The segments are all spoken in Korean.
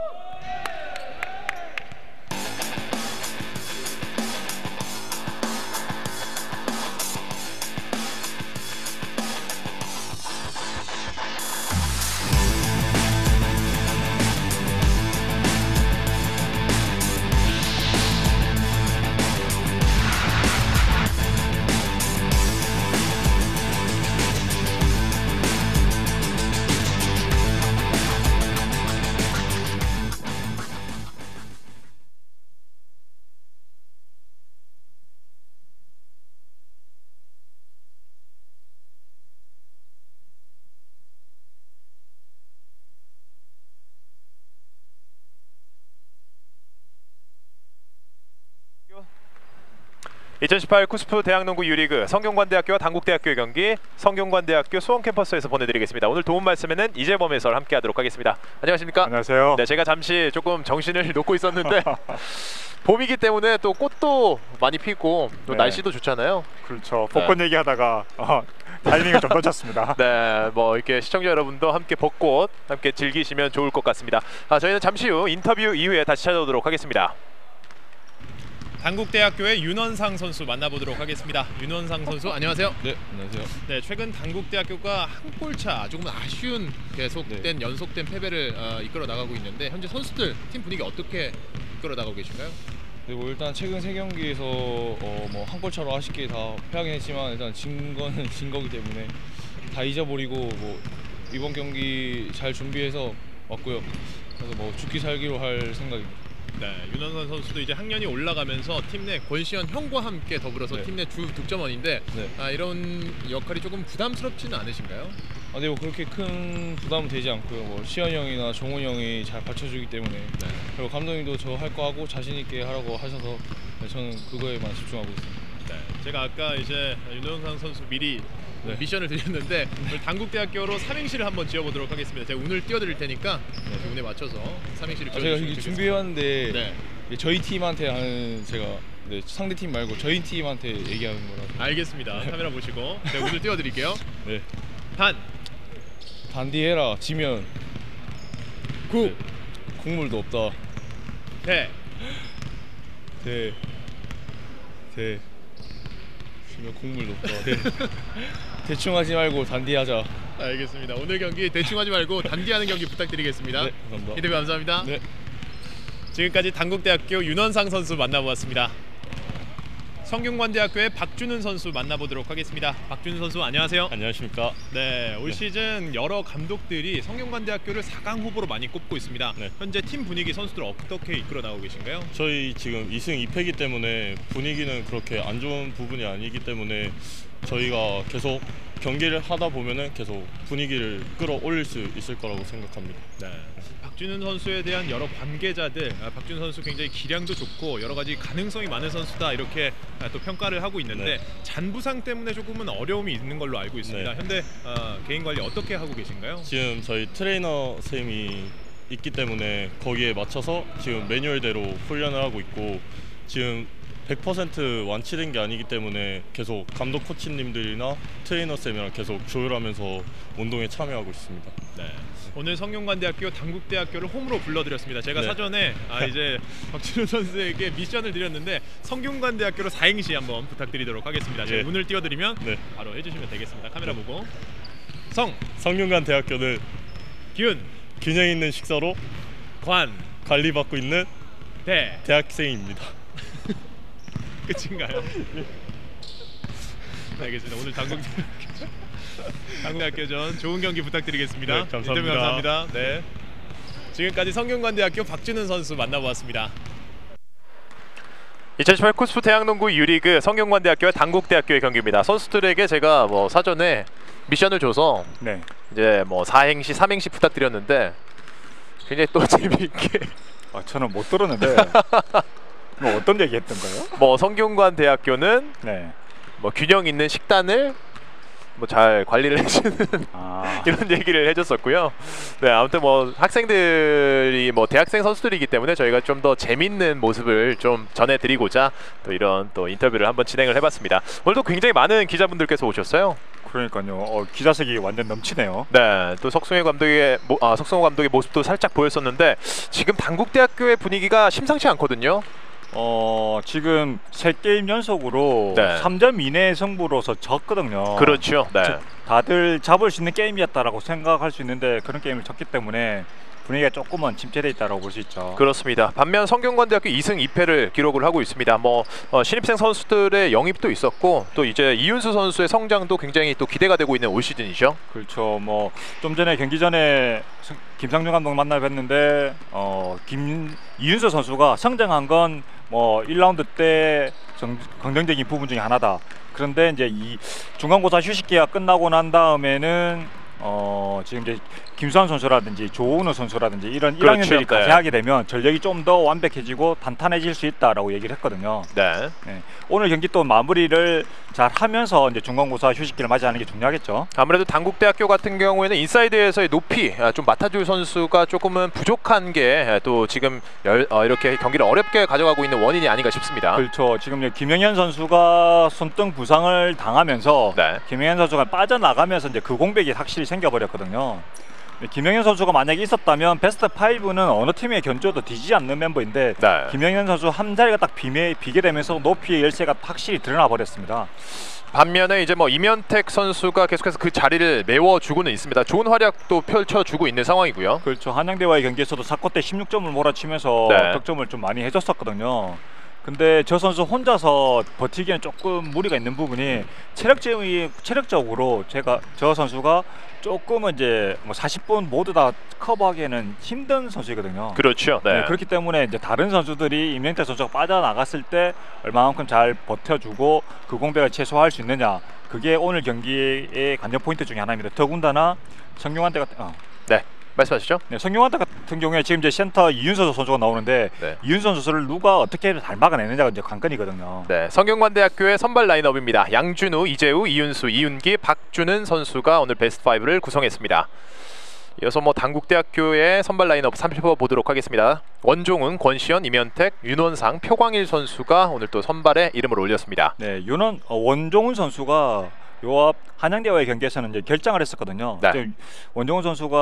Yeah. (2018) 쿠스프 대학농구 유리그 성균관대학교와 당국대학교의 경기 성균관대학교 수원 캠퍼스에서 보내드리겠습니다 오늘 도움 말씀에는 이재범 해설 함께하도록 하겠습니다 안녕하십니까 안녕하세요. 네 제가 잠시 조금 정신을 놓고 있었는데 봄이기 때문에 또 꽃도 많이 피고 또 네. 날씨도 좋잖아요 그렇죠. 벚꽃 얘기하다가 어, 타이밍을 좀 놓쳤습니다. 네, 뭐 이렇게 시청자 여러분도 함께 벚꽃 함께 즐기시면 좋을 것 같습니다. 아, 저희는 잠시 후 인터뷰 이후에 다시 찾아오도록 하겠습니다. 당국대학교의 윤원상 선수 만나보도록 하겠습니다. 윤원상 선수 안녕하세요. 네, 안녕하세요. 네, 최근 당국대학교가 한 골차 조금 아쉬운 계속된 연속된 패배를 어, 이끌어 나가고 있는데 현재 선수들 팀 분위기 어떻게 이끌어 나가고 계신가요? 네, 뭐 일단 최근 세 경기에서 어, 뭐한 골차로 아쉽게 다 패하긴 했지만 일단 진 거는 진 거기 때문에 다 잊어버리고 뭐 이번 경기 잘 준비해서 왔고요. 그래서 뭐 죽기 살기로 할 생각입니다. 네, 윤원상 선수도 이제 학년이 올라가면서 팀 내 권시현 형과 함께 더불어서 네. 팀내 주 득점원인데 네. 아, 이런 역할이 조금 부담스럽지는 않으신가요? 아, 근데 뭐 그렇게 큰 부담은 되지 않고요. 뭐 시현 형이나 종훈 형이 잘 받쳐주기 때문에 네. 그리고 감독님도 저 할 거 하고 자신 있게 하라고 하셔서 네, 저는 그거에만 집중하고 있습니다. 네, 제가 아까 이제 윤원상 선수 미리 네. 미션을 드렸는데 오늘 당국대학교로 삼행시를 한번 지어보도록 하겠습니다. 제가 운을 띄워드릴 테니까 네, 운에 맞춰서 삼행시를 아, 제가 이게 좋겠습니다. 준비해왔는데 네, 저희 팀한테 하는 제가 네, 상대 팀 말고 저희 팀한테 얘기하는 거라. 알겠습니다. 카메라 보시고 네, 운을 띄워드릴게요. 네. 단, 단디해라 지면 구, 네. 국물도 없다. 대, 대. 대. 지면 국물도 없다. 대. 대충 하지 말고 단디하자. 알겠습니다. 오늘 경기 대충 하지 말고 단디하는 경기 부탁드리겠습니다. 네, 감사합니다. 인터뷰 감사합니다. 네. 지금까지 당국대학교 윤원상 선수 만나보았습니다. 성균관대학교의 박준훈 선수 만나보도록 하겠습니다. 박준훈 선수 안녕하세요. 안녕하십니까. 네, 올 네. 시즌 여러 감독들이 성균관대학교를 4강 후보로 많이 꼽고 있습니다. 네. 현재 팀 분위기 선수들 어떻게 이끌어 나오고 계신가요? 저희 지금 2승 2패이기 때문에 분위기는 그렇게 안 좋은 부분이 아니기 때문에 저희가 계속 경기를 하다 보면은 계속 분위기를 끌어올릴 수 있을 거라고 생각합니다. 네. 박준은 선수에 대한 여러 관계자들, 아, 박준은 선수 굉장히 기량도 좋고 여러 가지 가능성이 많은 선수다 이렇게 아, 또 평가를 하고 있는데 네. 잔부상 때문에 조금은 어려움이 있는 걸로 알고 있습니다. 네. 현재 아, 개인 관리 어떻게 하고 계신가요? 지금 저희 트레이너 쌤이 있기 때문에 거기에 맞춰서 지금 매뉴얼대로 훈련을 하고 있고 지금 100% 완치된 게 아니기 때문에 계속 감독 코치님들이나 트레이너 쌤이랑 계속 조율하면서 운동에 참여하고 있습니다. 네. 오늘 성균관대학교 단국대학교를 홈으로 불러들였습니다. 제가 네. 사전에 아, 이제 박준은 선수에게 미션을 드렸는데 성균관대학교로 사행시 한번 부탁드리도록 하겠습니다. 제가 예. 운을 띄워드리면 네. 바로 해주시면 되겠습니다. 카메라 보고 성, 성균관 대학교는 균, 균형 있는 식사로 관, 관리받고 있는 대 대학생입니다. 끝인가요? 네, 알겠습니다. 오늘 당국 당국대학교전 좋은 경기 부탁드리겠습니다. 네, 감사합니다. 인터뷰 감사합니다. 네. 지금까지 성균관대학교 박준은 선수 만나보았습니다. 2018 쿠스프 대학농구 유리그 성균관대학교와 당국대학교의 경기입니다. 선수들에게 제가 뭐 사전에 미션을 줘서 네. 이제 뭐 4행시, 3행시 부탁드렸는데 굉장히 또 재미있게 아, 저는 못 들었는데 뭐 어떤 얘기 했던 거예요? 뭐 성균관 대학교는 네. 뭐 균형 있는 식단을 뭐 잘 관리를 해주는 아, 이런 얘기를 해줬었고요. 네, 아무튼 뭐 학생들이 뭐 대학생 선수들이기 때문에 저희가 좀 더 재밌는 모습을 좀 전해드리고자 또 이런 또 인터뷰를 한번 진행을 해봤습니다. 오늘도 굉장히 많은 기자분들께서 오셨어요. 그러니까요. 어, 기자석이 완전 넘치네요. 네, 또 석승호 감독의 모, 아, 석승호 감독의 모습도 살짝 보였었는데 지금 단국대학교의 분위기가 심상치 않거든요. 어, 지금 세 게임 연속으로 네. 3점 이내의 승부로서 졌거든요. 그렇죠. 네. 저- 다들 잡을 수 있는 게임이었다라고 생각할 수 있는데 그런 게임을 졌기 때문에 분위기가 조금은 침체돼 있다라고 볼 수 있죠. 그렇습니다. 반면 성균관대학교 2승 2패를 기록을 하고 있습니다. 뭐 어, 신입생 선수들의 영입도 있었고 또 이제 이윤수 선수의 성장도 굉장히 또 기대가 되고 있는 올 시즌이죠. 그렇죠. 뭐 좀 전에 경기 전에 성- 김상준 감독 만나 뵀는데 어, 김 이윤서 선수가 성장한 건 뭐 1라운드 때 정, 긍정적인 부분 중에 하나다. 그런데 이제 이 중간고사 휴식 기가 끝나고 난 다음에는 어, 지금 이제 김수환 선수라든지 조은우 선수라든지 이런 그렇죠. 1학년들이 네. 가세하게 되면 전력이 좀 더 완벽해지고 단단해질 수 있다라고 얘기를 했거든요. 네. 오늘 경기 또 마무리를 잘 하면서 이제 중간고사 휴식기를 맞이하는 게 중요하겠죠. 아무래도 단국대학교 같은 경우에는 인사이드에서의 높이 아, 좀 맡아줄 선수가 조금은 부족한 게 또 지금 열, 어, 이렇게 경기를 어렵게 가져가고 있는 원인이 아닌가 싶습니다. 그렇죠. 지금 김영현 선수가 손등 부상을 당하면서 네. 김영현 선수가 빠져나가면서 이제 그 공백이 확실히 생겨버렸거든요. 근데 김영현 선수가 만약에 있었다면 베스트 5는 어느 팀에 견줘도 뒤지지 않는 멤버인데 네. 김영현 선수 한 자리가 딱 비매, 비게 되면서 높이의 열세가 확실히 드러나 버렸습니다. 반면에 이제 뭐 이면택 선수가 계속해서 그 자리를 메워주고는 있습니다. 좋은 활약도 펼쳐주고 있는 상황이고요. 그렇죠. 한양대와의 경기에서도 4쿼 때 16점을 몰아치면서 네. 득점을 좀 많이 해줬었거든요. 근데 저 선수 혼자서 버티기에는 조금 무리가 있는 부분이 체력적이 체력적으로 제가 저 선수가 조금은 이제 뭐 40분 모두 다 커버하기에는 힘든 선수이거든요. 그렇죠. 네. 네, 그렇기 때문에 이제 다른 선수들이 임명태 선수가 빠져나갔을 때 얼마만큼 잘 버텨주고 그 공백을 최소화할 수 있느냐 그게 오늘 경기의 관전 포인트 중에 하나입니다. 더군다나 성균관대 같은 어, 말씀하시죠. 네, 성균관대 같은 경우에 지금 이제 센터 이윤수 선수가 나오는데 네. 이윤수 선수를 누가 어떻게 잘 막아내느냐가 이제 관건이거든요. 네, 성균관대학교의 선발 라인업입니다. 양준우, 이재우, 이윤수, 이윤기, 박준은 선수가 오늘 베스트 5를 구성했습니다. 이어서 뭐 단국대학교의 선발 라인업 살펴보도록 하겠습니다. 원종훈, 권시현, 임현택, 윤원상, 표광일 선수가 오늘 또 선발에 이름을 올렸습니다. 네, 윤원 어, 원종훈 선수가 요앞 한양대와의 경기에서는 이제 결장을 했었거든요. 네. 원종훈 선수가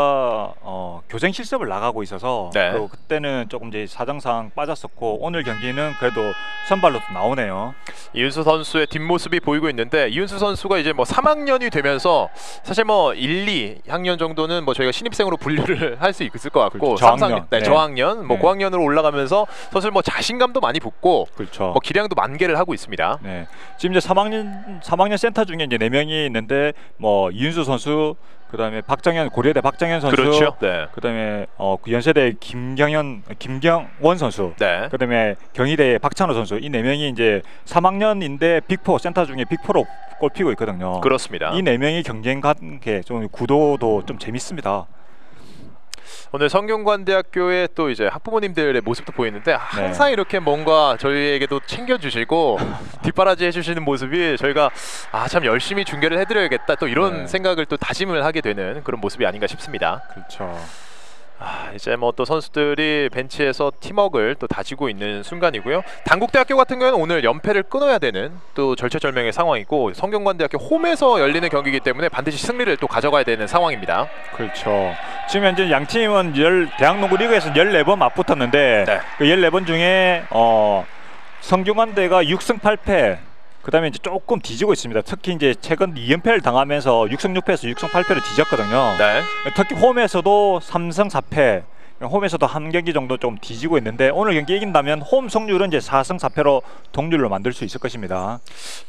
어, 교생 실습을 나가고 있어서 네. 그 그때는 조금 이제 사정상 빠졌었고 오늘 경기는 그래도 선발로 또 나오네요. 이윤수 선수의 뒷모습이 보이고 있는데 이윤수 선수가 이제 뭐 3학년이 되면서 사실 뭐 1, 2 학년 정도는 뭐 저희가 신입생으로 분류를 할 수 있을 것 같고 그렇죠. 삼, 저학년. 사학년, 네, 네. 저학년, 뭐 네. 고학년으로 올라가면서 사실 뭐 자신감도 많이 붙고 그렇죠. 뭐 기량도 만개를 하고 있습니다. 네. 지금 이제 3학년 3학년 센터 중에 이제 네 명이 있는데 뭐 이윤수 선수, 그다음에 박정현 고려대 박정현 선수, 그렇죠. 네. 그다음에 어, 그 연세대 김경현 김경원 선수, 네. 그다음에 경희대의 박찬호 선수 이 네 명이 이제 3학년인데 빅포 센터 중에 빅포로 꼽히고 있거든요. 그렇습니다. 이 네 명이 경쟁 관계 좀 구도도 좀 재밌습니다. 오늘 성균관대학교의 또 이제 학부모님들의 모습도 보이는데 항상 네. 이렇게 뭔가 저희에게도 챙겨주시고 뒷바라지 해주시는 모습이 저희가 아 참 열심히 중계를 해드려야겠다 또 이런 네. 생각을 또 다짐을 하게 되는 그런 모습이 아닌가 싶습니다. 그렇죠. 아, 이제 뭐 또 선수들이 벤치에서 팀워크를 또 다지고 있는 순간이고요. 단국대학교 같은 경우는 오늘 연패를 끊어야 되는 또 절체절명의 상황이고 성균관대학교 홈에서 열리는 경기이기 때문에 반드시 승리를 또 가져가야 되는 상황입니다. 그렇죠. 지금 현재 양 팀은 열 대학농구 리그에서 14번 맞붙었는데 네. 그 14번 중에 어 성균관대가 6승 8패 그다음에 이제 조금 뒤지고 있습니다. 특히 이제 최근 2연패를 당하면서 6승 6패에서 6승 8패로 뒤졌거든요. 네. 특히 홈에서도 3승 4패 홈에서도 한 경기 정도 좀 뒤지고 있는데 오늘 경기 이긴다면 홈 승률은 이제 4승 4패로 동률로 만들 수 있을 것입니다.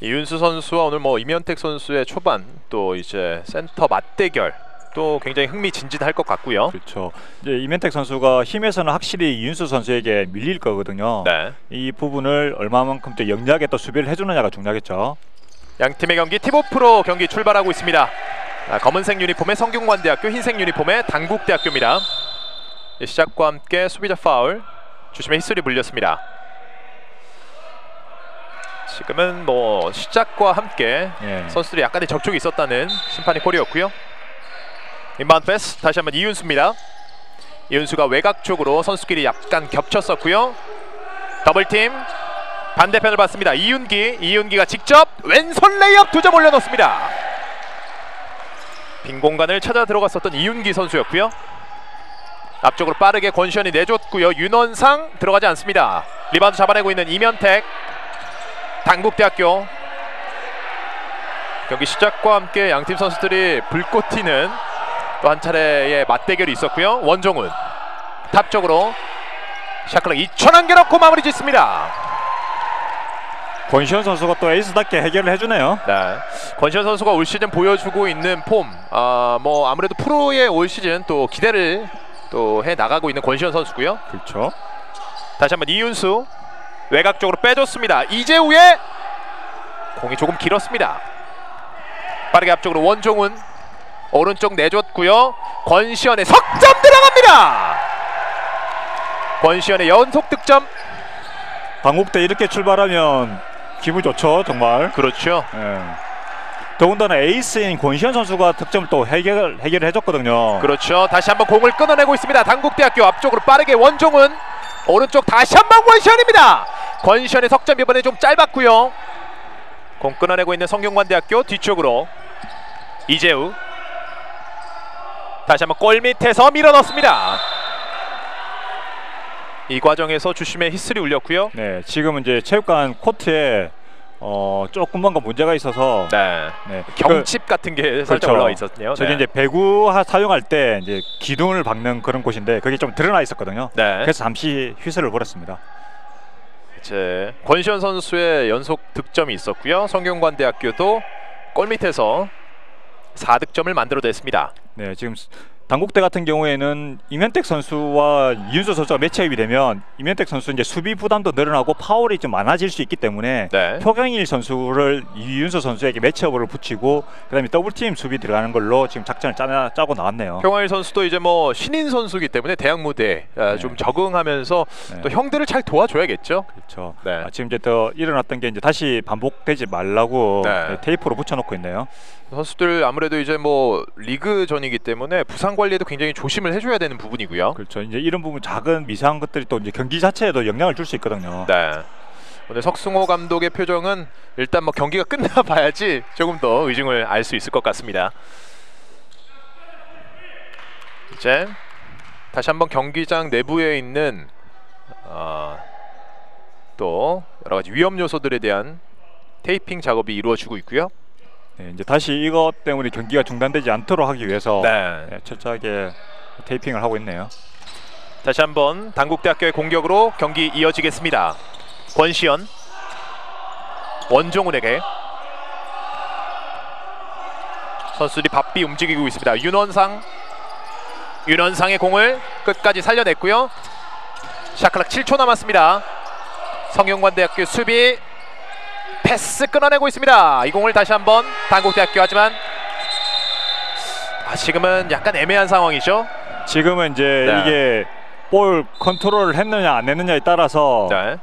이윤수 선수와 오늘 뭐 이면택 선수의 초반 또 이제 센터 맞대결 또 굉장히 흥미진진할 것 같고요. 그렇죠. 이제 이멘텍 선수가 힘에서는 확실히 이윤수 선수에게 밀릴 거거든요. 네. 이 부분을 얼마만큼 또 영리하게 또 수비를 해주느냐가 중요하겠죠. 양 팀의 경기 티보프로 경기 출발하고 있습니다. 아, 검은색 유니폼의 성균관대학교, 흰색 유니폼의 단국대학교입니다. 이 시작과 함께 수비자 파울, 주심의 히스리 물렸습니다. 지금은 뭐 시작과 함께 예. 선수들이 약간의 접촉이 있었다는 심판의 콜이었고요. 인바운드 패스 다시 한번 이윤수입니다. 이윤수가 외곽 쪽으로 선수끼리 약간 겹쳤었고요. 더블팀 반대편을 봤습니다. 이윤기, 이윤기가 직접 왼손 레이업 두 점 올려놓습니다. 빈 공간을 찾아 들어갔었던 이윤기 선수였고요. 앞쪽으로 빠르게 권시현이 내줬고요. 윤원상 들어가지 않습니다. 리바운드 잡아내고 있는 임현택 단국대학교 경기 시작과 함께 양팀 선수들이 불꽃 튀는 또 한 차례의 맞대결이 있었고요. 원종훈 탑 쪽으로 샷클락 2초 남겨놓고 마무리 짓습니다. 권시현 선수가 또 에이스답게 해결을 해주네요. 네. 권시현 선수가 올 시즌 보여주고 있는 폼, 아, 뭐 아무래도 프로의 올 시즌 또 기대를 또 해 나가고 있는 권시현 선수고요. 그렇죠. 다시 한번 이윤수 외곽 쪽으로 빼줬습니다. 이재우의 공이 조금 길었습니다. 빠르게 앞쪽으로 원종훈 오른쪽 내줬고요. 권시현의 석점 들어갑니다. 권시현의 연속 득점. 당국대 이렇게 출발하면 기분 좋죠, 정말. 그렇죠. 예. 더군다나 에이스인 권시현 선수가 득점을 또 해결 해결을 해줬거든요. 그렇죠. 다시 한번 공을 끊어내고 있습니다. 당국대학교 앞쪽으로 빠르게 원종훈 오른쪽 다시 한번 권시현입니다. 권시현의 석점 이번에 좀 짧았고요. 공 끊어내고 있는 성균관대학교 뒤쪽으로 이재우 다시 한번 골 밑에서 밀어넣습니다. 이 과정에서 주심의 히스리 울렸고요. 네, 지금 이제 체육관 코트에 어 조금만 거 문제가 있어서 네. 네, 경칩 같은 게 살짝 그렇죠. 올라와 있었네요. 저기 네. 이제 배구 하- 사용할 때 이제 기둥을 박는 그런 곳인데 그게 좀 드러나 있었거든요. 네. 그래서 잠시 휘슬을 벌였습니다. 이제 권시현 선수의 연속 득점이 있었고요. 성균관대학교도 골 밑에서 4득점을 만들어냈습니다. 네, 지금 당국대 같은 경우에는 이면택 선수와 이윤수 선수가 매치업이 되면 이면택 선수 이제 수비 부담도 늘어나고 파울이 좀 많아질 수 있기 때문에 네. 표경일 선수를 이윤수 선수에게 매치업을 붙이고 그다음에 더블팀 수비 들어가는 걸로 지금 작전을 짜, 짜고 나왔네요. 평화일 선수도 이제 뭐 신인 선수기 때문에 대학 무대에 아, 네. 좀 적응하면서 네. 또 형들을 잘 도와줘야겠죠. 그렇죠. 네. 아, 지금 이제 더 일어났던 게 이제 다시 반복되지 말라고 네. 네, 테이프로 붙여놓고 있네요. 선수들 아무래도 이제 뭐 리그 전이기 때문에 부상 관리에도 굉장히 조심을 해줘야 되는 부분이고요. 그렇죠. 이제 이런 부분 작은 미세한 것들이 또 이제 경기 자체에도 영향을 줄 수 있거든요. 네. 오늘 석승호 감독의 표정은 일단 뭐 경기가 끝나봐야지 조금 더 의중을 알 수 있을 것 같습니다. 이제 다시 한번 경기장 내부에 있는 어, 또 여러 가지 위험 요소들에 대한 테이핑 작업이 이루어지고 있고요. 네, 이제 다시 이것 때문에 경기가 중단되지 않도록 하기 위해서 네. 네, 철저하게 테이핑을 하고 있네요. 다시 한번 당국대학교의 공격으로 경기 이어지겠습니다. 권시현 원종훈에게 선수들이 바삐 움직이고 있습니다. 윤원상 윤원상의 공을 끝까지 살려냈고요. 샤클락 7초 남았습니다. 성균관대학교 수비 패스 끊어내고 있습니다. 이 공을 다시 한번 당국대학교 하지만 아, 지금은 약간 애매한 상황이죠. 지금은 이제 네. 이게 볼 컨트롤을 했느냐 안 했느냐에 따라서 네.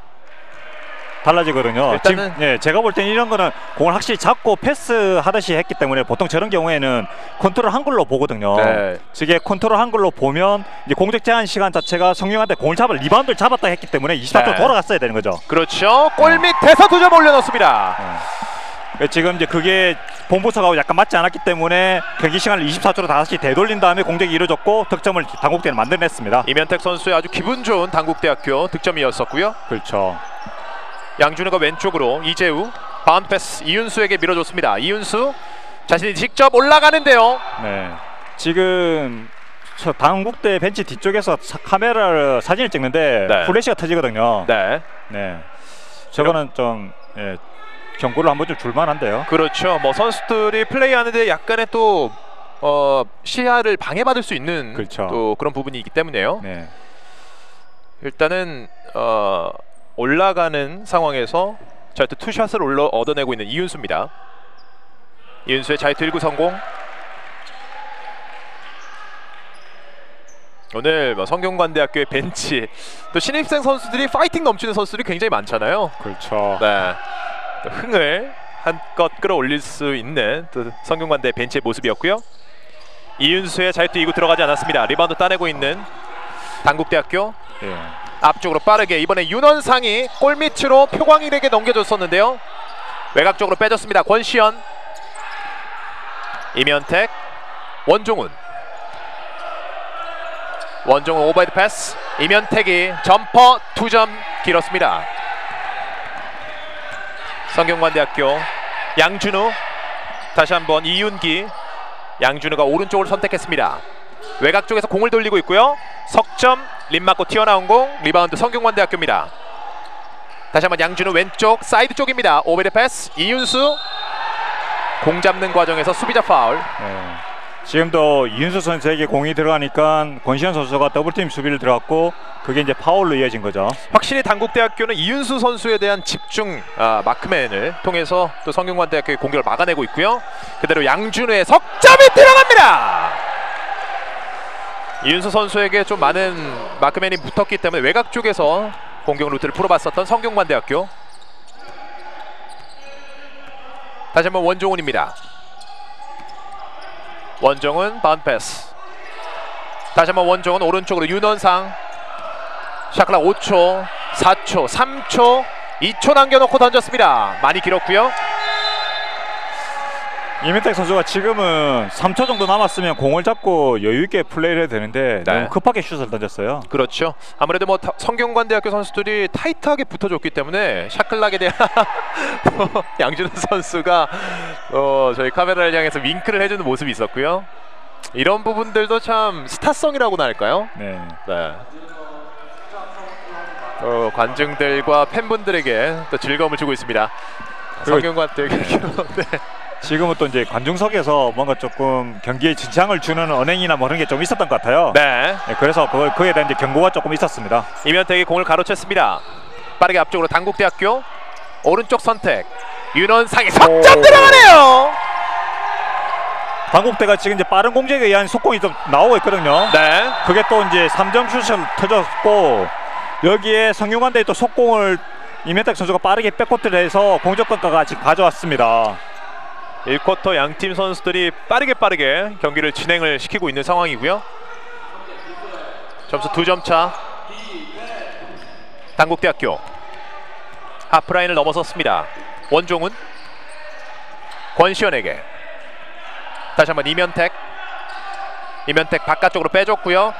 달라지거든요. 지금 네, 제가 볼 때는 이런 거는 공을 확실히 잡고 패스 하듯이 했기 때문에 보통 저런 경우에는 컨트롤 한 걸로 보거든요. 네. 이게 컨트롤 한 걸로 보면 이제 공격 제한 시간 자체가 성룡한테 공을 잡을 리바운드를 잡았다 했기 때문에 24초 네. 돌아갔어야 되는 거죠. 그렇죠. 골 밑에서 두 점 올려놓습니다. 네, 지금 이제 그게 본부석하고 약간 맞지 않았기 때문에 경기 시간을 24초로 다시 되돌린 다음에 공격이 이루어졌고 득점을 단국대는 만들어냈습니다. 임현택 선수의 아주 기분 좋은 단국대학교 득점이었었고요. 그렇죠. 양준우가 왼쪽으로 이재우 바운드 패스 이윤수에게 밀어줬습니다. 이윤수 자신이 직접 올라가는데요. 네. 지금 저 단국대 벤치 뒤쪽에서 사- 카메라를 사진을 찍는데 네. 플래시가 터지거든요. 네. 네, 저거는 좀 예, 경고를 한번 좀 줄만한데요. 그렇죠. 뭐 선수들이 플레이하는데 약간의 또 어, 시야를 방해받을 수 있는 그렇죠. 또 그런 부분이 있기 때문에요. 네. 일단은 어, 올라가는 상황에서 자이트 투샷을 올려 얻어내고 있는 이윤수입니다. 이윤수의 자이트 1구 성공. 오늘 뭐 성균관대학교의 벤치 또 신입생 선수들이 파이팅 넘치는 선수들이 굉장히 많잖아요. 그렇죠. 네. 또 흥을 한껏 끌어올릴 수 있는 또 성균관대 벤치의 모습이었고요. 이윤수의 자유투 2구 들어가지 않았습니다. 리바운드 따내고 있는 단국대학교 예. 앞쪽으로 빠르게 이번에 윤원상이 골밑으로 표광일에게 넘겨줬었는데요. 외곽 쪽으로 빼줬습니다. 권시현, 임현택. 원종훈. 원종훈 오버헤드 패스. 임현택이 점퍼 두점 길었습니다. 성균관대학교 양준우. 다시 한번 이윤기. 양준우가 오른쪽을 선택했습니다. 외곽 쪽에서 공을 돌리고 있고요 석점 림 맞고 튀어나온 공 리바운드 성균관대학교입니다 다시 한번 양준우 왼쪽 사이드 쪽입니다 오버헤드 패스 이윤수 공 잡는 과정에서 수비자 파울 네. 지금도 이윤수 선수에게 공이 들어가니까 권시현 선수가 더블팀 수비를 들어갔고 그게 이제 파울로 이어진 거죠. 확실히 단국대학교는 이윤수 선수에 대한 집중 아, 마크맨을 통해서 또 성균관대학교의 공격을 막아내고 있고요. 그대로 양준우의 석점이 들어갑니다. 이윤수 선수에게 좀 많은 마크맨이 붙었기 때문에 외곽 쪽에서 공격 루트를 풀어봤었던 성균관대학교. 다시 한번 원종훈입니다. 원종훈 바운드 패스. 다시 한번 원종훈 오른쪽으로 윤원상 샷클락 5초, 4초, 3초, 2초 남겨놓고 던졌습니다. 많이 길었고요. 이민택 선수가 지금은 3초 정도 남았으면 공을 잡고 여유 있게 플레이를 해야 되는데 네. 너무 급하게 슛을 던졌어요. 그렇죠. 아무래도 뭐 타- 성균관대학교 선수들이 타이트하게 붙어줬기 때문에 샤클락에 대한 뭐 양준호 선수가 어, 저희 카메라를 향해서 윙크를 해주는 모습이 있었고요. 이런 부분들도 참 스타성이라고나 할까요? 네. 네. 또 관중들과 팬분들에게 또 즐거움을 주고 있습니다. 성균관대학교 네. 지금은 또 이제 관중석에서 뭔가 조금 경기에 진창을 주는 언행이나 뭐 그런 게 좀 있었던 것 같아요. 네. 네, 그래서 그걸 그에 대한 이제 경고가 조금 있었습니다. 이면택이 공을 가로챘습니다. 빠르게 앞쪽으로 당국대학교 오른쪽 선택 윤원상이 석점 오. 들어가네요. 당국대가 지금 이제 빠른 공격에 의한 속공이 좀 나오고 있거든요. 네. 그게 또 이제 3점 슛을 터졌고 여기에 성균관대에 또 속공을 이민택 선수가 빠르게 백코트를 해서 공격권까지 같이 가져왔습니다. 1쿼터 양팀 선수들이 빠르게 빠르게 경기를 진행을 시키고 있는 상황이고요. 점수 두점 차. 당국대학교 하프라인을 넘어섰습니다. 원종훈 권시현에게 다시 한번 이면택 이면택 바깥쪽으로 빼줬고요.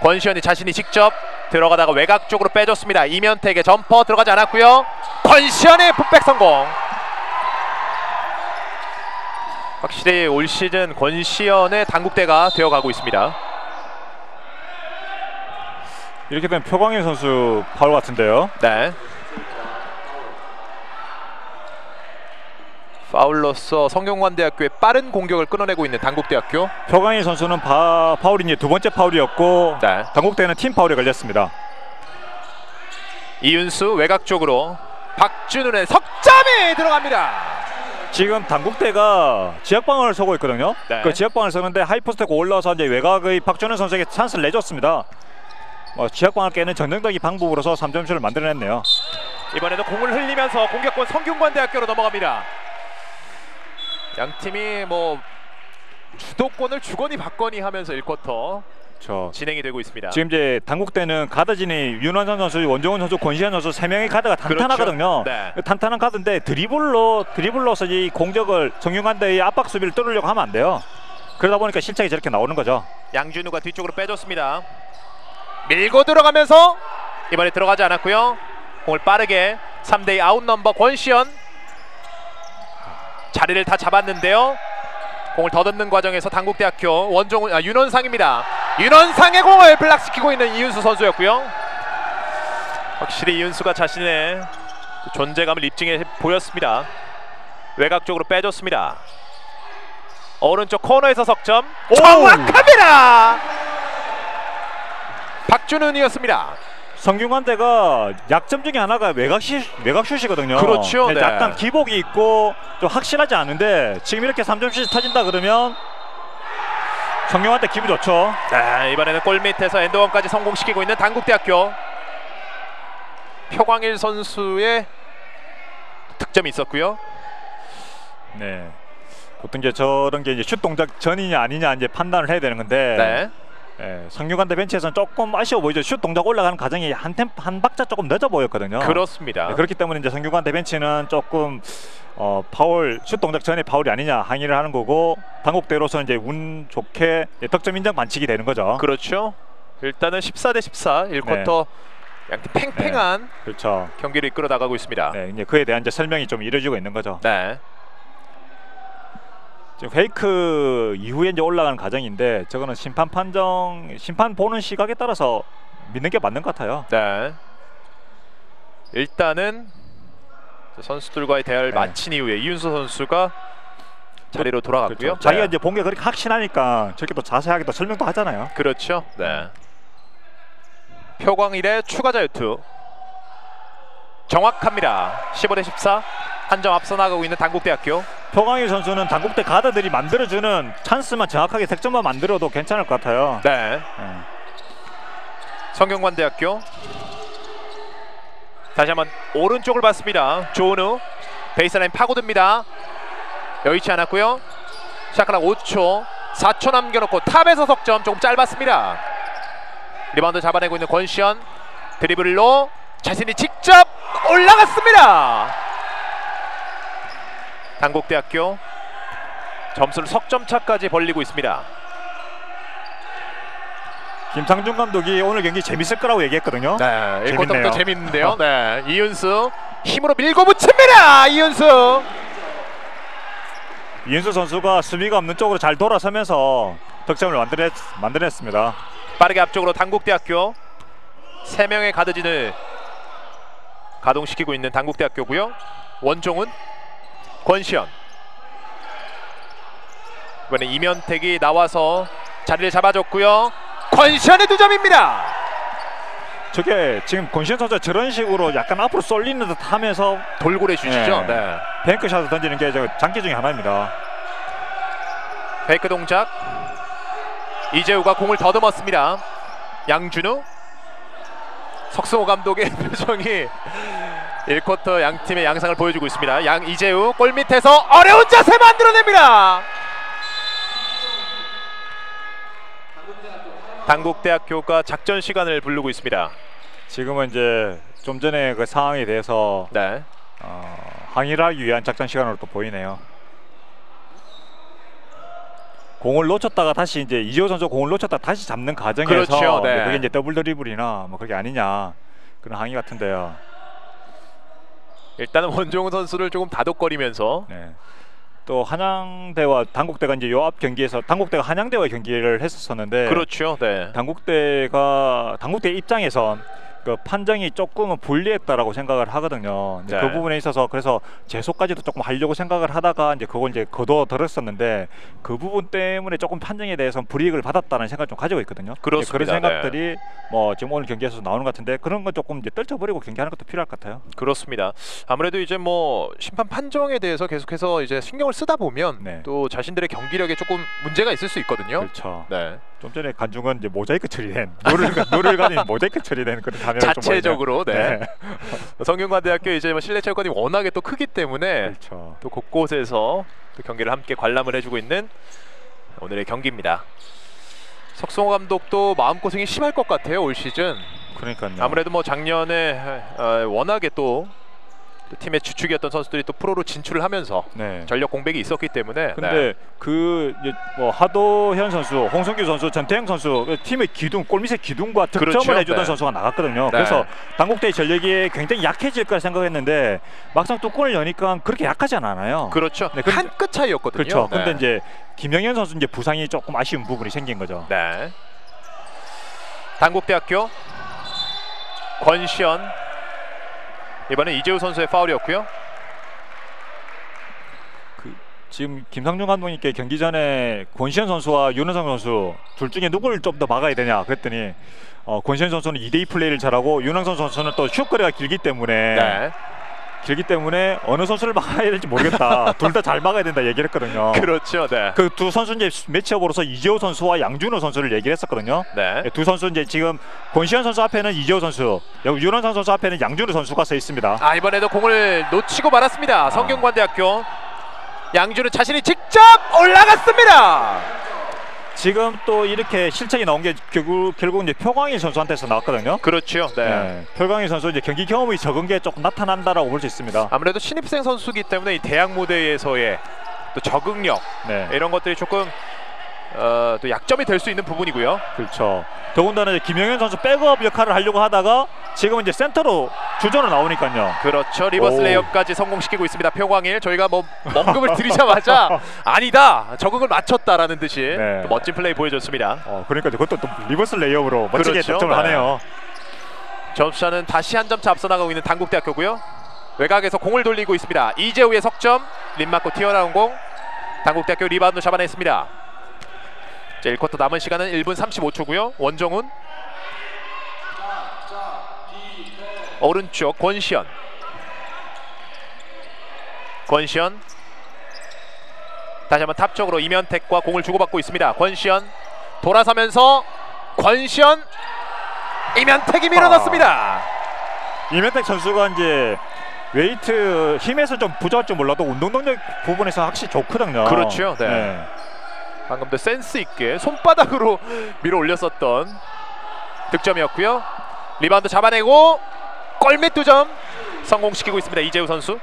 권시현이 자신이 직접 들어가다가 외곽 쪽으로 빼줬습니다. 이면택의 점퍼 들어가지 않았고요. 권시현의 풋백 성공. 확실히 올 시즌 권시현의 당국대가 되어가고 있습니다. 이렇게 되면 표광일 선수 파울 같은데요. 네. 파울로서 성균관대학교의 빠른 공격을 끊어내고 있는 당국대학교. 표광일 선수는 파, 파울이 두 번째 파울이었고 네. 당국대는 팀 파울에 걸렸습니다. 이윤수 외곽 쪽으로 박준훈의 석점이 들어갑니다. 지금 당국대가 지역방어를 서고 있거든요. 네. 그 지역방어를 서는데 하이포스트가 올라와서 이제 외곽의 박준현 선수에게 찬스를 내줬습니다. 뭐 지역방어를 깨는 전형적인 방법으로서 3점슛을 만들어냈네요. 이번에도 공을 흘리면서 공격권 성균관 대학교로 넘어갑니다. 양 팀이 뭐 주도권을 주거니 받거니 하면서 1쿼터 저 진행이 되고 있습니다. 지금 이제 당국대는 가드진이 윤원선 선수, 원정훈 선수, 권시현 선수 세 명의 가드가 탄탄하거든요. 네. 탄탄한 가드인데 드리블로 드리블로서 이 공격을 정윤관대의 압박 수비를 뚫으려고 하면 안 돼요. 그러다 보니까 실책이 저렇게 나오는 거죠. 양준우가 뒤쪽으로 빼줬습니다. 밀고 들어가면서 이번에 들어가지 않았고요. 공을 빠르게 3대2 outnumber 권시현 자리를 다 잡았는데요. 공을 더듬는 과정에서 단국대학교 원종훈 아, 윤원상입니다. 윤원상의 공을 block시키고 있는 이윤수 선수였고요. 확실히 이윤수가 자신의 존재감을 입증해 보였습니다. 외곽 쪽으로 빼줬습니다. 오른쪽 코너에서 석점 정확합니다. 박준훈이었습니다. 성균관대가 약점 중에 하나가 외곽슛이거든요. 그렇죠, 네. 약간 기복이 있고 좀 확실하지 않은데 지금 이렇게 3점슛이 터진다 그러면 성균관대 기분 좋죠. 자 이번에는 골 밑에서 엔드원까지 성공시키고 있는 당국대학교 표광일 선수의 득점이 있었고요. 네. 보통 이제 저런 게 이제 슛 동작 전이냐 아니냐 이제 판단을 해야 되는 건데 네. 예, 성균관대 벤치에서는 조금 아쉬워 보이죠. 슛 동작 올라가는 과정이 한 템 한 박자 조금 늦어 보였거든요. 그렇습니다. 네, 그렇기 때문에 이제 성균관대 벤치는 조금 어, 파울 슛 동작 전에 파울이 아니냐 항의를 하는 거고 당국대로서는 이제 운 좋게 득점 인정 반칙이 되는 거죠. 그렇죠. 일단은 14 대 14 1쿼터 양팀 팽팽한 그렇죠. 경기를 이끌어 나가고 있습니다. 네, 이제 그에 대한 이제 설명이 좀 이루어지고 있는 거죠. 네. 지금 페이크 이후에 이제 올라가는 과정인데 저거는 심판 판정 심판 보는 시각에 따라서 믿는 게 맞는 것 같아요. 네. 일단은 선수들과의 대화를 네. 마친 이후에 이윤수 선수가 자리로 돌아갔고요. 그렇죠. 자기가 네. 이제 본 게 그렇게 확신하니까 저렇게 또 자세하게 또 설명도 하잖아요. 그렇죠. 네. 표광일의 추가 자유투 정확합니다. 15대 14. 한 점 앞서 나가고 있는 당국대학교. 표광일 선수는 당국대 가드들이 만들어주는 찬스만 정확하게 득점만 만들어도 괜찮을 것 같아요. 네. 네. 성균관대학교. 다시 한번 오른쪽을 봤습니다. 조은우 베이스라인 파고듭니다. 여의치 않았고요. shot clock 5초, 4초 남겨놓고 top에서 석점 조금 짧았습니다. 리바운드 잡아내고 있는 권시현 드리블로 자신이 직접 올라갔습니다. 단국대학교 점수를 석점 차까지 벌리고 있습니다. 김상준 감독이 오늘 경기 재밌을 거라고 얘기했거든요. 네, 재밌네요. 1쿼터부터 재밌는데요. 네, 이윤수 힘으로 밀고 붙입니다. 이윤수. 이은수 선수가 수비가 없는 쪽으로 잘 돌아서면서 득점을 만들었, 만들었습니다. 빠르게 앞쪽으로 당국대학교 세 명의 가드진을 가동시키고 있는 당국대학교고요. 원종훈, 권시현. 이번에 이면택이 나와서 자리를 잡아줬고요. 권시현의 두 점입니다. 저게 지금 권시현 선수가 저런 식으로 약간 앞으로 쏠리는 듯 하면서 돌고래 슛이죠. 네. 네. 뱅크샷을 던지는 게저 장기 중에 하나입니다. 페이크 동작. 이재우가 공을 더듬었습니다. 양준우. 석승호 감독의 표정이 1쿼터 양 팀의 양상을 보여주고 있습니다. 양 이재우 골 밑에서 어려운 자세 만들어냅니다. 당국대학교가 작전 시간을 부르고 있습니다. 지금은 이제 좀 전에 그 상황에 대해서 네. 어, 항의를 하기 위한 작전 시간으로 또 보이네요. 공을 놓쳤다가 다시 이제 이재호 선수 공을 놓쳤다 가 다시 잡는 과정에서 그렇죠, 네. 그게 이제 더블 드리블이나 뭐 그게 아니냐 그런 항의 같은데요. 일단은 원종우 선수를 조금 다독거리면서 네. 또 한양대와 당국대가 이제 요 앞 경기에서 당국대가 한양대와 경기를 했었었는데 그렇죠. 네. 당국대가 당국대 입장에선 그 판정이 조금은 불리했다라고 생각을 하거든요. 이제 네. 그 부분에 있어서 그래서 재소까지도 조금 하려고 생각을 하다가 이제 그걸 이제 거둬 들었었는데 그 부분 때문에 조금 판정에 대해서 불이익을 받았다는 생각을 좀 가지고 있거든요. 그렇습니다. 그런 생각들이 뭐 지금 오늘 경기에서 나오는 것 같은데 그런 건 조금 이제 떨쳐버리고 경기하는 것도 필요할 것 같아요. 그렇습니다. 아무래도 이제 뭐 심판 판정에 대해서 계속해서 이제 신경을 쓰다 보면 네. 또 자신들의 경기력에 조금 문제가 있을 수 있거든요. 그렇죠. 네. 좀 전에 관중은 이제 모자이크 처리된 노를 노를 가진 모자이크 처리된 그런 좀 자체적으로 보이네요. 네. 성균관대학교 이제 뭐 실내 체육관이 워낙에 또 크기 때문에 그렇죠. 또 곳곳에서 또 경기를 함께 관람을 해주고 있는 오늘의 경기입니다. 석승호 감독도 마음고생이 심할 것 같아요 올 시즌. 그러니까요. 아무래도 뭐 작년에 어, 워낙에 또, 또 팀의 주축이었던 선수들이 또 프로로 진출을 하면서 네. 전력 공백이 있었기 때문에 근데 네. 그뭐 하도현 선수, 홍성규 선수, 전태영 선수 그 팀의 기둥, 골밑의 기둥과 득점을 그렇죠. 해주던 네. 선수가 나갔거든요. 네. 그래서 당국대의 전력이 굉장히 약해질 거라 생각했는데 막상 뚜껑을 여니까 그렇게 약하지 않아요. 그렇죠. 네, 근데- 한끗 차이였거든요. 그렇죠. 네. 근데 이제 김영현 선수 이제 부상이 조금 아쉬운 부분이 생긴 거죠. 네. 당국대학교 권시현 이번엔 이재우 선수의 파울이었고요. 지금 김상중 감독님께 경기 전에 권시현 선수와 윤호성 선수 둘 중에 누구를 좀 더 막아야 되냐 그랬더니 어, 권시현 선수는 2대2 플레이를 잘하고 윤호성 선수는 또 슛거리가 길기 때문에 네. 길기 때문에 어느 선수를 막아야 될지 모르겠다. 둘 다 잘 막아야 된다 얘기를 했거든요. 그렇죠. 네. 그 두 선수 이제 매치업으로서 이재호 선수와 양준호 선수를 얘기를 했었거든요. 네. 두 선수 이제 지금 권시현 선수 앞에는 이재호 선수, 윤원상 선수 앞에는 양준호 선수가 서 있습니다. 아 이번에도 공을 놓치고 말았습니다. 성균관대학교 양준우 자신이 직접 올라갔습니다. 지금 또 이렇게 실책이 나온 게 결국 결국 이제 표광일 선수한테서 나왔거든요. 그렇죠. 네. 네. 표광일 선수 이제 경기 경험이 적은 게 조금 나타난다라고 볼 수 있습니다. 아무래도 신입생 선수기 때문에 이 대학 무대에서의 또 적응력 네. 이런 것들이 조금 어, 또 약점이 될 수 있는 부분이고요. 그렇죠. 더군다나 이제 김영현 선수 백업 역할을 하려고 하다가 지금은 이제 센터로 주전으로 나오니까요. 그렇죠. reverse 오. layup까지 성공시키고 있습니다. 표광일 저희가 뭐 언급을 드리자마자 아니다 적응을 맞췄다라는 듯이 네. 또 멋진 플레이 보여줬습니다. 어, 그러니까 그것도 또 reverse layup으로 멋지게 그렇죠. 득점을 네. 하네요. 점수차는 다시 한 점 차 앞서 나가고 있는 단국대학교고요. 외곽에서 공을 돌리고 있습니다. 이재우의 석점 림 맞고 튀어나온 공 단국대학교 리바운드 잡아냈습니다. 자, 1쿼터 남은 시간은 1분 35초고요. 원종훈 오른쪽 권시현 권시현 다시 한번 top 쪽으로 임현택과 공을 주고받고 있습니다. 권시현 돌아서면서 권시현 임현택이 밀어넣습니다. 임현택 선수가 이제 weight 힘에서 좀 부족할지 몰라도 운동 능력 부분에서 확실히 좋거든요. 그렇죠. 네. 방금도 센스 있게 손바닥으로 밀어 올렸었던 득점이었고요. 리바운드 잡아내고 골밑 두점 성공시키고 있습니다. 이재우 선수.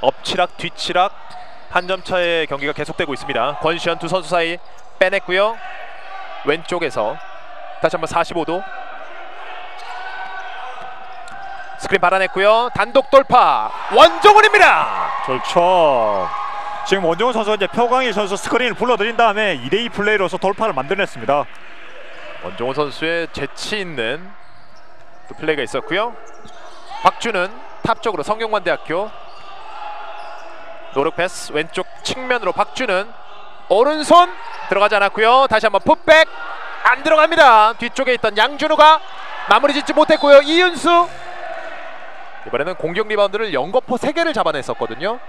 엎치락 뒤치락 한 점 차의 경기가 계속되고 있습니다. 권시현 두 선수 사이 빼냈고요. 왼쪽에서 다시 한번 45도 스크린 받아냈고요. 단독 돌파 원종훈입니다. 좋죠. 지금 원종훈 선수가 이제 표광일 선수 스크린을 불러들인 다음에 2대2 플레이로서 돌파를 만들어냈습니다. 원종훈 선수의 재치 있는 또 플레이가 있었고요. 박준은 top 쪽으로 성균관대학교 no-look 패스 왼쪽 측면으로 박준은 오른손 들어가지 않았고요. 다시 한번 putback 안 들어갑니다. 뒤쪽에 있던 양준우가 마무리 짓지 못했고요. 이윤수 이번에는 공격 리바운드를 연거푸 3개를 잡아냈었거든요.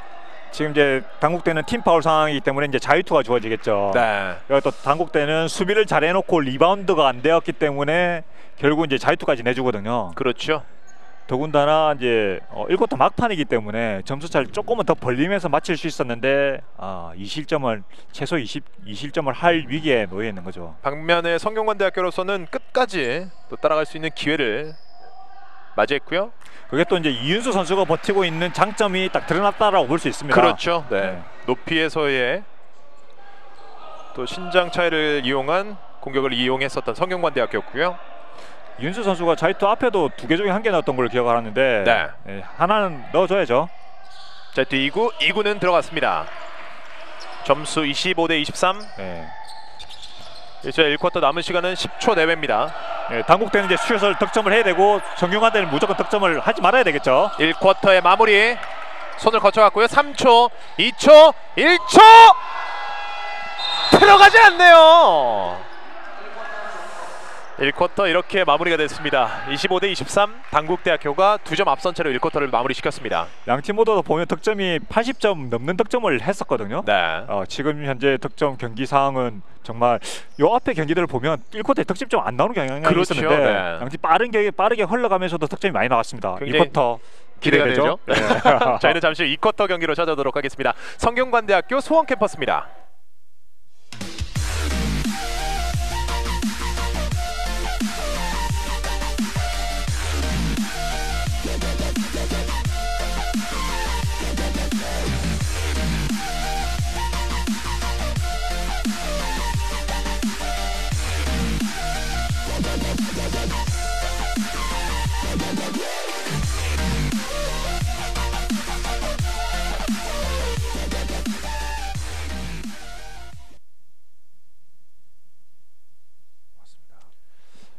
지금 이제 단국대는 팀 파울 상황이기 때문에 이제 자유투가 주어지겠죠. 네. 또 단국대는 수비를 잘 해놓고 리바운드가 안 되었기 때문에 결국 이제 자유투까지 내주거든요. 그렇죠. 더군다나 이제 어, 1쿼터 막판이기 때문에 점수 차를 조금은 더 벌리면서 마칠 수 있었는데 아, 이 실점을 최소 20, 이 실점을 할 위기에 놓여 있는 거죠. 반면에 성균관대학교로서는 끝까지 또 따라갈 수 있는 기회를 맞이했고요. 그게 또 이제 이윤수 선수가 버티고 있는 장점이 딱 드러났다라고 볼 수 있습니다. 그렇죠. 네. 네. 높이에서의 또 신장 차이를 이용한 공격을 이용했었던 성균관대학교였고요. 이윤수 선수가 자유투 앞에도 두 개 중에 한 개 넣었던 걸 기억하는데 네. 네, 하나는 넣어줘야죠. 자, 또 2구, 2구는 들어갔습니다. 점수 25 대 23. 네. 이제 1쿼터 남은 시간은 10초 내외입니다. 네, 당국대는 이제 슛을 득점을 해야 되고 정용환대는 무조건 득점을 하지 말아야 되겠죠. 1쿼터의 마무리. 손을 거쳐갔고요. 3초, 2초, 1초. 들어가지 않네요. 1쿼터 이렇게 마무리가 됐습니다. 25대 23. 당국대학교가 두 점 앞선 채로 1쿼터를 마무리시켰습니다. 양팀 모두 보면 득점이 80점 넘는 득점을 했었거든요. 네. 어, 지금 현재 득점 경기 상황은 정말 요 앞에 경기들을 보면 1쿼터에 득점 좀 안 나오는 경향이 그렇죠. 있었는데 네. 양팀 빠른 게 빠르게 흘러가면서도 득점이 많이 나왔습니다. 굉장히 2쿼터 기대가 기대되죠? 되죠. 네. 저희는 잠시 후 2쿼터 경기로 찾아오도록 하겠습니다. 성균관대학교 수원 캠퍼스입니다.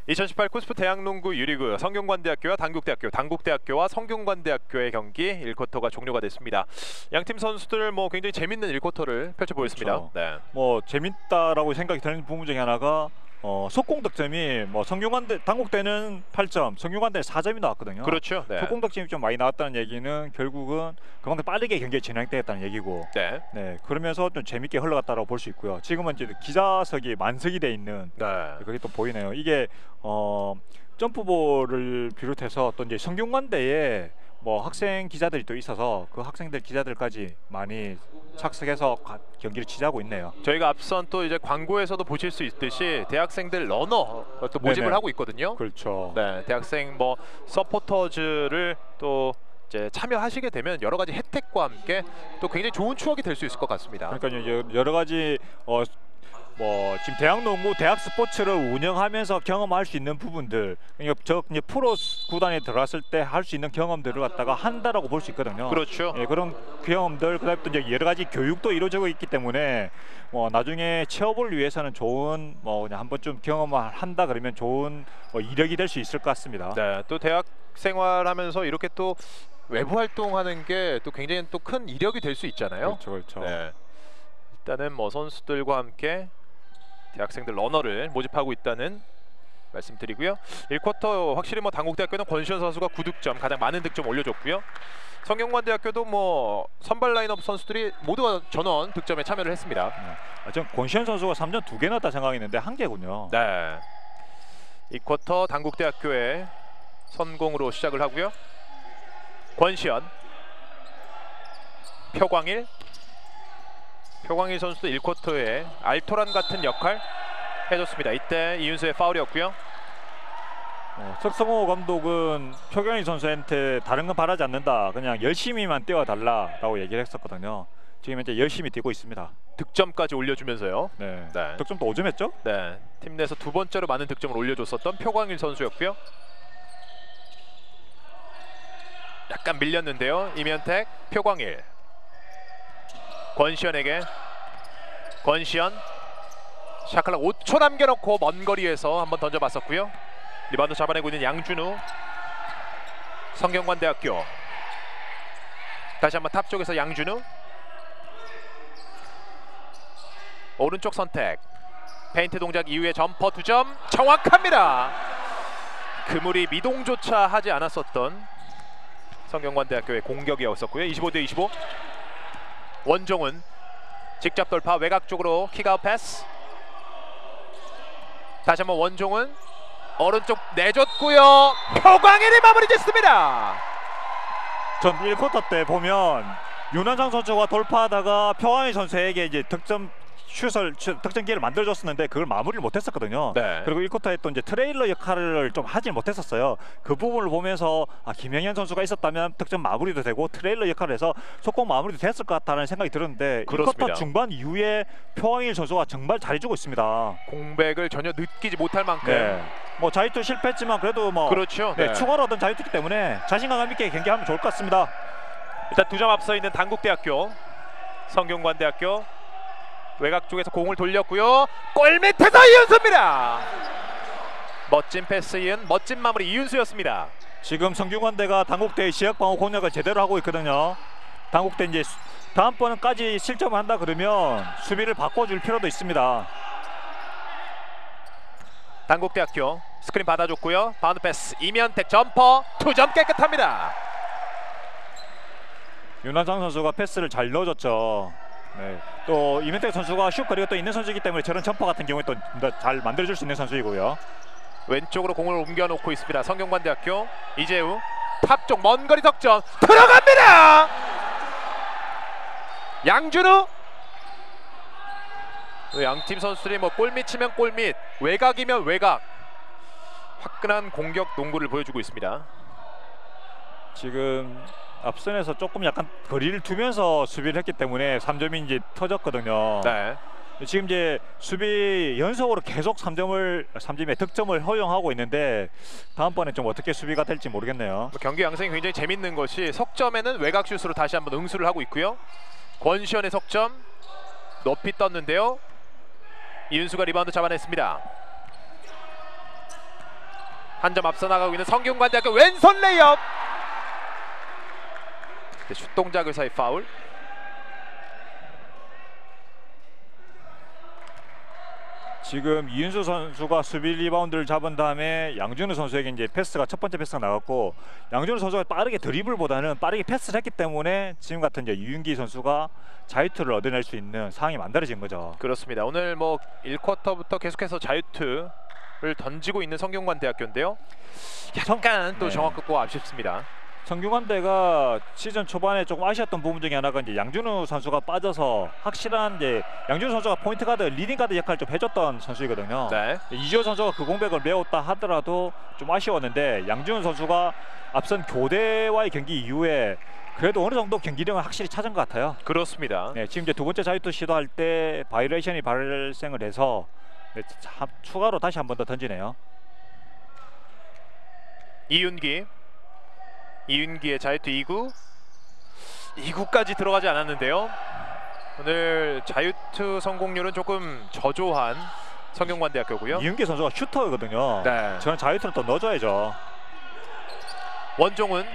(2018) 코스프 대학농구 유리그 성균관대학교와 당국대학교, 당국대학교와 성균관대학교의 경기 1쿼터가 종료가 됐습니다. 양팀 선수들 뭐 굉장히 재밌는 1쿼터를 펼쳐 보였습니다. 그렇죠. 네. 뭐 재밌다라고 생각이 드는 부분 중에 하나가 어, 속공 득점이 뭐 성균관 대 당국대는 8점, 성균관 대 4점이 나왔거든요. 그렇죠. 네. 속공 득점이 좀 많이 나왔다는 얘기는 결국은 그만큼 빠르게 경기가 진행되었다는 얘기고 네. 네 그러면서 좀 재밌게 흘러갔다고 볼 수 있고요. 지금은 이제 기자석이 만석이 돼 있는 네. 그게 또 보이네요. 이게 어 점프볼을 비롯해서 또 이제 성균관대에 뭐 학생 기자들이 또 있어서 그 학생들 기자들까지 많이 착석해서 가- 경기를 취재하고 있네요. 저희가 앞선 또 이제 광고에서도 보실 수 있듯이 대학생들 러너 또 모집을 네네. 하고 있거든요. 그렇죠. 네, 대학생 뭐 서포터즈를 또 이제 참여하시게 되면 여러 가지 혜택과 함께 또 굉장히 좋은 추억이 될 수 있을 것 같습니다. 그러니까 여- 여러 가지 어, 뭐 지금 대학 농구, 대학 스포츠를 운영하면서 경험할 수 있는 부분들, 그러니까 저 이제 프로 구단에 들어갔을 때 할 수 있는 경험들을 갖다가 한다라고 볼 수 있거든요. 그렇죠. 예, 그런 경험들 그다음에 또 이제 여러 가지 교육도 이루어지고 있기 때문에 뭐 나중에 취업을 위해서는 좋은 뭐 그냥 한 번쯤 경험을 한다 그러면 좋은 어, 이력이 될 수 있을 것 같습니다. 네, 또 대학 생활하면서 이렇게 또 외부 활동하는 게 또 굉장히 또 큰 이력이 될 수 있잖아요. 그렇죠, 그렇죠. 네. 일단은 뭐 선수들과 함께 대학생들 러너를 모집하고 있다는 말씀드리고요. 1쿼터 확실히 뭐 당국대학교는 권시현 선수가 9득점 가장 많은 득점 올려줬고요. 성균관대학교도 뭐 선발 라인업 선수들이 모두가 전원 득점에 참여를 했습니다. 아, 전 권시현 선수가 3점 두 개 넣었다 생각했는데 한 개군요. 네. 2쿼터 당국대학교의 선공으로 시작을 하고요. 권시현, 표광일, 표광일 선수도 1쿼터에 알토란 같은 역할 해줬습니다. 이때 이윤수의 파울이었고요. 어, 석성호 감독은 표경희 선수한테 다른 건 바라지 않는다. 그냥 열심히만 뛰어달라라고 얘기를 했었거든요. 지금 현재 열심히 뛰고 있습니다. 득점까지 올려주면서요. 네. 네. 득점도 5점 했죠? 네, 팀 내에서 두 번째로 많은 득점을 올려줬었던 표광일 선수였고요. 약간 밀렸는데요. 임현택, 표광일, 권시현에게 권시현 shot clock 5초 남겨놓고 먼 거리에서 한번 던져봤었고요. 리바운드 잡아내고 있는 양준우, 성균관대학교. 다시 한번 top 쪽에서 양준우. 오른쪽 선택. 페인트 동작 이후에 점퍼 두 점 정확합니다. 그물이 미동조차 하지 않았었던 성균관대학교의 공격이었었고요. 25대 25. 원종훈 직접 돌파 외곽 쪽으로 kick-out 패스. 다시 한번 원종훈 오른쪽 내줬고요. 표광일이 마무리 짓습니다. 전 1쿼터 때 보면 윤원상 선수가 돌파하다가 표광희 선수에게 이제 득점 슛을 슛- 득점 기회를 만들어줬었는데 그걸 마무리를 못했었거든요. 네. 그리고 1쿼터에 또 이제 트레일러 역할을 좀 하지 못했었어요. 그 부분을 보면서 아, 김영현 선수가 있었다면 득점 마무리도 되고 트레일러 역할을 해서 속공 마무리도 됐을 것 같다는 생각이 들었는데 그렇습니다. 1쿼터 중반 이후에 표광일 선수가 정말 잘해주고 있습니다. 공백을 전혀 느끼지 못할 만큼 네. 뭐 자유투 실패했지만 그래도 뭐 그렇죠. 네, 네. 추가로 얻은 자유투기 때문에 자신감 있게 경기하면 좋을 것 같습니다. 일단 두 점 앞서 있는 당국대학교 성균관대학교 외곽 쪽에서 공을 돌렸고요 골 밑에서 이윤수입니다 멋진 패스 이은 멋진 마무리 이윤수였습니다 지금 성균관대가 단국대의 지역 방어 공략을 제대로 하고 있거든요. 단국대 이제 수- 다음번까지 실점을 한다 그러면 수비를 바꿔줄 필요도 있습니다. 단국대학교 스크린 받아줬고요 바운드 패스 임현택 점퍼 두점 깨끗합니다 윤원상 선수가 패스를 잘 넣어줬죠. 네. 또 임현택 선수가 슛 거리가 또 있는 선수이기 때문에 저런 점퍼 같은 경우에 또 잘 만들어줄 수 있는 선수이고요. 왼쪽으로 공을 옮겨놓고 있습니다. 성균관대학교 이재우. 탑쪽 먼 거리 덕점. 들어갑니다! 양준우! 양팀 선수들이 뭐 골밑이면 골밑 외곽이면 외곽. 화끈한 공격 농구를 보여주고 있습니다. 지금 앞선에서 조금 약간 거리를 두면서 수비를 했기 때문에 3점이 이제 터졌거든요. 네. 지금 이제 수비 연속으로 계속 3점을 3점의 득점을 허용하고 있는데 다음번에 좀 어떻게 수비가 될지 모르겠네요. 뭐 경기 양상이 굉장히 재밌는 것이 석점에는 외곽 슛으로 다시 한번 응수를 하고 있고요. 권시현의 석점 높이 떴는데요. 이윤수가 리바운드 잡아냈습니다. 한 점 앞서 나가고 있는 성균관대학교 왼손 레이업. 네, 슛 동작 의사의 파울. 지금 이윤수 선수가 수비 리바운드를 잡은 다음에 양준우 선수에게 이제 패스가 첫 번째 패스가 나갔고 양준우 선수가 빠르게 드리블보다는 빠르게 패스를 했기 때문에 지금 같은 이제 이윤기 선수가 자유투를 얻어낼 수 있는 상황이 만들어진 거죠. 그렇습니다. 오늘 뭐 1쿼터부터 계속해서 자유투를 던지고 있는 성균관 대학교인데요. 약간 또 네. 정확하고 아쉽습니다. 성균관대가 시즌 초반에 조금 아쉬웠던 부분 중에 하나가 이제 양준우 선수가 빠져서 확실한 이제 양준우 선수가 포인트 가드, 리딩 가드 역할을 좀 해줬던 선수이거든요. 네. 이지호 선수가 그 공백을 메웠다 하더라도 좀 아쉬웠는데 양준우 선수가 앞선 고대와의 경기 이후에 그래도 어느 정도 경기력을 확실히 찾은 것 같아요. 그렇습니다. 네, 지금 이제 두 번째 자유투 시도할 때 바이얼레이션이 발생을 해서 네, 참, 추가로 다시 한 번 더 던지네요. 이윤기 이윤기의 자유투 2구. 2구까지 들어가지 않았는데요. 오늘 자유투 성공률은 조금 저조한 성균관대학교고요. 이윤기 선수가 슈터거든요. 네. 저는 자유투를 더 넣어줘야죠. 원종은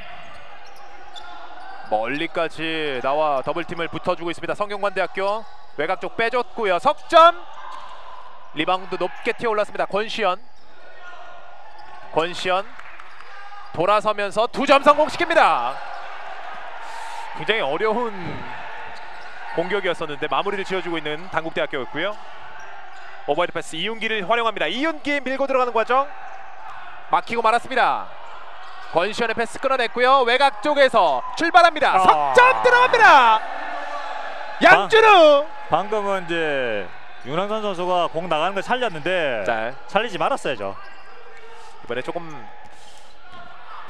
멀리까지 나와 더블팀을 붙어주고 있습니다. 성균관대학교. 외곽 쪽 빼줬고요. 석점. 리바운드 높게 튀어올랐습니다. 권시현. 권시현 돌아서면서 두 점 성공시킵니다. 굉장히 어려운 공격이었었는데 마무리를 지어주고 있는 단국대학교였고요. 오버헤드 패스 이윤기를 활용합니다. 이윤기 밀고 들어가는 과정. 막히고 말았습니다. 권시현의 패스 끊어냈고요. 외곽 쪽에서 출발합니다. 아. 석점 들어갑니다. 양준우! 방 금은 이제 윤환선 선수가 공 나가는 걸 살렸는데 자. 살리지 말았어야죠. 이번에 조금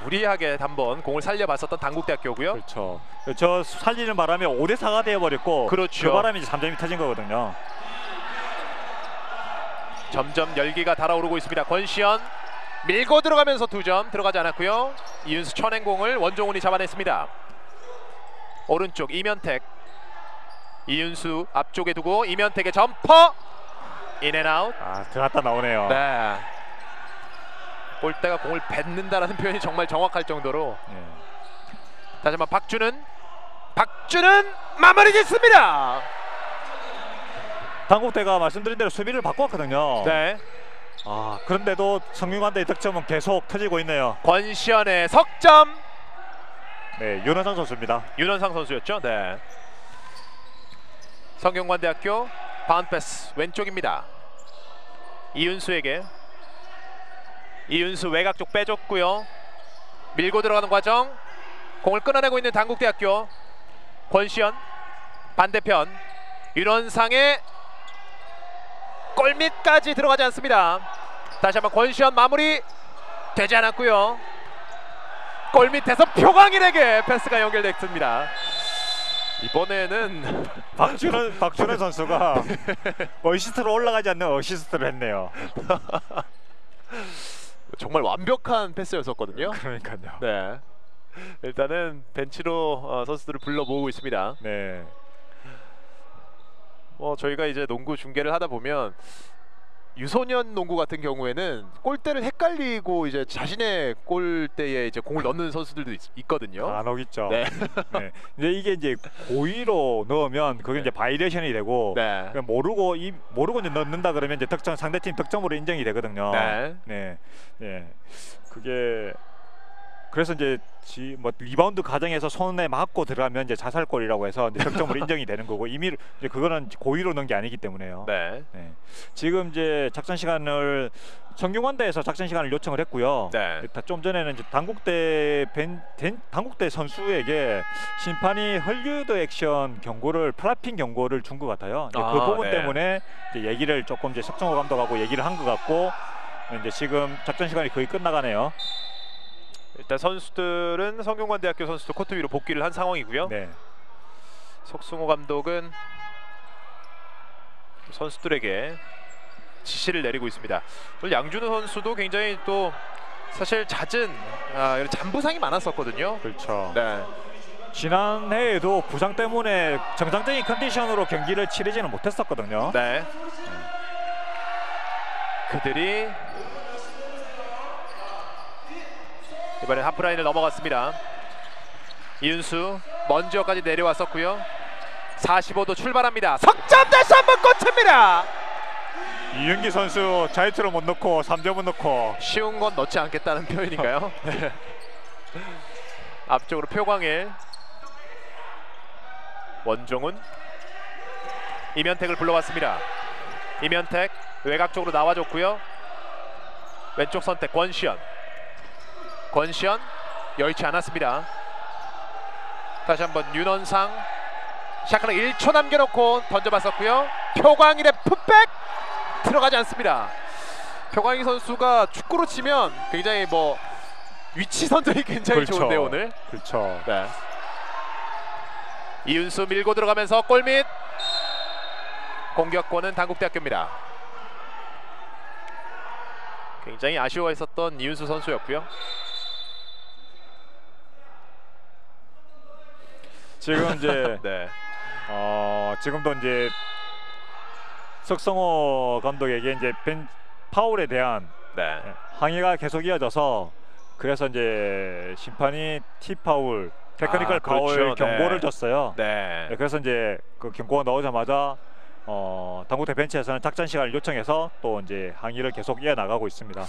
무리하게 한번 공을 살려봤었던 당국대학교고요 그렇죠. 저 살리는 바람에 5대 4가 되어버렸고 그렇죠. 그 바람에 이제 3점이 터진 거거든요. 점점 열기가 달아오르고 있습니다. 권시현 밀고 들어가면서 두 점 들어가지 않았고요. 이윤수 천행공을 원종훈이 잡아냈습니다. 오른쪽 임현택 이윤수 앞쪽에 두고 임현택의 점퍼 in and out 아 들어갔다 나오네요. 네. 골대가 공을 뱉는다라는 표현이 정말 정확할 정도로 예. 다시 한번 박준은 박준은 마무리 짓습니다. 단국대가 말씀드린 대로 수비를 바꿨거든요. 네. 아 그런데도 성균관대의 득점은 계속 터지고 있네요. 권시현의 석점 네, 윤환선 선수입니다. 윤원상 선수였죠. 네. 성균관대학교 바운드 패스 왼쪽입니다. 이윤수에게 이윤수 외곽 쪽 빼줬고요. 밀고 들어가는 과정 공을 끊어내고 있는 단국대학교 권시현 반대편 윤원상의 골밑까지 들어가지 않습니다. 다시 한번 권시현 마무리 되지 않았고요. 골밑에서 표광일에게 패스가 연결됐습니다. 이번에는 박준은 박준은 선수가 어시스트로 올라가지 않는 어시스트를 했네요. 정말 완벽한 패스였었거든요. 그러니까요. 네. 일단은 벤치로 어, 선수들을 불러 모으고 있습니다. 네. 뭐 저희가 이제 농구 중계를 하다 보면 유소년 농구 같은 경우에는 골대를 헷갈리고 이제 자신의 골대에 이제 공을 넣는 선수들도 있, 거든요 간혹 있죠. 네. 네. 이제 이게 이제 고의로 넣으면 그게 이제 바이얼레이션이 되고 네. 모르고 이 모르고 이제 넣는다 그러면 이제 득점 상대팀 득점으로 인정이 되거든요. 네. 네. 네. 그게 그래서 이제 지, 뭐 리바운드 과정에서 손에 맞고 들어가면 이제 자살골이라고 해서 이제 득점으로 인정이 되는 거고 이미 이제 그거는 고의로 넣은 게 아니기 때문에요. 네. 네. 지금 이제 작전 시간을 성균관대에서 작전 시간을 요청을 했고요. 네. 좀 전에는 이제 단국대 벤, 된, 단국대 선수에게 심판이 헐리우드 액션 경고를 flopping 경고를 준 것 같아요. 그 아, 부분 네. 때문에 이제 얘기를 조금 이제 석승호 감독하고 얘기를 한 것 같고 이제 지금 작전 시간이 거의 끝나가네요. 일단 선수들은 성균관대학교 선수들 코트 위로 복귀를 한 상황이고요. 네. 석승호 감독은 선수들에게 지시를 내리고 있습니다. 오늘 양준호 선수도 굉장히 또 사실 잦은 아, 잔부상이 많았었거든요. 그렇죠. 네. 지난해에도 부상 때문에 정상적인 컨디션으로 경기를 치르지는 못했었거든요. 네. 그들이 이번엔 하프라인을 넘어갔습니다. 이윤수 먼저까지 내려왔었고요. 45도 출발합니다. 석점 다시 한번 꽂힙니다. 이윤기 선수 자유투를 못 넣고 3점을 넣고 쉬운 건 넣지 않겠다는 표현인가요? 네. 앞쪽으로 표광일 원종훈 이면택을 불러왔습니다. 이면택 외곽 쪽으로 나와줬고요. 왼쪽 선택 권시현 권시현 여의치 않았습니다. 다시 한번 윤원상 샤크락 1초 남겨놓고 던져봤었고요. 표광일의 풋백 들어가지 않습니다. 표광일 선수가 축구로 치면 굉장히 뭐 위치 선정이 굉장히 그렇죠. 좋은데 오늘. 그렇죠. 네. 이윤수 밀고 들어가면서 골밑 공격권은 당국대학교입니다. 굉장히 아쉬워했었던 이윤수 선수였고요. 지금 이제 네. 어, 지금도 이제 석성호 감독에게 이제 벤 파울에 대한 네. 항의가 계속 이어져서 그래서 이제 심판이 티 파울, 테크니컬 아, 그렇죠. 파울 경고를 네. 줬어요. 네. 네, 그래서 이제 그 경고가 나오자마자 어, 당구대 벤치에서는 작전 시간을 요청해서 또 이제 항의를 계속 이어 나가고 있습니다.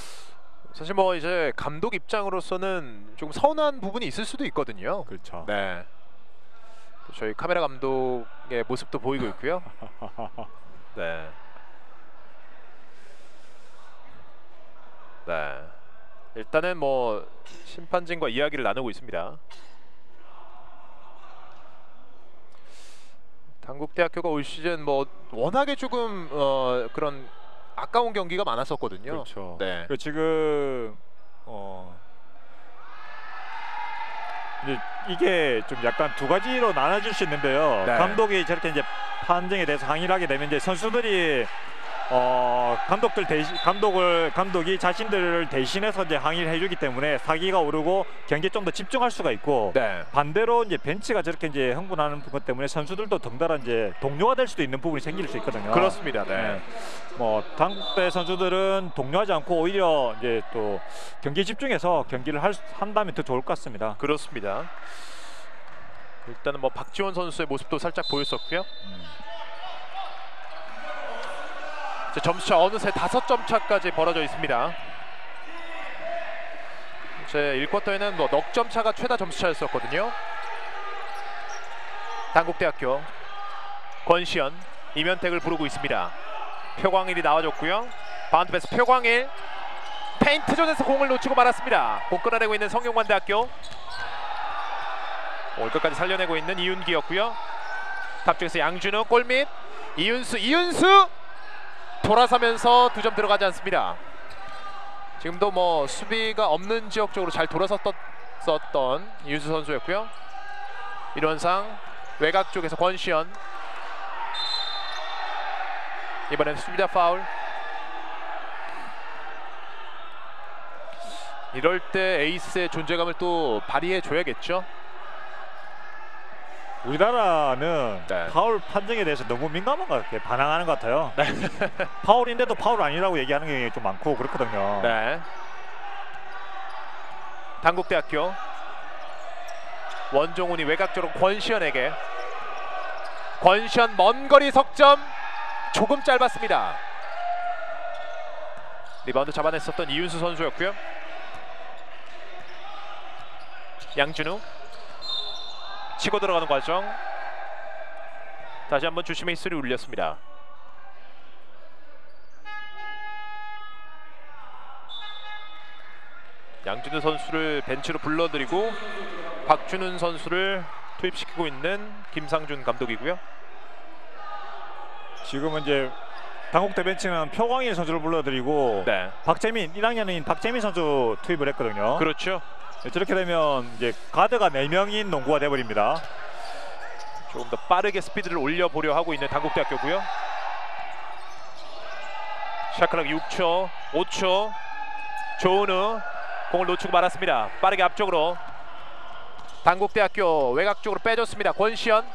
사실 뭐 이제 감독 입장으로서는 조금 서운한 부분이 있을 수도 있거든요. 그렇죠. 네. 또 저희 카메라 감독의 모습도 보이고 있고요. 네. 네. 일단은 뭐 심판진과 이야기를 나누고 있습니다. 당국대학교가 올 시즌 뭐 워낙에 조금 어 그런 아까운 경기가 많았었거든요. 그렇죠. 네. 그 지금 어 이게 좀 약간 두 가지로 나눠질 수 있는데요. 네. 감독이 저렇게 이제 판정에 대해서 항의를 하게 되면 이제 선수들이 어 감독들 대신 감독을 감독이 자신들을 대신해서 이제 항의를 해주기 때문에 사기가 오르고 경기에 좀 더 집중할 수가 있고 네. 반대로 이제 벤치가 저렇게 이제 흥분하는 것 때문에 선수들도 덩달아 이제 동료가 될 수도 있는 부분이 생길 수 있거든요. 그렇습니다. 네. 네. 뭐 당국대 선수들은 동요하지 않고 오히려 이제 또 경기 집중해서 경기를 할, 수- 한다면 더 좋을 것 같습니다. 그렇습니다. 일단은 뭐 박지원 선수의 모습도 살짝 보였었고요. 이제 점수차 어느새 다섯 점 차까지 벌어져 있습니다. 제 1쿼터에는 뭐 넉점 차가 최다 점수차였었거든요. 단국대학교 권시현 임현택을 부르고 있습니다. 표광일이 나와줬고요. 바운드 패스 표광일 페인트 존에서 공을 놓치고 말았습니다. 공 끊어내고 있는 성균관대학교 볼 끝까지 살려내고 있는 이윤기였고요. top쪽에서 양준우 골밑 이윤수 이윤수 돌아서면서 두 점 들어가지 않습니다. 지금도 뭐 수비가 없는 지역 쪽으로 잘 돌아섰던 이윤수 선수였고요. 이론상 외곽 쪽에서 권시현 이번엔 수비자 파울 이럴 때 에이스의 존재감을 또 발휘해 줘야겠죠. 우리나라는 네. 파울 판정에 대해서 너무 민감한 것 같아요. 반항하는 것 같아요. 파울인데도 파울 아니라고 얘기하는 게 좀 많고 그렇거든요. 네. 단국대학교 원종훈이 외곽쪽으로 권시현에게 권시현 먼 거리 석점 조금 짧았습니다. 리바운드 잡아냈었던 이윤수 선수였고요. 양준우 치고 들어가는 과정 다시 한번 주심의 휘슬을 울렸습니다. 양준우 선수를 벤치로 불러들이고 박준훈 선수를 투입시키고 있는 김상준 감독이고요. 지금은 이제 당국대 벤치는 표광일 선수를 불러들이고 네, 박재민 1학년인 박재민 선수 투입을 했거든요. 그렇죠. 네, 저렇게 되면 이제 가드가 4명인 농구가 돼버립니다. 조금 더 빠르게 스피드를 올려보려 하고 있는 당국대학교고요. 샤클락 6초, 5초. 조은우 공을 놓치고 말았습니다. 빠르게 앞쪽으로 당국대학교 외곽 쪽으로 빼줬습니다. 권시현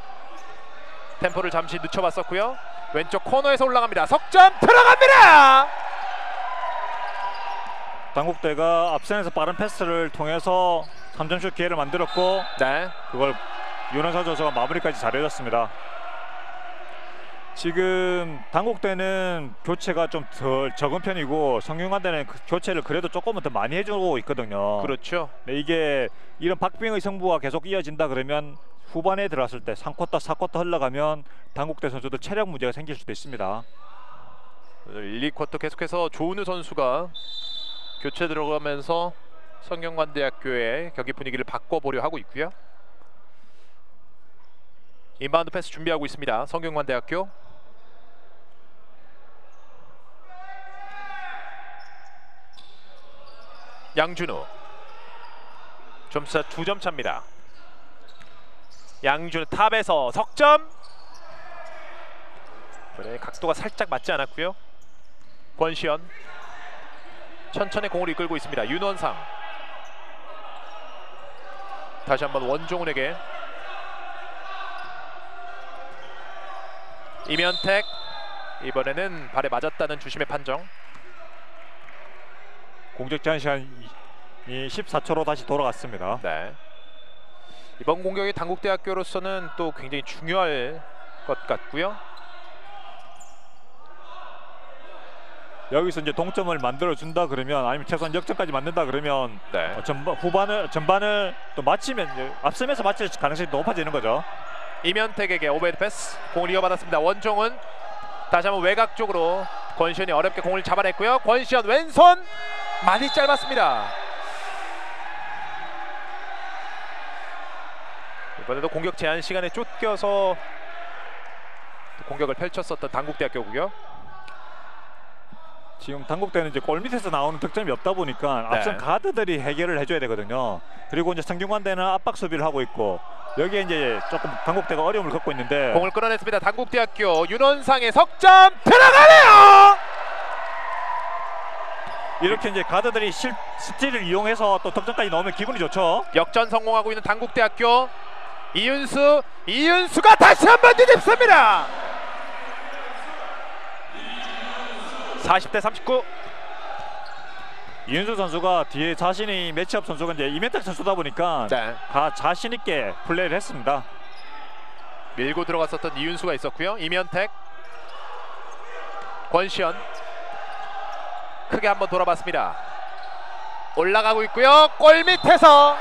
템포를 잠시 늦춰봤었고요. 왼쪽 코너에서 올라갑니다. 석점 들어갑니다. 당국대가 앞선에서 빠른 패스를 통해서 3점슛 기회를 만들었고 네, 그걸 윤원사 선수가 마무리까지 잘해줬습니다. 지금 당국대는 교체가 좀 덜 적은 편이고 성균관대는 그 교체를 그래도 조금은 더 많이 해주고 있거든요. 그렇죠. 네, 이게 이런 박빙의 승부가 계속 이어진다 그러면 후반에 들어왔을 때 3쿼터, 4쿼터 흘러가면 당국대 선수들 체력 문제가 생길 수도 있습니다. 1, 2쿼터 계속해서 조은우 선수가 교체 들어가면서 성균관대학교의 경기 분위기를 바꿔보려 하고 있고요. 인바운드 패스 준비하고 있습니다. 성균관대학교. 양준우 점차 두 점 차입니다. 양준우 top에서 석점. 이번에 각도가 살짝 맞지 않았고요. 권시현 천천히 공을 이끌고 있습니다. 윤원상 다시 한번 원종훈에게 이면택 이번에는 발에 맞았다는 주심의 판정. 공격 제한 시간이 14초로 다시 돌아갔습니다. 네. 이번 공격이 당국대학교로서는 또 굉장히 중요할 것 같고요. 여기서 이제 동점을 만들어 준다 그러면 아니면 최소한 역전까지 만든다 그러면 네. 어, 전반 후반을 전반을 또 마치면 이제 앞서면서 마칠 가능성이 높아지는 거죠. 임현택에게 오버헤드 패스 공을 이어받았습니다. 원종훈 다시 한번 외곽 쪽으로 권시현이 어렵게 공을 잡아냈고요. 권시현 왼손 많이 짧았습니다. 이번에도 공격 제한 시간에 쫓겨서 공격을 펼쳤었던 단국대학교고요. 지금 단국대는 이제 골 밑에서 나오는 득점이 없다 보니까 네. 앞선 가드들이 해결을 해줘야 되거든요. 그리고 이제 성균관대는 압박 수비를 하고 있고 여기에 이제 조금 당국대가 어려움을 겪고 있는데 공을 끌어냈습니다. 당국대학교 윤원상의 석점 들어가네요. 이렇게 이제 가드들이 실, 스틸을 이용해서 또 득점까지 넣으면 기분이 좋죠. 역전 성공하고 있는 당국대학교 이윤수 이윤수가 다시 한번 뒤집습니다. 40대 39 이윤수 선수가 뒤에 자신이 매치업 선수가 이제 이멘탁 선수다 보니까 네. 다 자신 있게 플레이를 했습니다. 밀고 들어갔었던 이윤수가 있었고요. 이면택 권시현 크게 한번 돌아봤습니다. 올라가고 있고요. 골 밑에서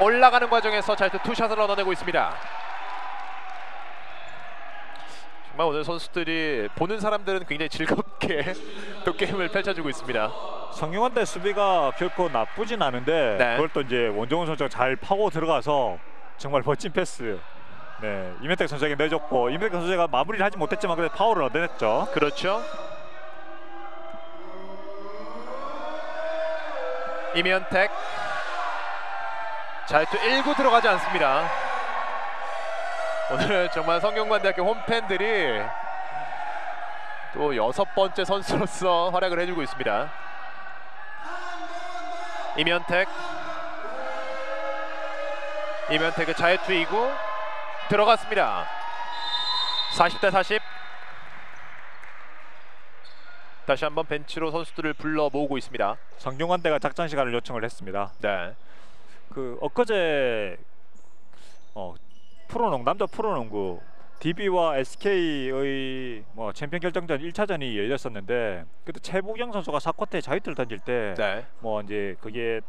올라가는 과정에서 잘 투샷을 얻어내고 있습니다. 정말 오늘 선수들이 보는 사람들은 굉장히 즐겁게 또 게임을 펼쳐주고 있습니다. 성균관대 수비가 결코 나쁘진 않은데 네. 그걸 또 이제 원정훈 선수가 잘 파고 들어가서 정말 멋진 패스. 네, 이멘택 선수에게 내줬고 이멘택 선수가 마무리를 하지 못했지만 그래도 파워를 얻어냈죠. 그렇죠. 이면택 자 또 1구 들어가지 않습니다. 오늘 정말 성균관대학교 홈팬들이 또 여섯 번째 선수로서 활약을 해주고 있습니다. 이면택 이면택의 자유투 2구 들어갔습니다. 40대 40 다시 한번 벤치로 선수들을 불러 모으고 있습니다. 성균관대가 작전 시간을 요청을 했습니다. 네. 그 엊그제 어, 프로농 남자 프로농구 DB와 SK의 뭐 챔피언 결정전 1차전이 열렸었는데 그때 최부경 선수가 4쿼터에 자유투를 던질 때 네. 뭐 이제 그게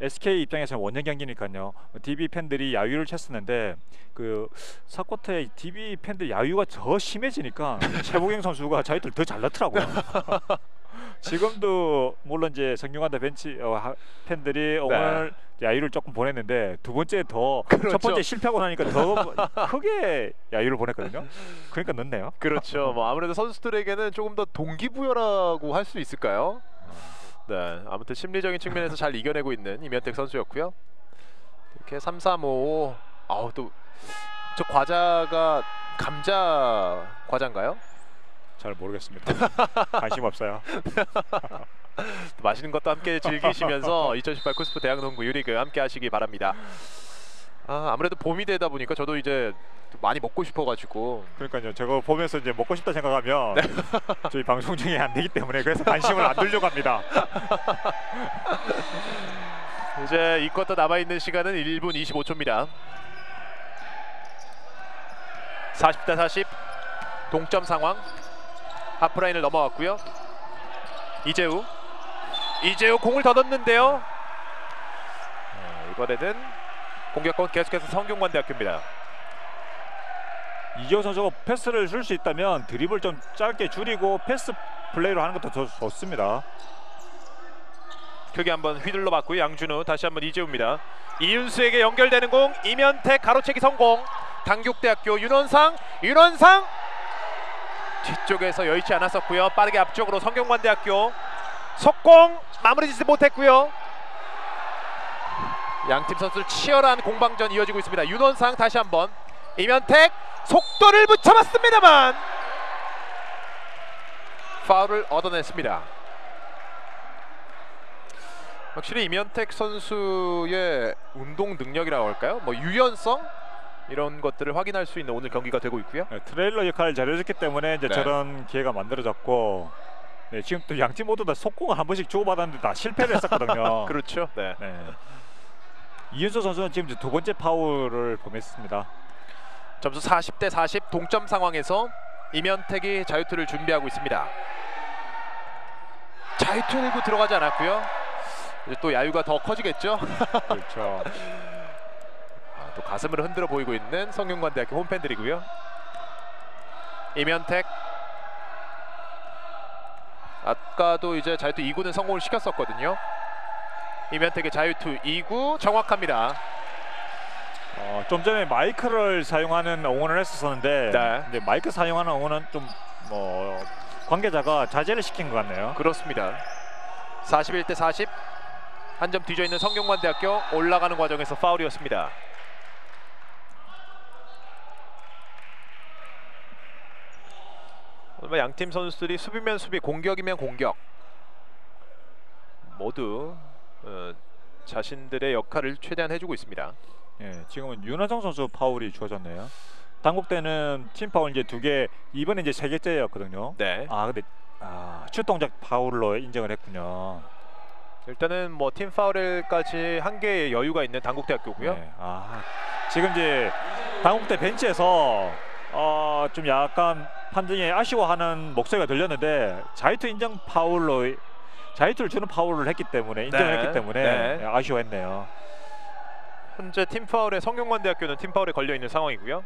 SK 입장에서는 원정 경기니까요. DB 팬들이 야유를 쳤었는데 그 사쿼터에 DB 팬들 야유가 더 심해지니까 최보경 선수가 자유투를 더 잘 넣더라고요. 지금도 물론 이제 성균관대 벤치 어, 하- 팬들이 오늘 야유를 조금 보냈는데 두 번째 더첫 네. 그렇죠. 번째 실패하고 나니까 더 크게 야유를 보냈거든요. 그러니까 넣네요. 그렇죠. 뭐 아무래도 선수들에게는 조금 더 동기부여라고 할 수 있을까요? 네. 아무튼 심리적인 측면에서 잘 이겨내고 있는 이면택 선수였고요. 이렇게 3, 3, 5. 아우 또 저 과자가 감자 과자인가요? 잘 모르겠습니다. 관심 없어요. 또 맛있는 것도 함께 즐기시면서 2018 코스프 대학농구 유리그 함께 하시기 바랍니다. 아, 아무래도 봄이 되다 보니까 저도 이제 또 많이 먹고 싶어가지고 그러니까요. 저거 보면서 이제 먹고 싶다 생각하면 네. 저희 방송 중에 안 되기 때문에 그래서 관심을 안 들려고 합니다. 이제 이 쿼터 남아 있는 시간은 1분 25초입니다. 40대 40 동점 상황. 하프라인을 넘어왔고요. 이재우 이재우 공을 더 넣는데요. 네, 이번에는 공격권 계속해서 성균관대학교입니다. 이재호 선수가 패스를 줄 수 있다면 드리블을 좀 짧게 줄이고 패스 플레이로 하는 것도 더 좋습니다. 크게 한번 휘둘러 봤고요. 양준우 다시 한번 이재우입니다. 이윤수에게 연결되는 공 이면택 가로채기 성공. 당국대학교 윤원상 윤원상 뒤쪽에서 여의치 않았었고요. 빠르게 앞쪽으로 성균관대학교 속공 마무리지지 못했고요. 양팀 선수 치열한 공방전 이어지고 있습니다. 윤원상 다시 한번 이면택 속도를 붙여봤습니다만 파울을 얻어냈습니다. 확실히 이면택 선수의 운동 능력이라고 할까요? 뭐 유연성 이런 것들을 확인할 수 있는 오늘 경기가 되고 있고요. 네, 트레일러 역할을 잘해줬기 때문에 이제 네. 저런 기회가 만들어졌고 네, 지금 또 양팀 모두 다 속공을 한 번씩 주고받았는데 다 실패를 했었거든요. 그렇죠. 네. 네. 이윤수 선수는 지금 두 번째 파울을 범했습니다. 점수 40대 40 동점 상황에서 이면택이 자유투를 준비하고 있습니다. 자유투 일구 들어가지 않았고요. 이제 또 야유가 더 커지겠죠. 그렇죠. 아, 또 가슴을 흔들어 보이고 있는 성균관대학교 홈팬들이고요. 이면택 아까도 이제 자유투 2구는 성공을 시켰었거든요. 이면택의 자유투 2구 정확합니다. 어, 좀 전에 마이크를 사용하는 응원을 했었는데 네. 이제 마이크 사용하는 응원은 좀 뭐 관계자가 자제를 시킨 것 같네요. 그렇습니다. 41대 40. 한 점 뒤져 있는 성균관대학교 올라가는 과정에서 파울이었습니다. 오늘 양팀 선수들이 수비면 수비, 공격이면 공격 모두 어, 자신들의 역할을 최대한 해주고 있습니다. 예, 지금은 윤하정 선수 파울이 주어졌네요. 당국대는 팀 파울 이제 두 개, 이번에 이제 세 개째였거든요. 네. 아 근데 아, 슛 동작 파울로 인정을 했군요. 일단은 뭐 팀 파울까지 한 개의 여유가 있는 당국대학교고요. 네, 아 지금 이제 당국대 벤치에서 어, 좀 약간 판정에 아쉬워하는 목소리가 들렸는데 자유투 인정 파울로 자유투를 주는 파울을 했기 때문에 인정을 네, 했기 때문에 네. 네, 아쉬워했네요. 현재 팀 파울에 성균관 대학교는 팀 파울에 걸려 있는 상황이고요.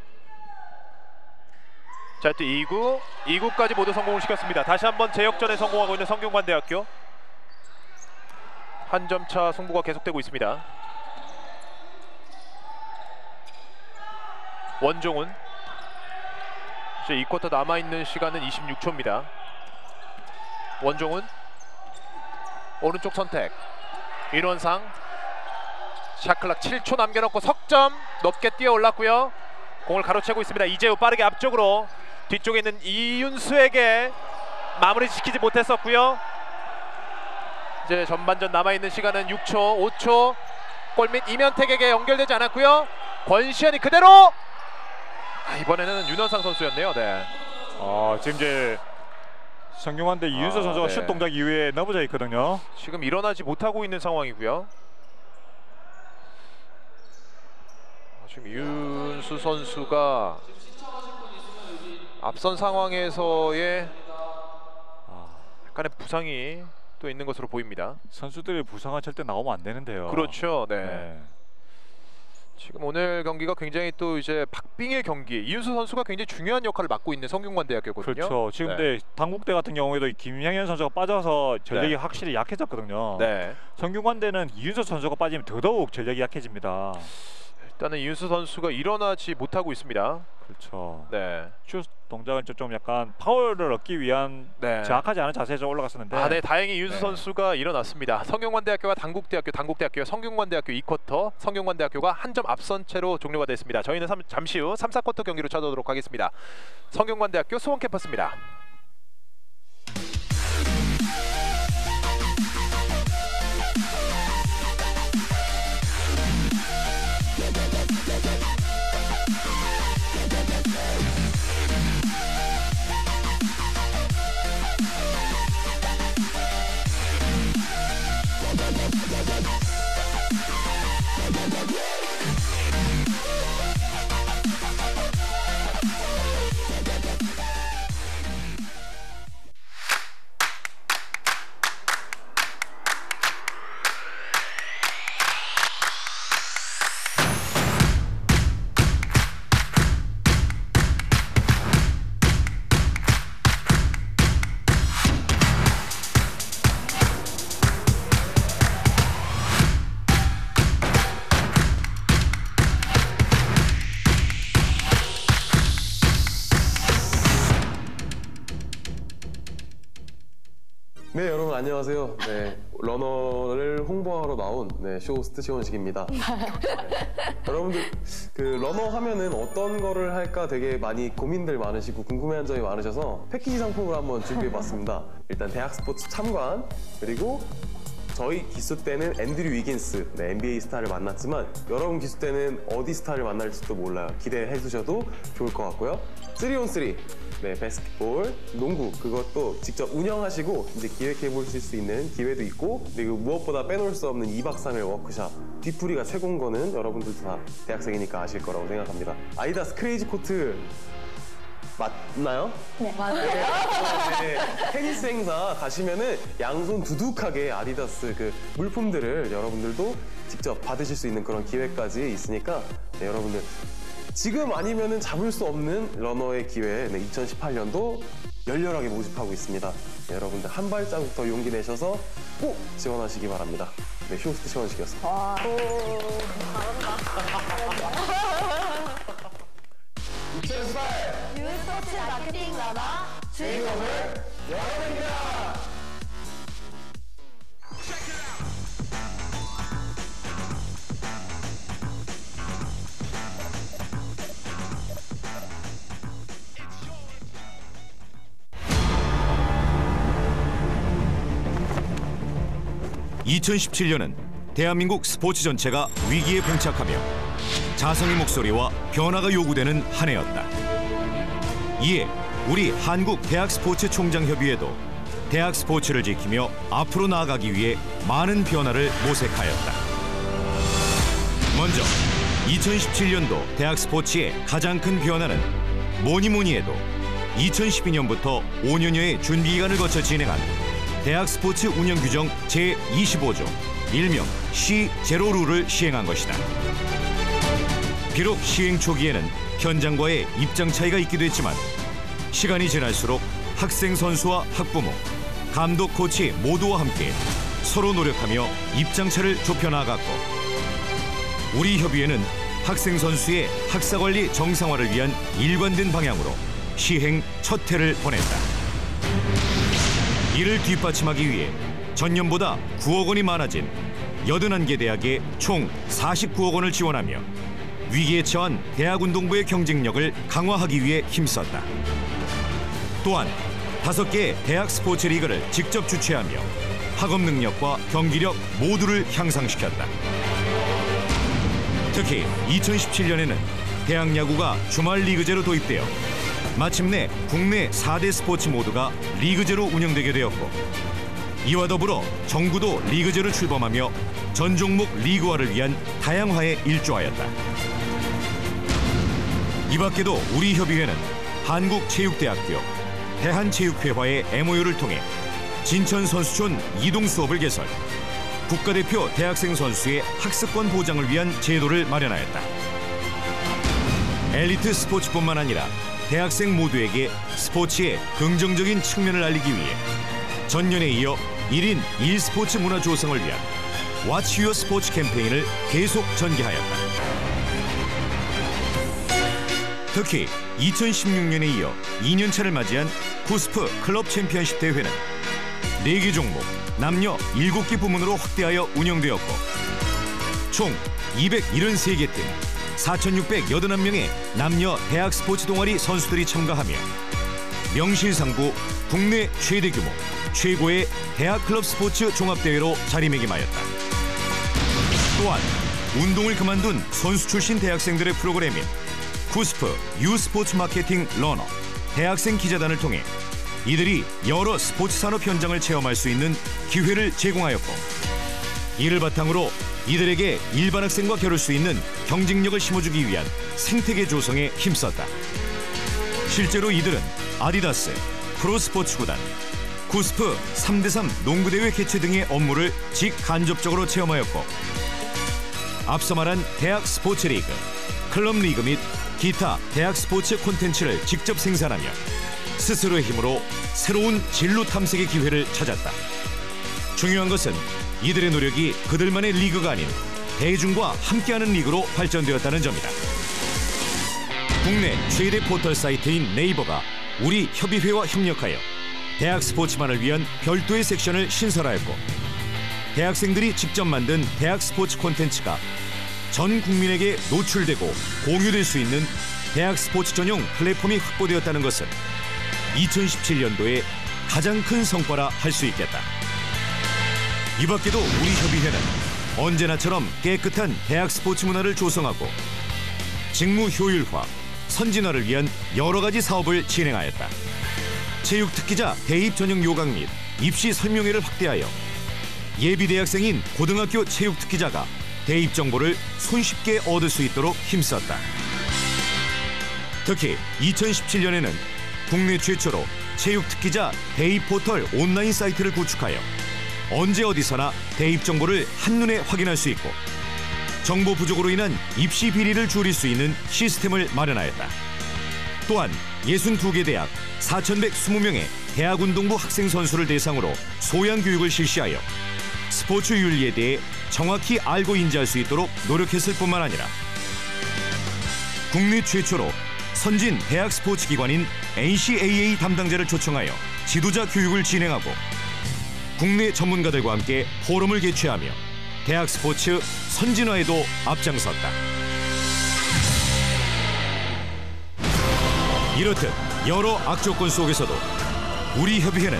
자, 또 2구, 2구까지 모두 성공을 시켰습니다. 다시 한번 제역전에 성공하고 있는 성균관 대학교. 한 점 차 승부가 계속되고 있습니다. 원종훈. 이제 2쿼터 남아 있는 시간은 26초입니다. 원종훈 오른쪽 선택. 인원상 샤클락 7초 남겨놓고 석점 높게 뛰어 올랐고요. 공을 가로채고 있습니다. 이재우 빠르게 앞쪽으로 뒤쪽에 있는 이윤수에게 마무리 지키지 못했었고요. 이제 전반전 남아 있는 시간은 6초, 5초. 골밑 이면택에게 연결되지 않았고요. 권시현이 그대로 아, 이번에는 윤원상 선수였네요. 네. 어, 지금 이제 성균관대 이윤서 아, 선수가 네. 슛 동작 이후에 넘어져 있거든요. 지금 일어나지 못하고 있는 상황이고요. 아, 지금 이윤수 선수가 앞선 상황에서의 아, 약간의 부상이 또 있는 것으로 보입니다. 선수들의 부상은 절대 나오면 안 되는데요. 그렇죠. 네. 네. 지금 오늘 경기가 굉장히 또 이제 박빙의 경기. 이윤수 선수가 굉장히 중요한 역할을 맡고 있는 성균관 대학교거든요. 그렇죠. 지금 네. 당국대 같은 경우에도 김향현 선수가 빠져서 전력이 네. 확실히 약해졌거든요. 네. 성균관대는 이윤서 선수가 빠지면 더더욱 전력이 약해집니다. 일단은 이윤수 선수가 일어나지 못하고 있습니다. 그렇죠. 네. 슛 동작은 좀 약간 파워를 얻기 위한 네. 정확하지 않은 자세에서 올라갔었는데 아, 네, 다행히 윤수 네. 선수가 일어났습니다. 성균관대학교와 당국대학교, 당국대학교, 성균관대학교 2쿼터, 성균관대학교가 한 점 앞선 채로 종료가 됐습니다. 저희는 삼- 잠시 후 3, 4쿼터 경기로 찾아오도록 하겠습니다. 성균관대학교 수원 캠퍼스입니다. 안녕하세요. 네, 러너를 홍보하러 나온 네, 쇼호스트 시원식입니다. 네. 여러분들 그 러너 하면은 어떤 거를 할까 되게 많이 고민들 많으시고 궁금해한 점이 많으셔서 패키지 상품을 한번 준비해봤습니다. 일단 대학 스포츠 참관 그리고 저희 기수 때는 앤드류 위긴스, 네, NBA 스타를 만났지만 여러분 기수 때는 어디 스타를 만날지도 몰라요. 기대해 주셔도 좋을 것 같고요. 3on3, 네, 바스켓볼, 농구 그것도 직접 운영하시고 이제 기획해 보실 수 있는 기회도 있고 그리고 무엇보다 빼놓을 수 없는 2박 3일 워크샵 뒤풀이가 최고인 거는 여러분들도 다 대학생이니까 아실 거라고 생각합니다. 아디다스 Crazy Court 맞나요? 네, 맞아요. 네, 테니스 행사 가시면은 양손 두둑하게 아디다스 그 물품들을 여러분들도 직접 받으실 수 있는 그런 기회까지 있으니까 네, 여러분들 지금 아니면 잡을 수 없는 러너의 기회에 2018년도 열렬하게 모집하고 있습니다. 네, 여러분들 한 발자국 더 용기 내셔서 꼭 지원하시기 바랍니다. 네, 쇼스트 시원식이었습니다. 와, 아. 오, 잘한다. 2018 뉴스포츠 마케팅 나마 주인공을 여러분입니다. 2017년은 대한민국 스포츠 전체가 위기에 봉착하며 자성의 목소리와 변화가 요구되는 한 해였다. 이에 우리 한국 대학 스포츠 총장협의회도 대학 스포츠를 지키며 앞으로 나아가기 위해 많은 변화를 모색하였다. 먼저 2017년도 대학 스포츠의 가장 큰 변화는 뭐니 뭐니 해도 2012년부터 5년여의 준비 기간을 거쳐 진행한 대학 스포츠 운영 규정 제25조 일명 C 제로 룰을 시행한 것이다. 비록 시행 초기에는 현장과의 입장 차이가 있기도 했지만 시간이 지날수록 학생 선수와 학부모, 감독 코치 모두와 함께 서로 노력하며 입장차를 좁혀 나갔고 우리 협의회는 학생 선수의 학사 관리 정상화를 위한 일관된 방향으로 시행 첫 해를 보냈다. 이를 뒷받침하기 위해 전년보다 9억 원이 많아진 81개 대학에 총 49억 원을 지원하며 위기에 처한 대학운동부의 경쟁력을 강화하기 위해 힘썼다. 또한 다섯 개의 대학 스포츠 리그를 직접 주최하며 학업 능력과 경기력 모두를 향상시켰다. 특히 2017년에는 대학 야구가 주말 리그제로 도입되어 마침내 국내 4대 스포츠 모두가 리그제로 운영되게 되었고 이와 더불어 정부도 리그제로 출범하며 전 종목 리그화를 위한 다양화에 일조하였다. 이 밖에도 우리 협의회는 한국체육대학교, 대한체육회와의 MOU를 통해 진천 선수촌 이동 수업을 개설, 국가대표 대학생 선수의 학습권 보장을 위한 제도를 마련하였다. 엘리트 스포츠뿐만 아니라 대학생 모두에게 스포츠의 긍정적인 측면을 알리기 위해 전년에 이어 1인 1스포츠 문화 조성을 위한 Watch Your 스포츠 캠페인을 계속 전개하였다. 특히 2016년에 이어 2년차를 맞이한 쿠스프 클럽 챔피언십 대회는 4개 종목, 남녀 7개 부문으로 확대하여 운영되었고 총 273개 팀, 4,681명의 남녀 대학 스포츠 동아리 선수들이 참가하며 명실상부 국내 최대 규모, 최고의 대학 클럽 스포츠 종합대회로 자리매김하였다. 또한 운동을 그만둔 선수 출신 대학생들의 프로그램인 KUSF U 스포츠 마케팅 러너 대학생 기자단을 통해 이들이 여러 스포츠 산업 현장을 체험할 수 있는 기회를 제공하였고 이를 바탕으로 이들에게 일반 학생과 겨룰 수 있는 경쟁력을 심어주기 위한 생태계 조성에 힘썼다. 실제로 이들은 아디다스, 프로스포츠 구단, 쿠스프 3대3 농구대회 개최 등의 업무를 직간접적으로 체험하였고 앞서 말한 대학 스포츠 리그, 클럽 리그 및 기타 대학 스포츠 콘텐츠를 직접 생산하며 스스로의 힘으로 새로운 진로 탐색의 기회를 찾았다. 중요한 것은 이들의 노력이 그들만의 리그가 아닌 대중과 함께하는 리그로 발전되었다는 점이다. 국내 최대 포털 사이트인 네이버가 우리 협의회와 협력하여 대학 스포츠만을 위한 별도의 섹션을 신설하였고 대학생들이 직접 만든 대학 스포츠 콘텐츠가 전 국민에게 노출되고 공유될 수 있는 대학 스포츠 전용 플랫폼이 확보되었다는 것은 2017년도에 가장 큰 성과라 할 수 있겠다. 이 밖에도 우리 협의회는 언제나처럼 깨끗한 대학 스포츠 문화를 조성하고 직무 효율화, 선진화를 위한 여러 가지 사업을 진행하였다. 체육 특기자 대입 전형 요강 및 입시 설명회를 확대하여 예비 대학생인 고등학교 체육 특기자가 대입 정보를 손쉽게 얻을 수 있도록 힘썼다. 특히 2017년에는 국내 최초로 체육 특기자 대입 포털 온라인 사이트를 구축하여 언제 어디서나 대입 정보를 한눈에 확인할 수 있고 정보 부족으로 인한 입시 비리를 줄일 수 있는 시스템을 마련하였다. 또한 62개 대학 4,120명의 대학운동부 학생 선수를 대상으로 소양 교육을 실시하여 스포츠 윤리에 대해 정확히 알고 인지할 수 있도록 노력했을 뿐만 아니라 국내 최초로 선진 대학 스포츠 기관인 NCAA 담당자를 초청하여 지도자 교육을 진행하고 국내 전문가들과 함께 포럼을 개최하며 대학 스포츠 선진화에도 앞장섰다. 이렇듯 여러 악조건 속에서도 우리 협의회는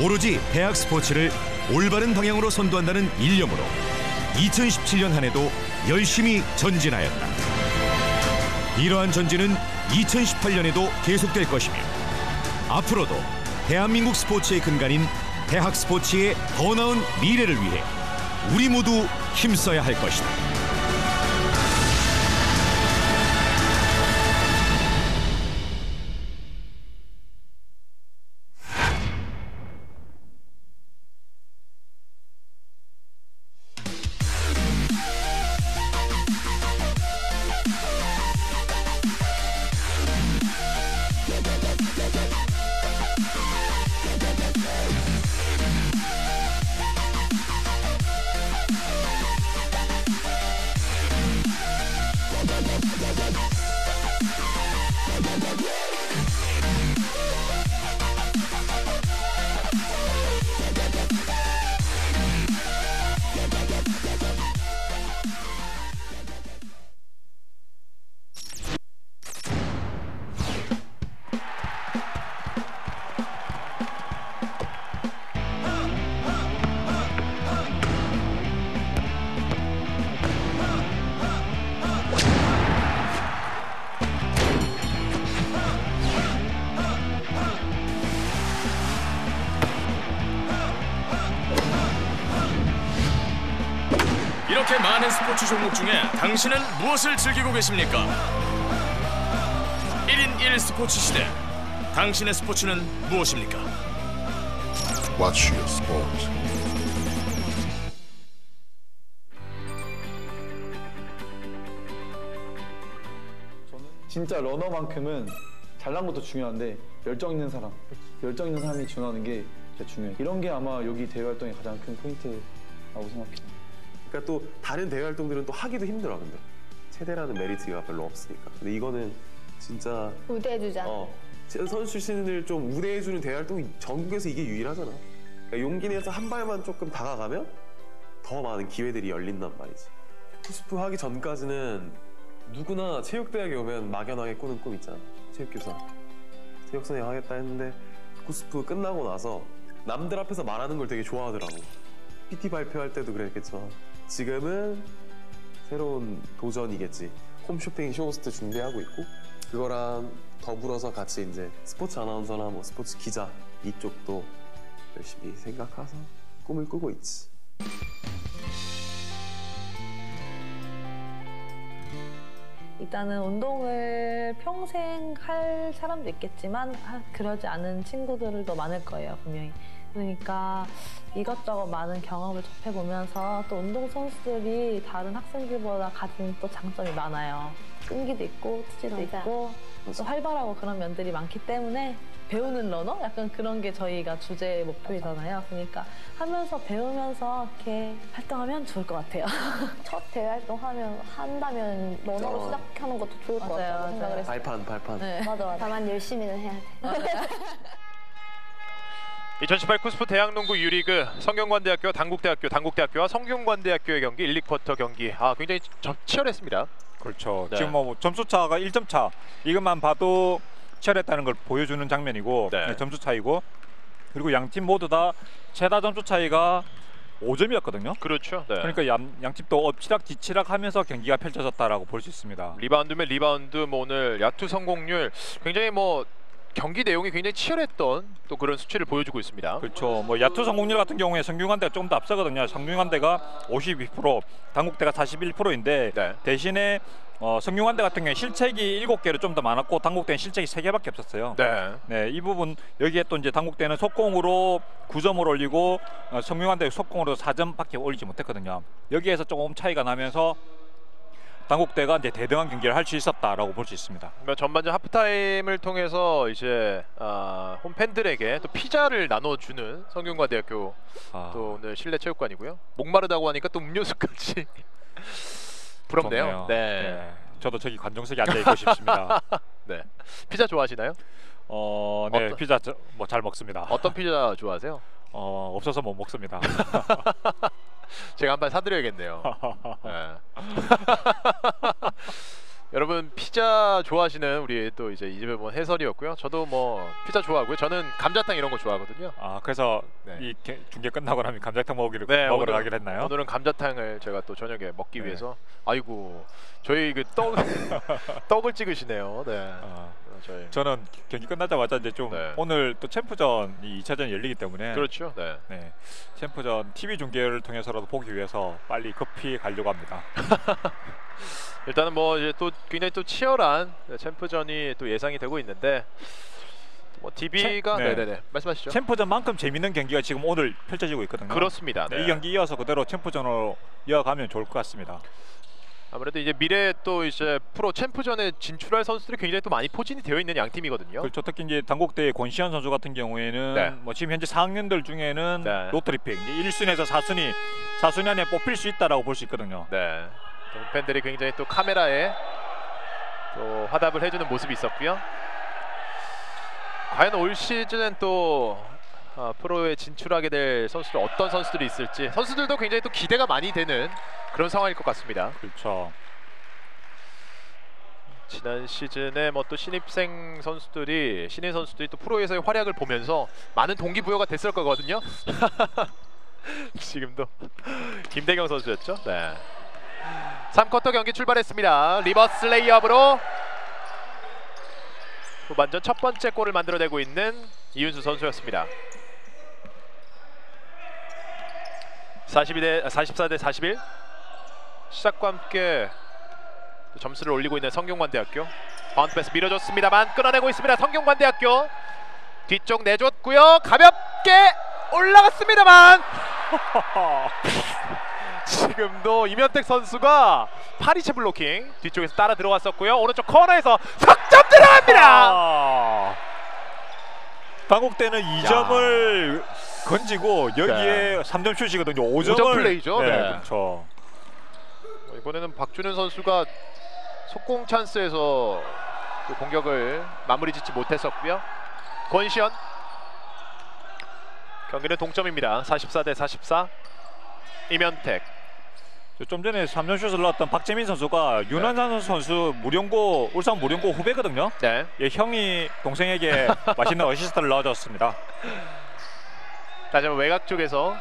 오로지 대학 스포츠를 올바른 방향으로 선도한다는 일념으로 2017년 한 해도 열심히 전진하였다. 이러한 전진은 2018년에도 계속될 것이며 앞으로도 대한민국 스포츠의 근간인 대학 스포츠의 더 나은 미래를 위해 우리 모두 힘써야 할 것이다. 이렇게 많은 스포츠 종목 중에 당신은 무엇을 즐기고 계십니까? 1인 1 스포츠 시대. 당신의 스포츠는 무엇입니까? Watch your sport. 진짜 러너만큼은 잘난 것도 중요한데 열정 있는 사람, 열정 있는 사람이 준하는 게 진짜 중요해요. 이런 게 아마 여기 대외 활동의 가장 큰 포인트라고 생각해요. 그러니까 또 다른 대외 활동들은 또 하기도 힘들어 근데 체대라는 메리트가 별로 없으니까. 근데 이거는 진짜 우대해주자. 어, 선수 출신을 좀 우대해주는 대외 활동이 전국에서 이게 유일하잖아. 그러니까 용기 내서 한 발만 조금 다가가면 더 많은 기회들이 열린단 말이지. KUSF 하기 전까지는 누구나 체육대학에 오면 막연하게 꾸는 꿈 있잖아. 체육교사. 체육선생 하겠다 했는데 KUSF 끝나고 나서 남들 앞에서 말하는 걸 되게 좋아하더라고. PT 발표할 때도 그랬겠지만 지금은 새로운 도전이겠지. 홈쇼핑 쇼호스트 준비하고 있고 그거랑 더불어서 같이 이제 스포츠 아나운서나 뭐 스포츠 기자 이쪽도 열심히 생각해서 꿈을 꾸고 있지. 일단은 운동을 평생 할 사람도 있겠지만 하- 그러지 않은 친구들도 많을 거예요 분명히 그러니까 이것저것 많은 경험을 접해보면서 또 운동선수들이 다른 학생들보다 가진 또 장점이 많아요 끈기도 있고 투지도 맞아. 있고 또 활발하고 그런 면들이 많기 때문에 배우는 러너? 약간 그런 게 저희가 주제 목표이잖아요 그러니까 하면서 배우면서 이렇게 활동하면 좋을 것 같아요 첫 대회 활동하면 한다면 러너로 어. 시작하는 것도 좋을 것 맞아요, 같다고 맞아요. 생각을 했어요. 발판 발판. 네. 맞아 맞아. 다만 열심히는 해야 돼. 2018 쿠스프 대학농구 유리그 성균관대학교 당국대학교 당국대학교와 성균관대학교의 경기 1, 2쿼터 경기 아 굉장히 점- 치열했습니다. 그렇죠. 네. 지금 뭐 점수 차가 1점 차. 이것만 봐도 치열했다는 걸 보여주는 장면이고 네. 네, 점수 차이고 그리고 양 팀 모두 다 최다 점수 차이가 5점이었거든요. 그렇죠. 네. 그러니까 양, 양팀도 엎치락 뒤치락 하면서 경기가 펼쳐졌다라고 볼 수 있습니다. 리바운드면 리바운드 뭐 오늘 야투 성공률 굉장히 뭐 경기 내용이 굉장히 치열했던 또 그런 수치를 보여주고 있습니다. 그렇죠. 뭐 야투 성공률 같은 경우에 성균관대가 조금 더 앞서거든요. 성균관대가 52%, 단국대가 41%인데 네. 대신에 어, 성균관대 같은 경우에 실책이 7개로 좀 더 많았고 단국대는 실책이 3개밖에 없었어요. 네. 네, 이 부분 여기에 또 이제 당국대는 속공으로 9점을 올리고 어, 성균관대 속공으로 4점밖에 올리지 못했거든요. 여기에서 조금 차이가 나면서 당국대가 이제 대등한 경기를 할 수 있었다라고 볼 수 있습니다. 뭐 전반전 하프타임을 통해서 이제 아, 홈 팬들에게 또 피자를 나눠주는 성균관대학교 아, 또 오늘 실내 체육관이고요. 목마르다고 하니까 또 음료수까지 부럽네요. 좋네요. 네. 저도 저기 관중석에 앉아 있고 싶습니다. 네. 피자 좋아하시나요? 어, 네, 어떤- 피자 뭐 잘 먹습니다. 어떤 피자 좋아하세요? 어, 없어서 못 먹습니다. 제가 한번 사드려야겠네요. 네. 여러분 피자 좋아하시는 우리 또 이제 이집에 본 해설이었고요. 저도 뭐 피자 좋아하고요. 저는 감자탕 이런 거 좋아하거든요. 아, 그래서 네. 이 게- 중계 끝나고 나면 감자탕 먹기로 네, 먹으러 오늘- 가기로 했나요? 오늘은 감자탕을 제가 또 저녁에 먹기 네. 위해서 아이고 저희 그 떡 떡을 찍으시네요. 네. 아, 어, 저희 저는 경기 끝나자마자 이제 좀 네. 오늘 또 챔프전 이 2차전이 열리기 때문에 그렇죠. 네. 네, 챔프전 TV 중계를 통해서라도 보기 위해서 빨리 급히 가려고 합니다. 일단은 뭐 이제 또 굉장히 또 치열한 챔프전이 또 예상이 되고 있는데 뭐 DB가 챔- 네. 네. 네네 말씀하시죠. 챔프전만큼 재밌는 경기가 지금 오늘 펼쳐지고 있거든요. 그렇습니다. 네, 네. 이 경기 이어서 그대로 챔프전으로 이어가면 좋을 것 같습니다. 아무래도 이제 미래 또 이제 프로 챔프전에 진출할 선수들이 굉장히 또 많이 포진이 되어 있는 양 팀이거든요. 그렇죠. 특히 이제 당국대의 권시현 선수 같은 경우에는 네. 뭐 지금 현재 4학년들 중에는 네. 로터리픽 1순위에서 4순위 4순위 안에 뽑힐 수 있다라고 볼 수 있거든요. 네. 또 팬들이 굉장히 또 카메라에 또 화답을 해주는 모습이 있었고요. 과연 올 시즌엔 또 아, 프로에 진출하게 될 선수들 어떤 선수들이 있을지 선수들도 굉장히 또 기대가 많이 되는 그런 상황일 것 같습니다. 그렇죠. 지난 시즌에 뭐 또 신입생 선수들이 신인 선수들이 또 프로에서의 활약을 보면서 많은 동기부여가 됐을 거거든요. 지금도 김대경 선수였죠. 네. 3쿼터 경기 출발했습니다. reverse layup으로 후반전 첫 번째 골을 만들어내고 있는 이윤수 선수였습니다. 42대 44대 41 시작과 함께 또 점수를 올리고 있는 성균관대학교 바운드 패스 밀어줬습니다만 끊어내고 있습니다. 성균관대학교 뒤쪽 내줬고요. 가볍게 올라갔습니다만 지금도 이면택 선수가 파리체 블로킹 뒤쪽에서 따라 들어왔었고요. 오른쪽 코너에서 석점 들어갑니다. 아, 당국대는 2점을 건지고 여기에 3점 슛이거든요. 5점을 오점 플레이죠. 네, 네. 그렇죠. 어, 이번에는 박준현 선수가 속공 찬스에서 그 공격을 마무리 짓지 못했었고요. 권시현 경기는 동점입니다. 44 대 44. 이면택 좀 전에 3점 슛을 넣었던 박재민 선수가 윤환산 선수 무령고 울산 무령고 후배거든요. 네. 예, 형이 동생에게 맛있는 어시스트를 넣어줬습니다. 다시 한번 외곽 쪽에서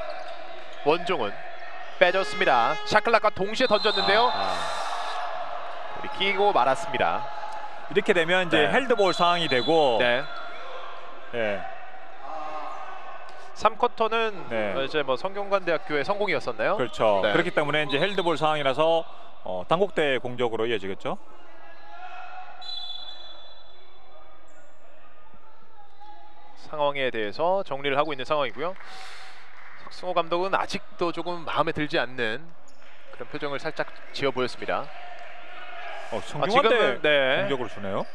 원종은 빼줬습니다. 샤클락과 동시에 던졌는데요. 우리 끼고 말았습니다. 이렇게 되면 이제 네. 헬드볼 상황이 되고 네. 예, 3쿼터는 네. 이제 뭐 성균관대학교의 성공이었었나요? 그렇죠. 네. 그렇기 때문에 이제 헬드볼 상황이라서 어, 당국대 공격으로 이어지겠죠. 상황에 대해서 정리를 하고 있는 상황이고요. 석승호 감독은 아직도 조금 마음에 들지 않는 그런 표정을 살짝 지어 보였습니다. 어, 아, 성균관대 지금은 네. 공격으로 주네요.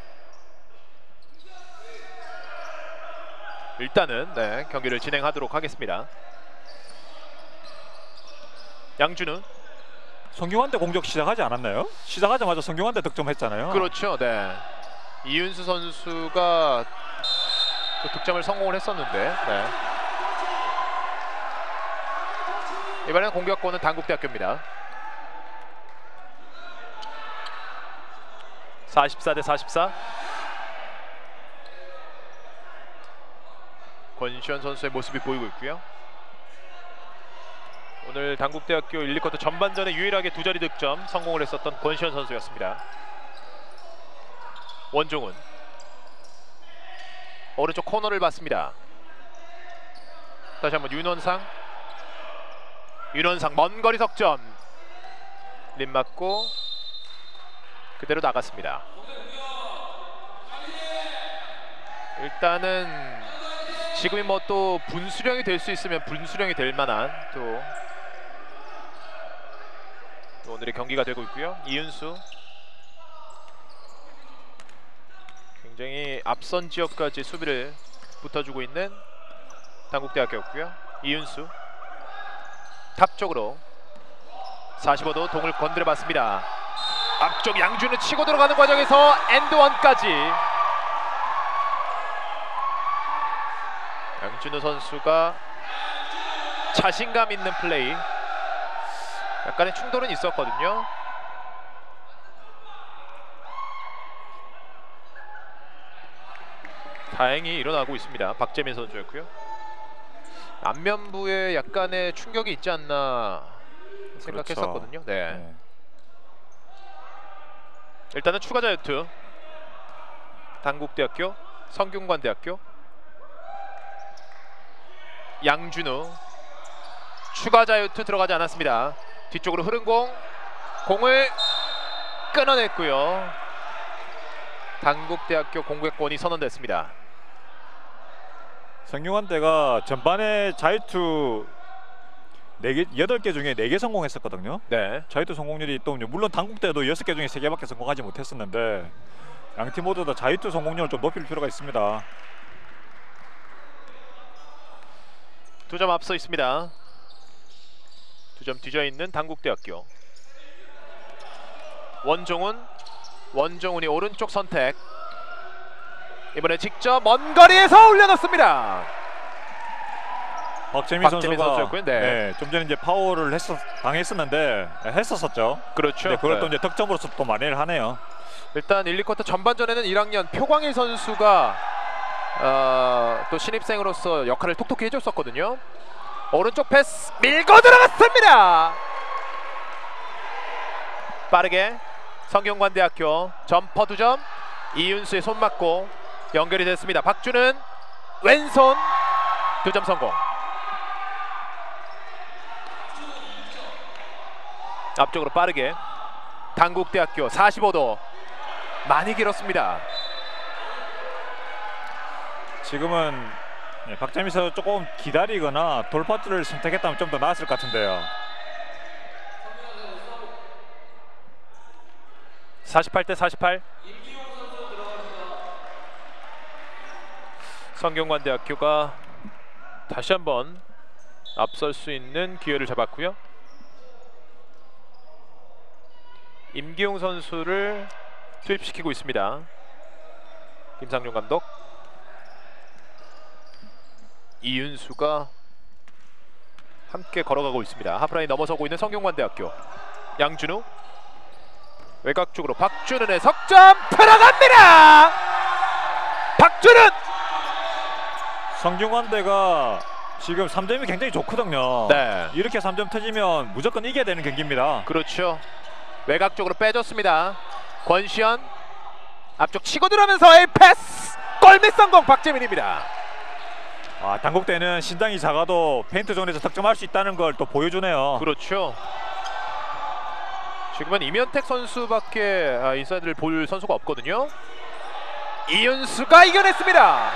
일단은 네, 경기를 진행하도록 하겠습니다. 양준우 성경한테 공격 시작하지 않았나요? 시작하자마자 성경한테 득점했잖아요. 그렇죠. 네. 이윤수 선수가 그 득점을 성공을 했었는데 네. 이번엔 공격권은 단국대학교입니다. 44 대 44 권시현 선수의 모습이 보이고 있고요. 오늘 당국대학교 1, 2쿼터 전반전에 유일하게 두 자리 득점 성공을 했었던 권시현 선수였습니다. 원종훈 오른쪽 코너를 봤습니다. 다시 한번 윤원상 윤원상 먼 거리 석점 림 맞고 그대로 나갔습니다. 일단은 지금이 뭐 또 분수령이 될 수 있으면 분수령이 될 만한 또, 또 오늘의 경기가 되고 있고요. 이윤수 굉장히 앞선 지역까지 수비를 붙어주고 있는 당국대학교였고요. 이윤수 top 쪽으로 45도 공을 건드려 봤습니다. 앞쪽 양준우 치고 들어가는 과정에서 and one까지 양준우 선수가 자신감 있는 플레이 약간의 충돌은 있었거든요. 다행히 일어나고 있습니다. 박재민 선수였고요. 안면부에 약간의 충격이 있지 않나 생각했었거든요. 네. 일단은 추가 자유투 당국대학교 성균관대학교 양준우 추가 자유투 들어가지 않았습니다. 뒤쪽으로 흐른 공 공을 끊어냈고요. 당국대학교 공격권이 선언됐습니다. 성균관대가 전반에 자유투 4개, 8개 중에 4개 성공했었거든요. 네. 자유투 성공률이 또 물론 당국대도 6개 중에 3개밖에 성공하지 못했었는데 양팀 모두 다 자유투 성공률을 좀 높일 필요가 있습니다. 두 점 앞서 있습니다. 두 점 뒤져 있는 당국대학교. 원종훈, 원종훈이 오른쪽 선택. 이번에 직접 먼 거리에서 올려놓습니다. 박재민, 박재민 선수가. 네. 네, 좀 전에 이제 파울을 했었, 당했었는데 네, 했었었죠. 그렇죠. 네, 그걸 네. 또 이제 득점으로서 또 만회를 하네요. 일단 1, 2쿼터 전반전에는 1학년 표광일 선수가 어, 또 신입생으로서 역할을 톡톡히 해줬었거든요. 오른쪽 패스 밀고 들어갔습니다. 빠르게 성균관대학교 점퍼 두점 이윤수의 손 맞고 연결이 됐습니다. 박주는 왼손 두 점 성공. 앞쪽으로 빠르게 당국대학교 45도 많이 길었습니다. 지금은 네, 박재민 선수 조금 기다리거나 돌파들을 선택했다면 좀 더 나았을 것 같은데요. 48대 48. 성균관대학교가 다시 한번 앞설 수 있는 기회를 잡았고요. 임기용 선수를 투입시키고 있습니다. 김상용 감독. 이윤수가 함께 걸어가고 있습니다. 하프라인 넘어서고 있는 성균관대학교. 양준우 외곽 쪽으로 박준은의 석점 들어갑니다. 박준은 성균관대가 지금 3점이 굉장히 좋거든요. 네. 이렇게 3점 터지면 무조건 이겨야 되는 경기입니다. 그렇죠. 외곽 쪽으로 빼줬습니다. 권시현 앞쪽 치고 들어오면서의 패스 골밑 성공 박재민입니다. 아, 단국대는 신장이 작아도 paint zone에서 득점할 수 있다는 걸 또 보여주네요. 그렇죠. 지금은 이면택 선수밖에 아, 인사이드를 볼 선수가 없거든요. 이윤수가 이겨냈습니다.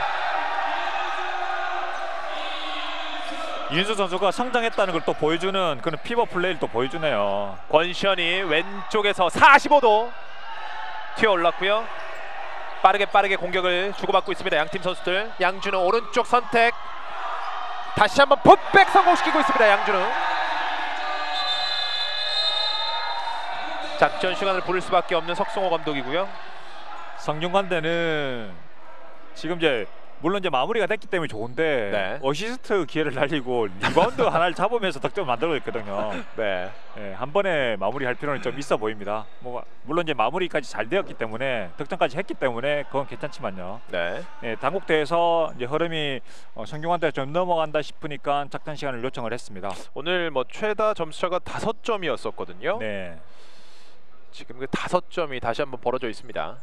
이윤수 선수가 성장했다는 걸 또 보여주는 그런 피벗 플레이를 또 보여주네요. 권시현이 왼쪽에서 45도 튀어 올랐고요. 빠르게 빠르게 공격을 주고받고 있습니다. 양팀 선수들. 양준우 오른쪽 선택. 다시 한번 putback 성공시키고 있습니다. 양준우. 작전 시간을 부를 수밖에 없는 석성호 감독이고요. 성균관대는 지금 이제 물론 이제 마무리가 됐기 때문에 좋은데 네. 어시스트 기회를 날리고 리바운드 하나를 잡으면서 득점 만들고 있거든요. 네. 예, 한 번에 마무리할 필요는 좀 있어 보입니다. 뭐 물론 이제 마무리까지 잘 되었기 때문에 득점까지 했기 때문에 그건 괜찮지만요. 네. 예, 단국대에서 이제 흐름이 어, 성균관대 좀 넘어간다 싶으니까 작전 시간을 요청을 했습니다. 오늘 뭐 최다 점수차가 다섯 점이었었거든요. 네. 지금 그 다섯 점이 다시 한번 벌어져 있습니다.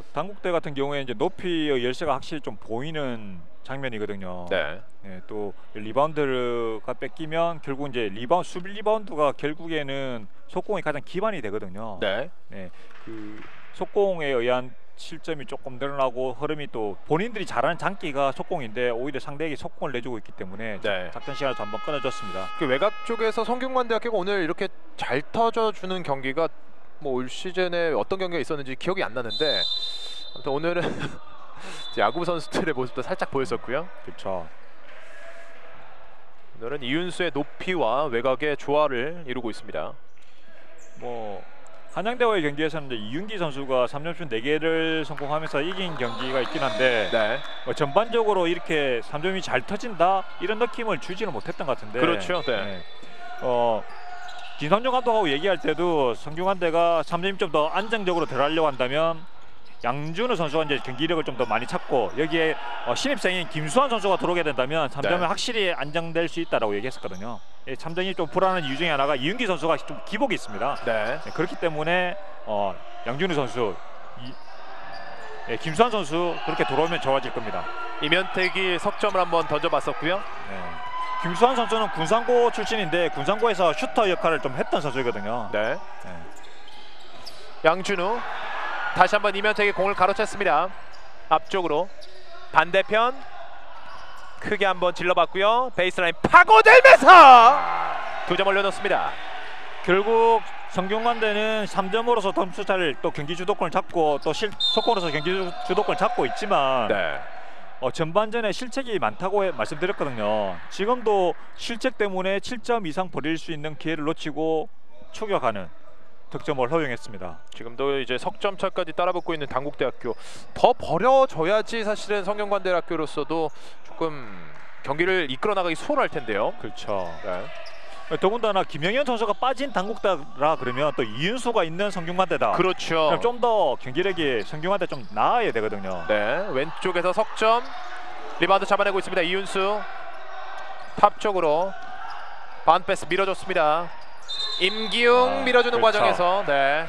뭐 단국대 같은 경우에 이제 높이의 열세가 확실히 좀 보이는 장면이거든요. 네. 예, 또 리바운드가 뺏기면 결국 이제 리바운드 수비 리바운드가 결국에는 속공이 가장 기반이 되거든요. 네. 네, 그 속공에 의한 실점이 조금 늘어나고 흐름이 또 본인들이 잘하는 장기가 속공인데 오히려 상대에게 속공을 내주고 있기 때문에 네. 작전 시간을 좀 한번 끊어줬습니다. 그 외곽 쪽에서 성균관대학교가 오늘 이렇게 잘 터져주는 경기가 뭐 올 시즌에 어떤 경기가 있었는지 기억이 안 나는데 아무튼 오늘은 야구 선수들의 모습도 살짝 보였었고요. 그렇죠. 오늘은 이윤수의 높이와 외곽의 조화를 이루고 있습니다. 뭐 한양대와의 경기에서는 이제 이윤기 선수가 3점슛 4개를 성공하면서 이긴 경기가 있긴 한데 네. 뭐 전반적으로 이렇게 3점이 잘 터진다 이런 느낌을 주지는 못했던 것 같은데 그렇죠. 네. 어 김상정 감독하고 얘기할 때도 성균관대가 3점이 좀더 안정적으로 들어가려고 한다면 양준호 선수가 이제 경기력을 좀 더 많이 찾고 여기에 어, 신입생인 김수환 선수가 들어오게 된다면 3점이 네. 확실히 안정될 수 있다라고 얘기했었거든요. 예, 3점이 좀 불안한 이유 중에 하나가 이윤기 선수가 좀 기복이 있습니다. 네. 네, 그렇기 때문에 어, 양준호 선수, 이, 예, 김수환 선수 그렇게 들어오면 좋아질 겁니다. 이면택이 석점을 한번 던져봤었고요. 네. 김수환 선수는 군산고 출신인데 군산고에서 슈터 역할을 좀 했던 선수이거든요. 네. 양준우 다시 한번 이면택이 공을 가로챘습니다. 앞쪽으로 반대편 크게 한번 질러봤고요. 베이스라인 파고들면서 두 점 올려놓습니다. 결국 성균관대는 3점으로서 점수 차를 또 경기 주도권을 잡고 또 실, 속공으로서 경기 주- 주도권을 잡고 있지만 네. 어, 전반전에 실책이 많다고 해- 말씀드렸거든요. 지금도 실책 때문에 7점 이상 버릴 수 있는 기회를 놓치고 추격하는 득점을 허용했습니다. 지금도 이제 석점 차까지 따라붙고 있는 당국대학교 더 버려져야지 사실은 성균관대학교로서도 조금 경기를 이끌어 나가기 수월할 텐데요. 그렇죠. 네. 더군다나 김영현 선수가 빠진 당국대라 그러면 또 이윤수가 있는 성균관대다. 그렇죠. 좀더 경기력이 성균관대 좀 나아야 되거든요. 네, 왼쪽에서 석점 리바운드 잡아내고 있습니다. 이윤수 top 쪽으로 바운드 패스 밀어줬습니다. 임기웅 아, 밀어주는 그렇죠. 과정에서 네,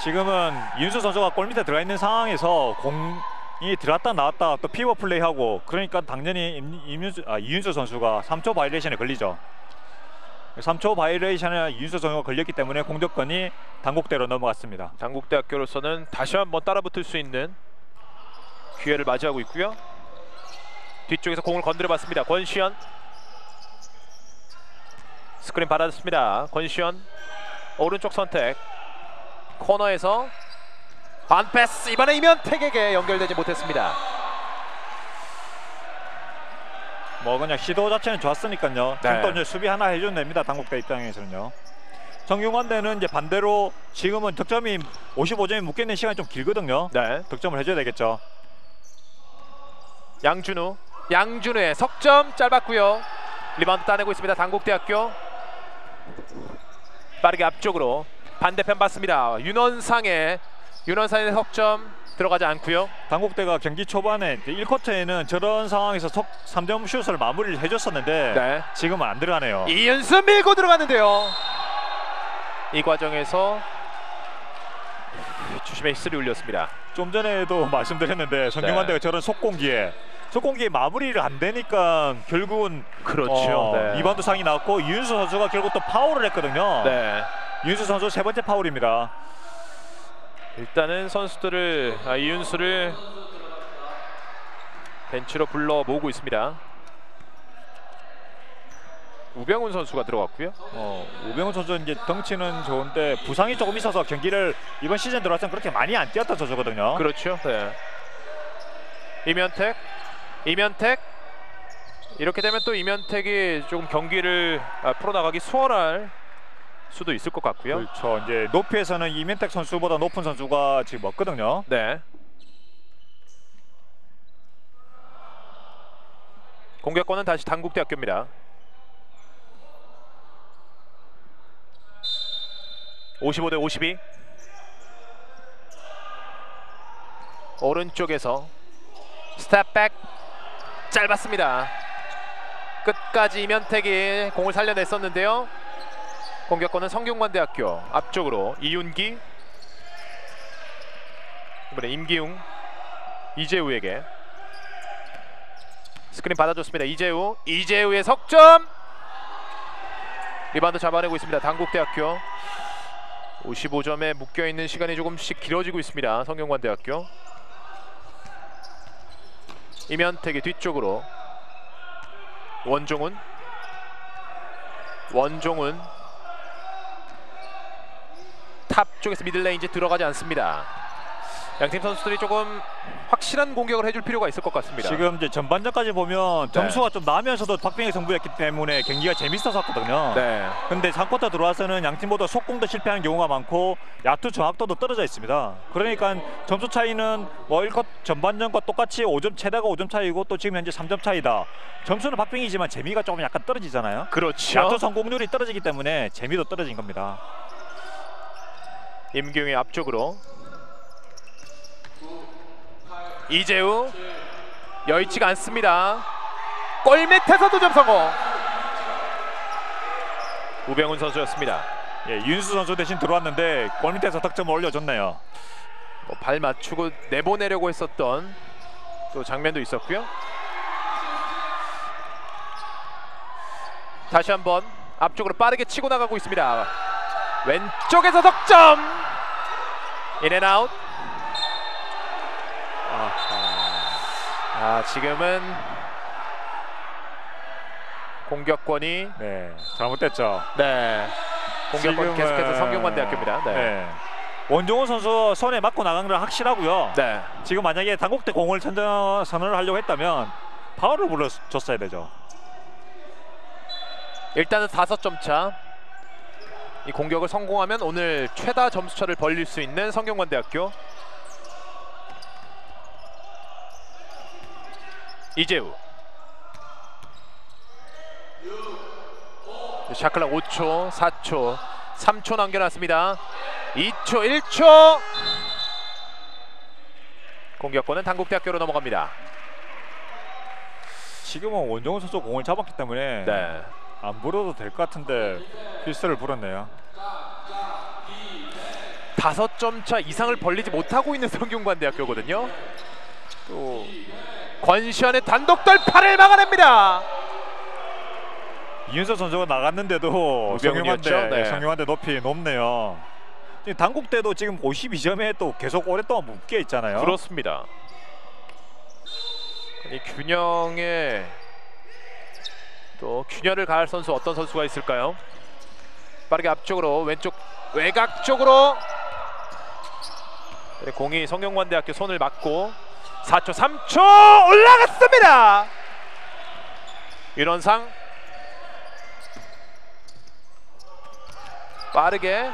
지금은 이윤수 선수가 골 밑에 들어가 있는 상황에서 공 이 들어갔다 나왔다 또 피벗 플레이하고 그러니까 당연히 임, 임윤수, 아, 이윤수 선수가 3초 바이얼레이션에 걸리죠. 3초 바이얼레이션에 이윤수 선수가 걸렸기 때문에 공격권이 당국대로 넘어갔습니다. 당국대학교로서는 다시 한번 따라붙을 수 있는 기회를 맞이하고 있고요. 뒤쪽에서 공을 건드려봤습니다. 권시현 스크린 받았습니다. 권시현 오른쪽 선택 코너에서 반패스 이번에 이면택에게 연결되지 못했습니다. 뭐 그냥 시도 자체는 좋았으니까요. 네. 또 이제 수비 하나 해주면 됩니다. 당국대 입장에서는요. 성균관대는 이제 반대로 지금은 득점이 55점이 묶여 있는 시간이 좀 길거든요. 네. 득점을 해줘야 되겠죠. 양준우 양준우의 석점 짧았고요 리바운드 따내고 있습니다 단국대학교 빠르게 앞쪽으로 반대편 봤습니다 윤원상의 윤원상의 석점 들어가지 않고요 단국대가 경기 초반에 1쿼터에는 저런 상황에서 석 3점 슛을 마무리를 해줬었는데 네. 지금은 안 들어가네요. 이윤수 밀고 들어갔는데요 이 과정에서 주심이 휘슬을 울렸습니다 좀 전에도 말씀드렸는데 성균관대가 네. 저런 속공 기회에 속공 기회에 마무리를 안 되니까 결국은 그렇죠. 어, 네. 리바운드 상황이 나왔고 이윤수 선수가 결국 또 파울을 했거든요. 네 이윤수 선수 세 번째 파울입니다. 일단은 선수들을 아, 이윤수를 벤치로 불러 모으고 있습니다. 우병훈 선수가 들어갔고요. 어, 우병우 선수 이제 덩치는 좋은데 부상이 조금 있어서 경기를 이번 시즌 들어와서 그렇게 많이 안 뛰었던 선수거든요. 그렇죠. 네. 이면택, 이면택. 이렇게 되면 또 이면택이 조금 경기를 아, 풀어나가기 수월할 수도 있을 것 같고요. 그렇죠. 이제 높이에서는 이민택 선수보다 높은 선수가 지금 없거든요. 네. 공격권은 다시 단국대학교입니다. 55 대 52. 오른쪽에서 step back 짧았습니다. 끝까지 이면택이 공을 살려냈었는데요. 공격권은 성균관대학교 앞쪽으로 이윤기 이번에 임기웅 이재우에게. 스크린 받아줬습니다. 이재우 이재우의 석점! 리바운드 잡아내고 있습니다. 단국대학교. 55점에 묶여있는 시간이 조금씩 길어지고 있습니다. 성균관대학교. 이면택이 뒤쪽으로. 원종훈. 원종훈 top 쪽에서 middle range 들어가지 않습니다. 양팀 선수들이 조금 확실한 공격을 해줄 필요가 있을 것 같습니다. 지금 이제 전반전까지 보면 네. 점수가 좀 나면서도 박빙의 승부였기 때문에 경기가 재밌었었거든요. 네. 근데 3쿼터 들어와서는 양팀 모두 속공도 실패하는 경우가 많고 야투 정확도도 떨어져 있습니다. 그러니까 점수 차이는 뭐 1쿼 전반전과 똑같이 5점 최다가 5점 차이고 또 지금 현재 3점 차이다. 점수는 박빙이지만 재미가 조금 약간 떨어지잖아요. 그렇죠. 야투 성공률이 떨어지기 때문에 재미도 떨어진 겁니다. 임경희 앞쪽으로 이재우 여의치가 않습니다. 골 밑에서 도점 성공. 우병훈 선수였습니다. 예, 윤수 선수 대신 들어왔는데 골 밑에서 득점을 올려줬네요. 뭐 발 맞추고 내보내려고 했었던 또 장면도 있었고요. 다시 한번 앞쪽으로 빠르게 치고 나가고 있습니다. 왼쪽에서 득점. 인앤아웃. 아 지금은 공격권이 네, 잘못됐죠. 네 공격권 지금은- 계속해서 성균관대학교입니다. 네. 네. 원종훈 선수 손에 맞고 나간 건 확실하고요. 네. 지금 만약에 당국대 공을 선정 선언을 하려고 했다면 파울을 불러줬어야 되죠. 일단은 다섯 점 차. 이 공격을 성공하면 오늘 최다 점수차를 벌릴 수 있는 성균관대학교. 이재우. 샤클락 5초, 4초, 3초 남겨놨습니다. 2초, 1초. 공격권은 당국대학교로 넘어갑니다. 지금은 원종훈 선수 공을 잡았기 때문에 네. 안 불어도 될 것 같은데 필수를 불었네요. 다섯 점 차 이상을 벌리지 못하고 있는 성균관대학교거든요. 또 권시현의 단독 돌파를 막아냅니다. 이윤서 선수가 나갔는데도? 성균관대 네. 성균관대 높이 높네요. 당국대도 지금 52점에 또 계속 오랫동안 묶여 있잖아요. 그렇습니다. 이 균형에 또 균열을 가할 선수 어떤 선수가 있을까요? 빠르게 앞쪽으로 왼쪽 외곽 쪽으로 네, 공이 성균관대학교 손을 맞고 4초 3초 올라갔습니다. 윤원상 빠르게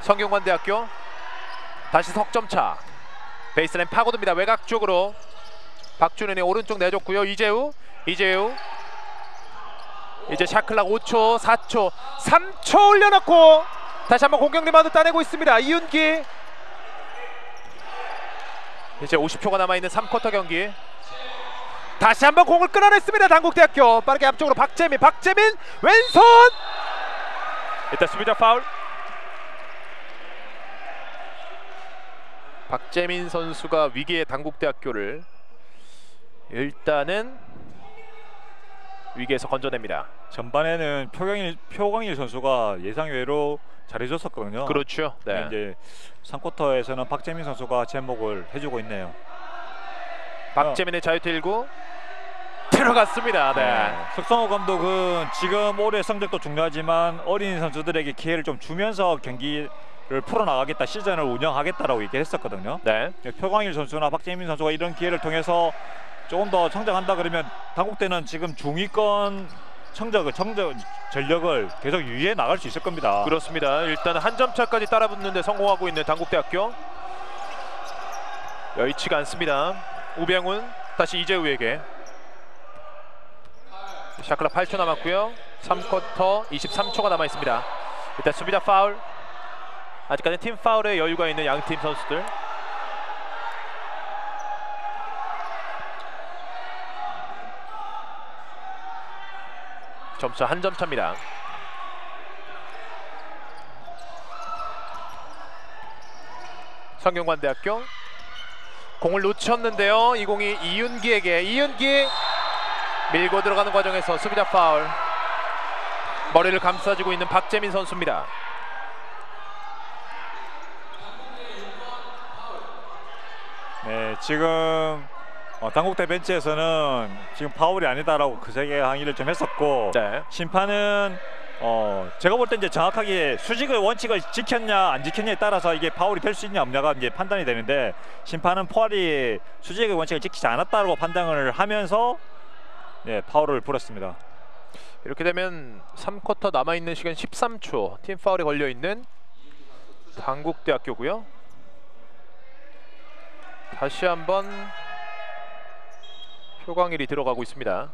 성균관대학교 다시 석점차 베이스라인 파고듭니다 외곽 쪽으로 박준현이 오른쪽 내줬고요. 이재우 이재우. 이제 shot clock 5초 4초 3초 올려놓고 다시 한번 공격 리바운드 따내고 있습니다. 이윤기. 이제 50초가 남아있는 3쿼터 경기. 다시 한번 공을 끌어냈습니다. 당국대학교. 빠르게 앞쪽으로 박재민 박재민 왼손! 일단 수비자 파울. 박재민 선수가 위기의 당국대학교를 일단은 위기에서 건져냅니다. 전반에는 표광일 표광일 선수가 예상외로 잘해줬었거든요. 그렇죠. 네. 이제 3쿼터에서는 박재민 선수가 제목을 해주고 있네요. 박재민의 자유투 1구 들어갔습니다. 네. 석성호 감독은 지금 올해 성적도 중요하지만 어린 선수들에게 기회를 좀 주면서 경기를 풀어나가겠다 시즌을 운영하겠다라고 얘기했었거든요. 네. 표광일 선수나 박재민 선수가 이런 기회를 통해서 조금 더 성장한다 그러면 당국대는 지금 중위권 성적을 성적 전력을 계속 유지해 나갈 수 있을 겁니다. 그렇습니다. 일단 한 점 차까지 따라붙는데 성공하고 있는 당국대학교 여의치가 않습니다. 우병훈 다시 이재우에게 샤클락 8초 남았고요. 3쿼터 23초가 남아 있습니다. 일단 수비자 파울. 아직까지 팀 파울에 여유가 있는 양 팀 선수들. 점수 한 점 차입니다. 성균관대학교 공을 놓쳤는데요. 이 공이 이윤기에게 이윤기 밀고 들어가는 과정에서 수비자 파울. 머리를 감싸주고 있는 박재민 선수입니다. 네, 지금 어, 당국대 벤치에서는 지금 파울이 아니다라고 그세게 항의를 좀 했었고 네. 심판은 어 제가 볼 때 이제 정확하게 수직의 원칙을 지켰냐 안 지켰냐에 따라서 이게 파울이 될 수 있냐 없냐가 이제 판단이 되는데 심판은 포알이 수직의 원칙을 지키지 않았다고 판단을 하면서 네, 파울을 불었습니다. 이렇게 되면 3쿼터 남아 있는 시간 13초. 팀 파울에 걸려 있는 당국대학교고요. 다시 한번 표광일이 들어가고 있습니다.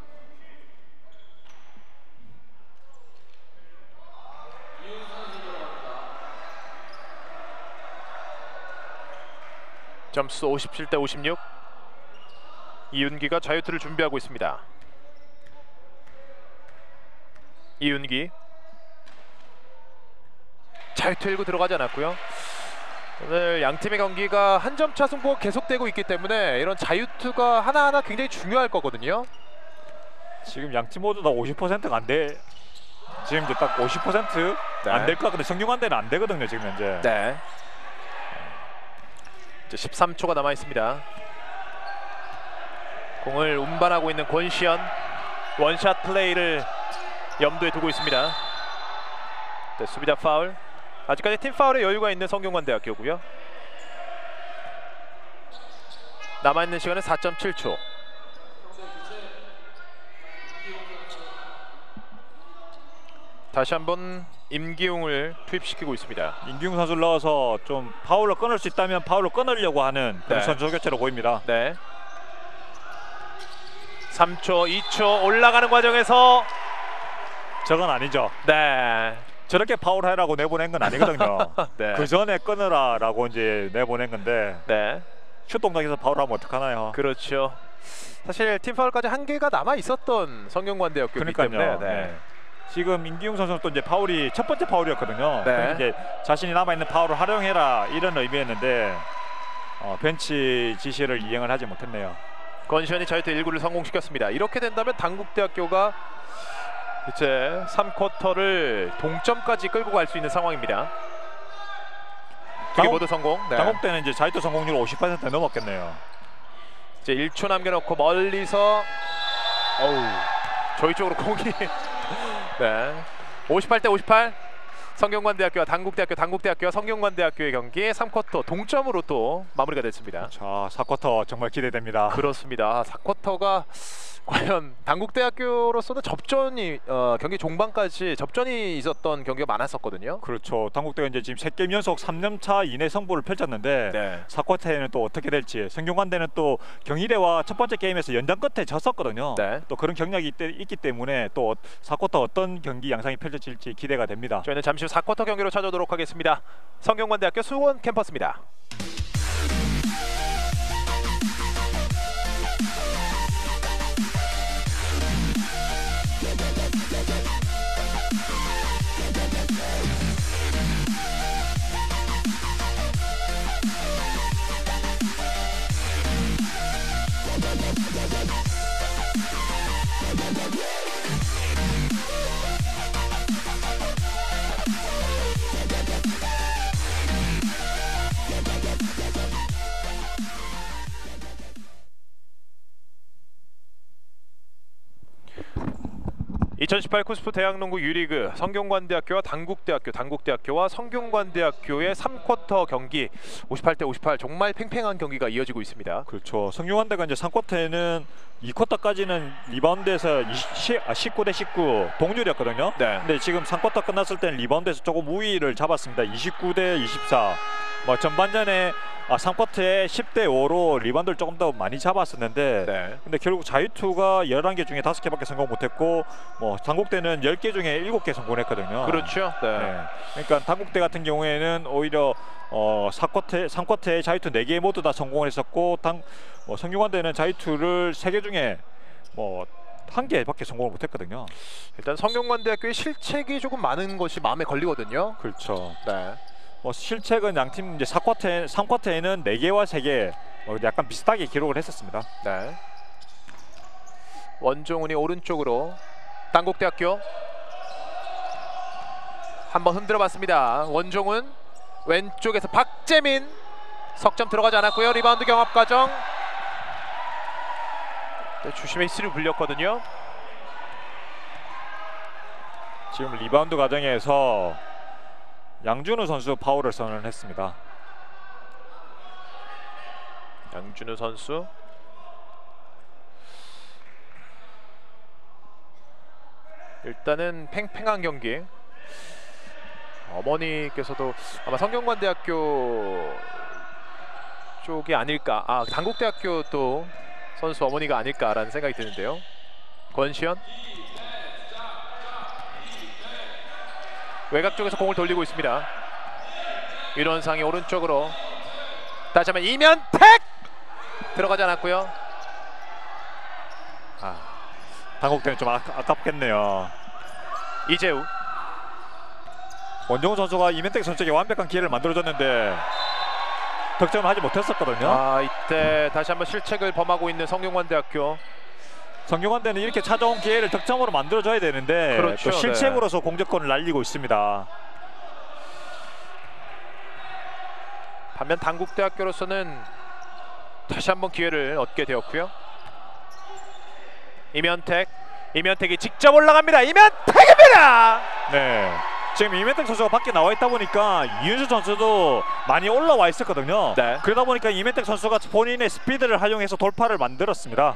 점수 57대 56. 이윤기가 자유투를 준비하고 있습니다. 이윤기 자유투 일구 들어가지 않았고요. 오늘 양 팀의 경기가 한 점 차 승부가 계속되고 있기 때문에 이런 자유투가 하나하나 굉장히 중요할 거거든요. 지금 양 팀 모두 다 50%가 안 돼. 지금 이제 딱 50%안 될것 같은데 성균관대는 안 되거든요 지금 현재. 네. 이제 13초가 남아 있습니다. 공을 운반하고 있는 권시현 원샷 플레이를 염두에 두고 있습니다. 네, 수비자 파울. 아직까지 팀 파울에 여유가 있는 성균관 대학교고요. 남아 있는 시간은 4.7초. 다시 한번 임기웅을 투입시키고 있습니다. 임기웅 선수를 넣어서 좀 파울로 끊을 수 있다면 파울로 끊으려고 하는 그런 네. 선수 교체로 보입니다. 네. 3초, 2초 올라가는 과정에서 저건 아니죠. 네. 저렇게 파울해라고 내보낸 건 아니거든요. 네. 그 전에 끊으라라고 이제 내보낸 건데 네. 슛 동작에서 파울하면 어떡하나요? 그렇죠. 사실 팀 파울까지 한 개가 남아 있었던 성균관대였기 때문에. 네. 네. 지금 임기웅 선수는 또 이제 파울이 첫 번째 파울이었거든요. 네. 그래서 이제 자신이 남아 있는 파울을 활용해라 이런 의미였는데 어, 벤치 지시를 이행을 하지 못했네요. 권시현이 자유투 1구를 성공시켰습니다. 이렇게 된다면 당국대학교가 이제 3쿼터를 동점까지 끌고 갈 수 있는 상황입니다. 두개 당국- 모두 성공. 네. 당국대는 이제 자유투 성공률 50% 넘었겠네요. 이제 1초 남겨놓고 멀리서 어우 저희 쪽으로 공이 네 58대 58 성균관대학교와 당국대학교 당국대학교와 성균관대학교의 경기 3쿼터 동점으로 또 마무리가 됐습니다. 자, 4쿼터 정말 기대됩니다. 그렇습니다. 4쿼터가 과연 당국대학교로서는 접전이 어, 경기 종반까지 접전이 있었던 경기가 많았었거든요. 그렇죠. 당국대가 이제 지금 3게임 연속 3점 차 이내 승부를 펼쳤는데 네. 4쿼터에는 또 어떻게 될지 성균관대는 또 경희대와 첫 번째 게임에서 연장 끝에 졌었거든요. 네. 또 그런 경력이 있- 있기 때문에 또 4쿼터 어떤 경기 양상이 펼쳐질지 기대가 됩니다. 저희는 잠시 후 4쿼터 경기로 찾아오도록 하겠습니다. 성균관대학교 수원 캠퍼스입니다. (2018) KUSF 대학농구 U리그 성균관대학교와 단국대학교 단국대학교와 성균관대학교의 3쿼터 경기 58대 58 정말 팽팽한 경기가 이어지고 있습니다 그렇죠. 성균관대가 이제 3쿼터에는 2쿼터까지는 리바운드에서 20, 아, 19대 19 동률이었거든요. 네. 근데 지금 3쿼터 끝났을 때는 리바운드에서 조금 우위를 잡았습니다. 29대 24. 뭐 전반전에 아, 3쿼터에 10대 5로 리바운드를 조금 더 많이 잡았었는데 네. 근데 결국 자유투가 11개 중에 5개밖에 성공 못했고 뭐 당국대는 10개 중에 7개 성공했거든요. 그렇죠. 네. 네. 그러니까 당국대 같은 경우에는 오히려 어 4쿼터 3쿼터에 자유투 4개 모두 다 성공을 했었고 당뭐 성균관대는 자유투를 3개 중에 뭐 한 개밖에 성공을 못했거든요. 일단 성균관대학교의 실책이 조금 많은 것이 마음에 걸리거든요. 그렇죠. 네. 뭐 실책은 양팀 이제 4쿼터에 3쿼터에는 4개와 3개 어, 약간 비슷하게 기록을 했었습니다. 네. 원종훈이 오른쪽으로 단국대학교 한번 흔들어 봤습니다. 원종훈 왼쪽에서 박재민 석점 들어가지 않았고요. 리바운드 경합 과정. 네, 주심이 휘슬을 불었거든요. 지금 리바운드 과정에서 양준우 선수 파울을 선언했습니다. 양준우 선수. 일단은 팽팽한 경기. 어머니께서도 아마 성균관대학교 쪽이 아닐까. 아 당국대학교 또 선수 어머니가 아닐까라는 생각이 드는데요. 권시현 외곽 쪽에서 공을 돌리고 있습니다. 윤원상이 오른쪽으로. 다시 한번 이면택! 들어가지 않았고요. 아, 당국대는 좀 아, 아깝겠네요. 이재우. 원정훈 선수가 이멘텍 선수에게 완벽한 기회를 만들어줬는데 득점을 하지 못했었거든요. 아 이때 다시 한번 실책을 범하고 있는 성균관대학교 성균관대는 이렇게 찾아온 기회를 득점으로 만들어줘야 되는데 그렇죠, 또 실책으로서 공격권을 날리고 있습니다. 반면 당국대학교로서는 다시 한번 기회를 얻게 되었고요. 이면택, 이면택이 직접 올라갑니다. 이면택입니다. 네. 지금 이멘텍 선수가 밖에 나와 있다 보니까 이윤수 선수도 많이 올라와 있었거든요. 네. 그러다 보니까 이멘텍 선수가 본인의 스피드를 활용해서 돌파를 만들었습니다.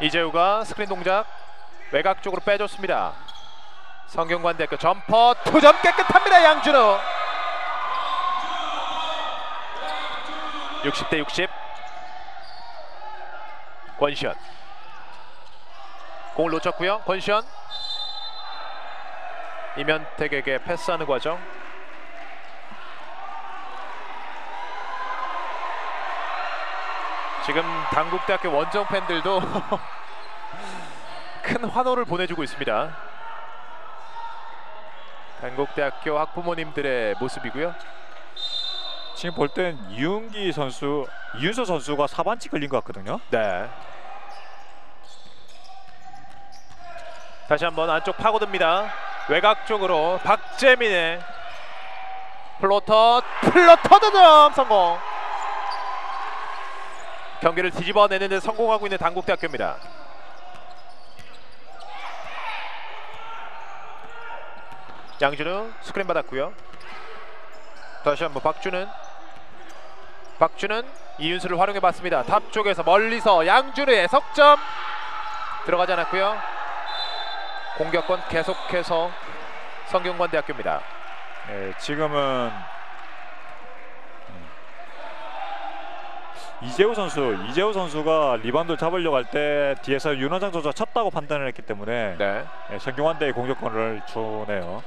이재우가 스크린 동작 외곽 쪽으로 빼줬습니다. 성균관대학교 점퍼 투점 깨끗합니다. 양준호. 60대 60. 권시현. 공을 놓쳤고요. 권시현. 이면택에게 패스하는 과정. 지금 당국대학교 원정 팬들도 큰 환호를 보내주고 있습니다. 단국대학교 학부모님들의 모습이고요. 지금 볼 땐 이윤기 선수, 이윤수 선수가 사반칙 걸린 것 같거든요. 네. 다시 한번 안쪽 파고듭니다. 외곽 쪽으로 박재민의 floater floater 득점 성공. 경기를 뒤집어내는 데 성공하고 있는 단국대학교입니다. 양준우 스크린 받았고요. 다시 한번 박준은 박준은 이윤수를 활용해 봤습니다. 탑 쪽에서 멀리서 양준우의 석점 들어가지 않았고요. 공격권 계속해서 성균관대학교입니다. 네, 지금은 이재우 선수, 이재우 선수가 리바운드 잡으려고 할 때 뒤에서 윤원상 선수가 쳤다고 판단을 했기 때문에 네. 네, 성균관대의 공격권을 주네요.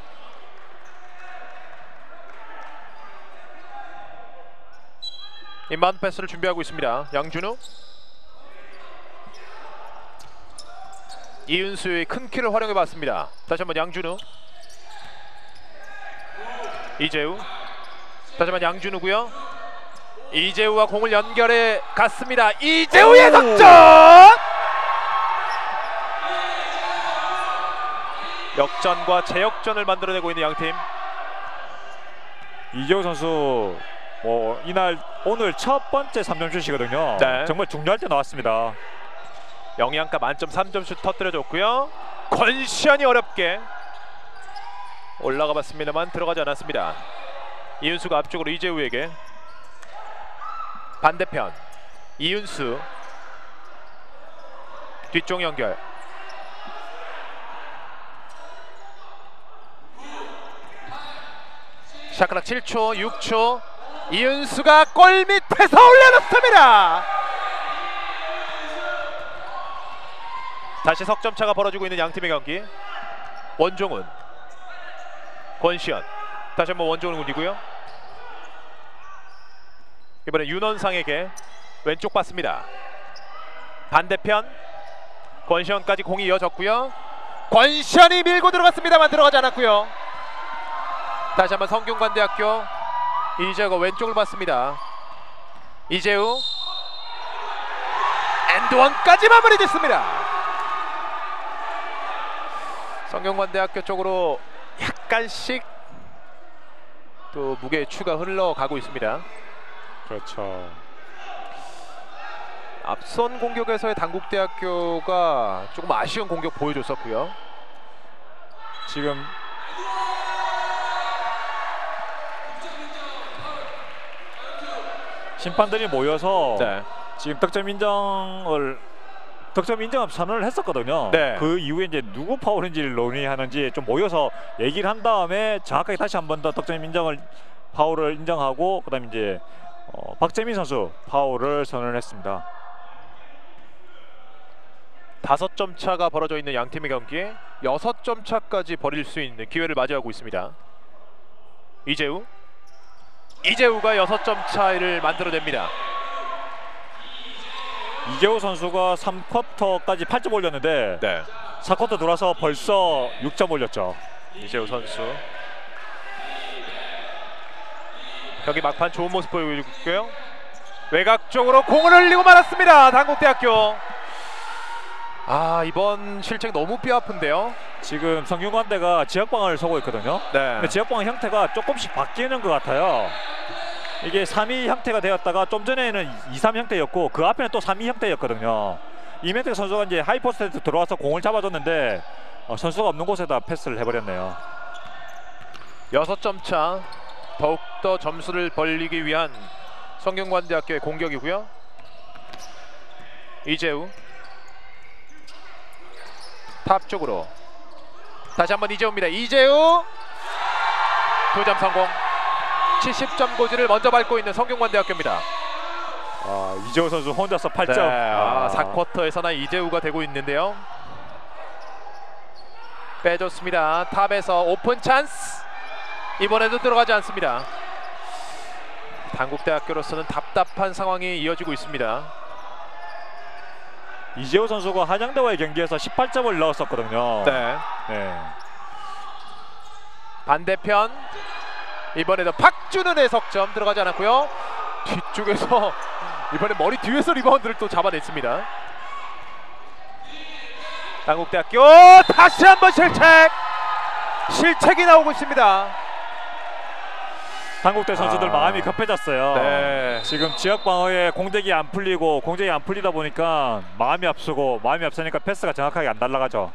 인바운드 패스를 준비하고 있습니다. 양준우 이윤수의 큰 키를 활용해 봤습니다. 다시 한번 양준우 이재우 다시 한번 양준우고요. 이재우와 공을 연결해 갔습니다. 이재우의 득점! 역전과 재역전을 만들어내고 있는 양팀. 이재우 선수 뭐 이날 오늘 첫 번째 3점 슛이거든요. 네. 정말 중요할 때 나왔습니다. 영양가 만점 3점 슛 터뜨려줬고요. 권시현이 어렵게 올라가 봤습니다만 들어가지 않았습니다. 이윤수가 앞쪽으로 이재우에게 반대편 이윤수 뒤쪽 연결 샤크락 7초, 6초. 이윤수가 골 밑에서 올려놓습니다. 다시 석점 차가 벌어지고 있는 양 팀의 경기. 원종훈, 권시현. 다시 한번 원종훈 군이고요. 이번에 윤원상에게 왼쪽 봤습니다. 반대편 권시현까지 공이 이어졌고요. 권시현이 밀고 들어갔습니다만 들어가지 않았고요. 다시 한번 성균관대학교 이재우가 왼쪽을 봤습니다. 이재우 엔드원까지 마무리됐습니다. 성균관대학교 쪽으로 약간씩 또 무게 추가 흘러가고 있습니다. 그렇죠. 앞선 공격에서의 당국대학교가 조금 아쉬운 공격 보여줬었고요. 지금 심판들이 모여서 네. 지금 득점 인정을 득점 인정 선언을 했었거든요. 네. 그 이후에 이제 누구 파울인지를 논의하는지 좀 모여서 얘기를 한 다음에 정확하게 다시 한 번 더 득점 인정을 파울을 인정하고 그다음 에 이제 어, 박재민 선수 파울을 선언을 했습니다. 다섯 점 차가 벌어져 있는 양 팀의 경기에 여섯 점 차까지 벌일 수 있는 기회를 맞이하고 있습니다. 이재우 이재우가 여섯 점 차이를 만들어냅니다. 이재호 선수가 3쿼터까지 8점 올렸는데 네. 4쿼터 들어와서 벌써 6점 올렸죠. 이재우 선수 경기 막판 좋은 모습 보이고 있고요. 외곽 쪽으로 공을 흘리고 말았습니다. 당국대학교. 아 이번 실책 너무 뼈 아픈데요. 지금 성균관대가 지역방을 서고 있거든요. 네. 지역방 형태가 조금씩 바뀌는 것 같아요. 이게 3위 형태가 되었다가 좀 전에는 2, 3 형태였고 그 앞에는 또 3위 형태였거든요. 이멘트 선수가 이제 하이포스트에 들어와서 공을 잡아줬는데 어, 선수가 없는 곳에다 패스를 해버렸네요. 여섯 점 차. 더욱 더 점수를 벌리기 위한 성균관대학교의 공격이고요. 이재우 탑 쪽으로 다시 한번 이재우입니다. 이재우 두 점 성공. 70점 고지를 먼저 밟고 있는 성균관대학교입니다. 아, 이재우 선수 혼자서 8점. 네, 아, 4쿼터에서나 이재우가 되고 있는데요. 빼줬습니다. 탑에서 오픈 찬스. 이번에도 들어가지 않습니다. 당국대학교로서는 답답한 상황이 이어지고 있습니다. 이재호 선수가 한양대와의 경기에서 18점을 넣었었거든요. 네. 네. 반대편 이번에도 박준은의 석점 들어가지 않았고요. 뒤쪽에서 이번에 머리 뒤에서 리바운드를 또 잡아냈습니다. 당국대학교 다시 한번 실책 실책이 나오고 있습니다. 한국대 선수들 아. 마음이 급해졌어요. 네. 지금 지역 방어에 공격이 안 풀리고 공격이 안 풀리다 보니까 마음이 앞서고 마음이 앞서니까 패스가 정확하게 안 날아가죠.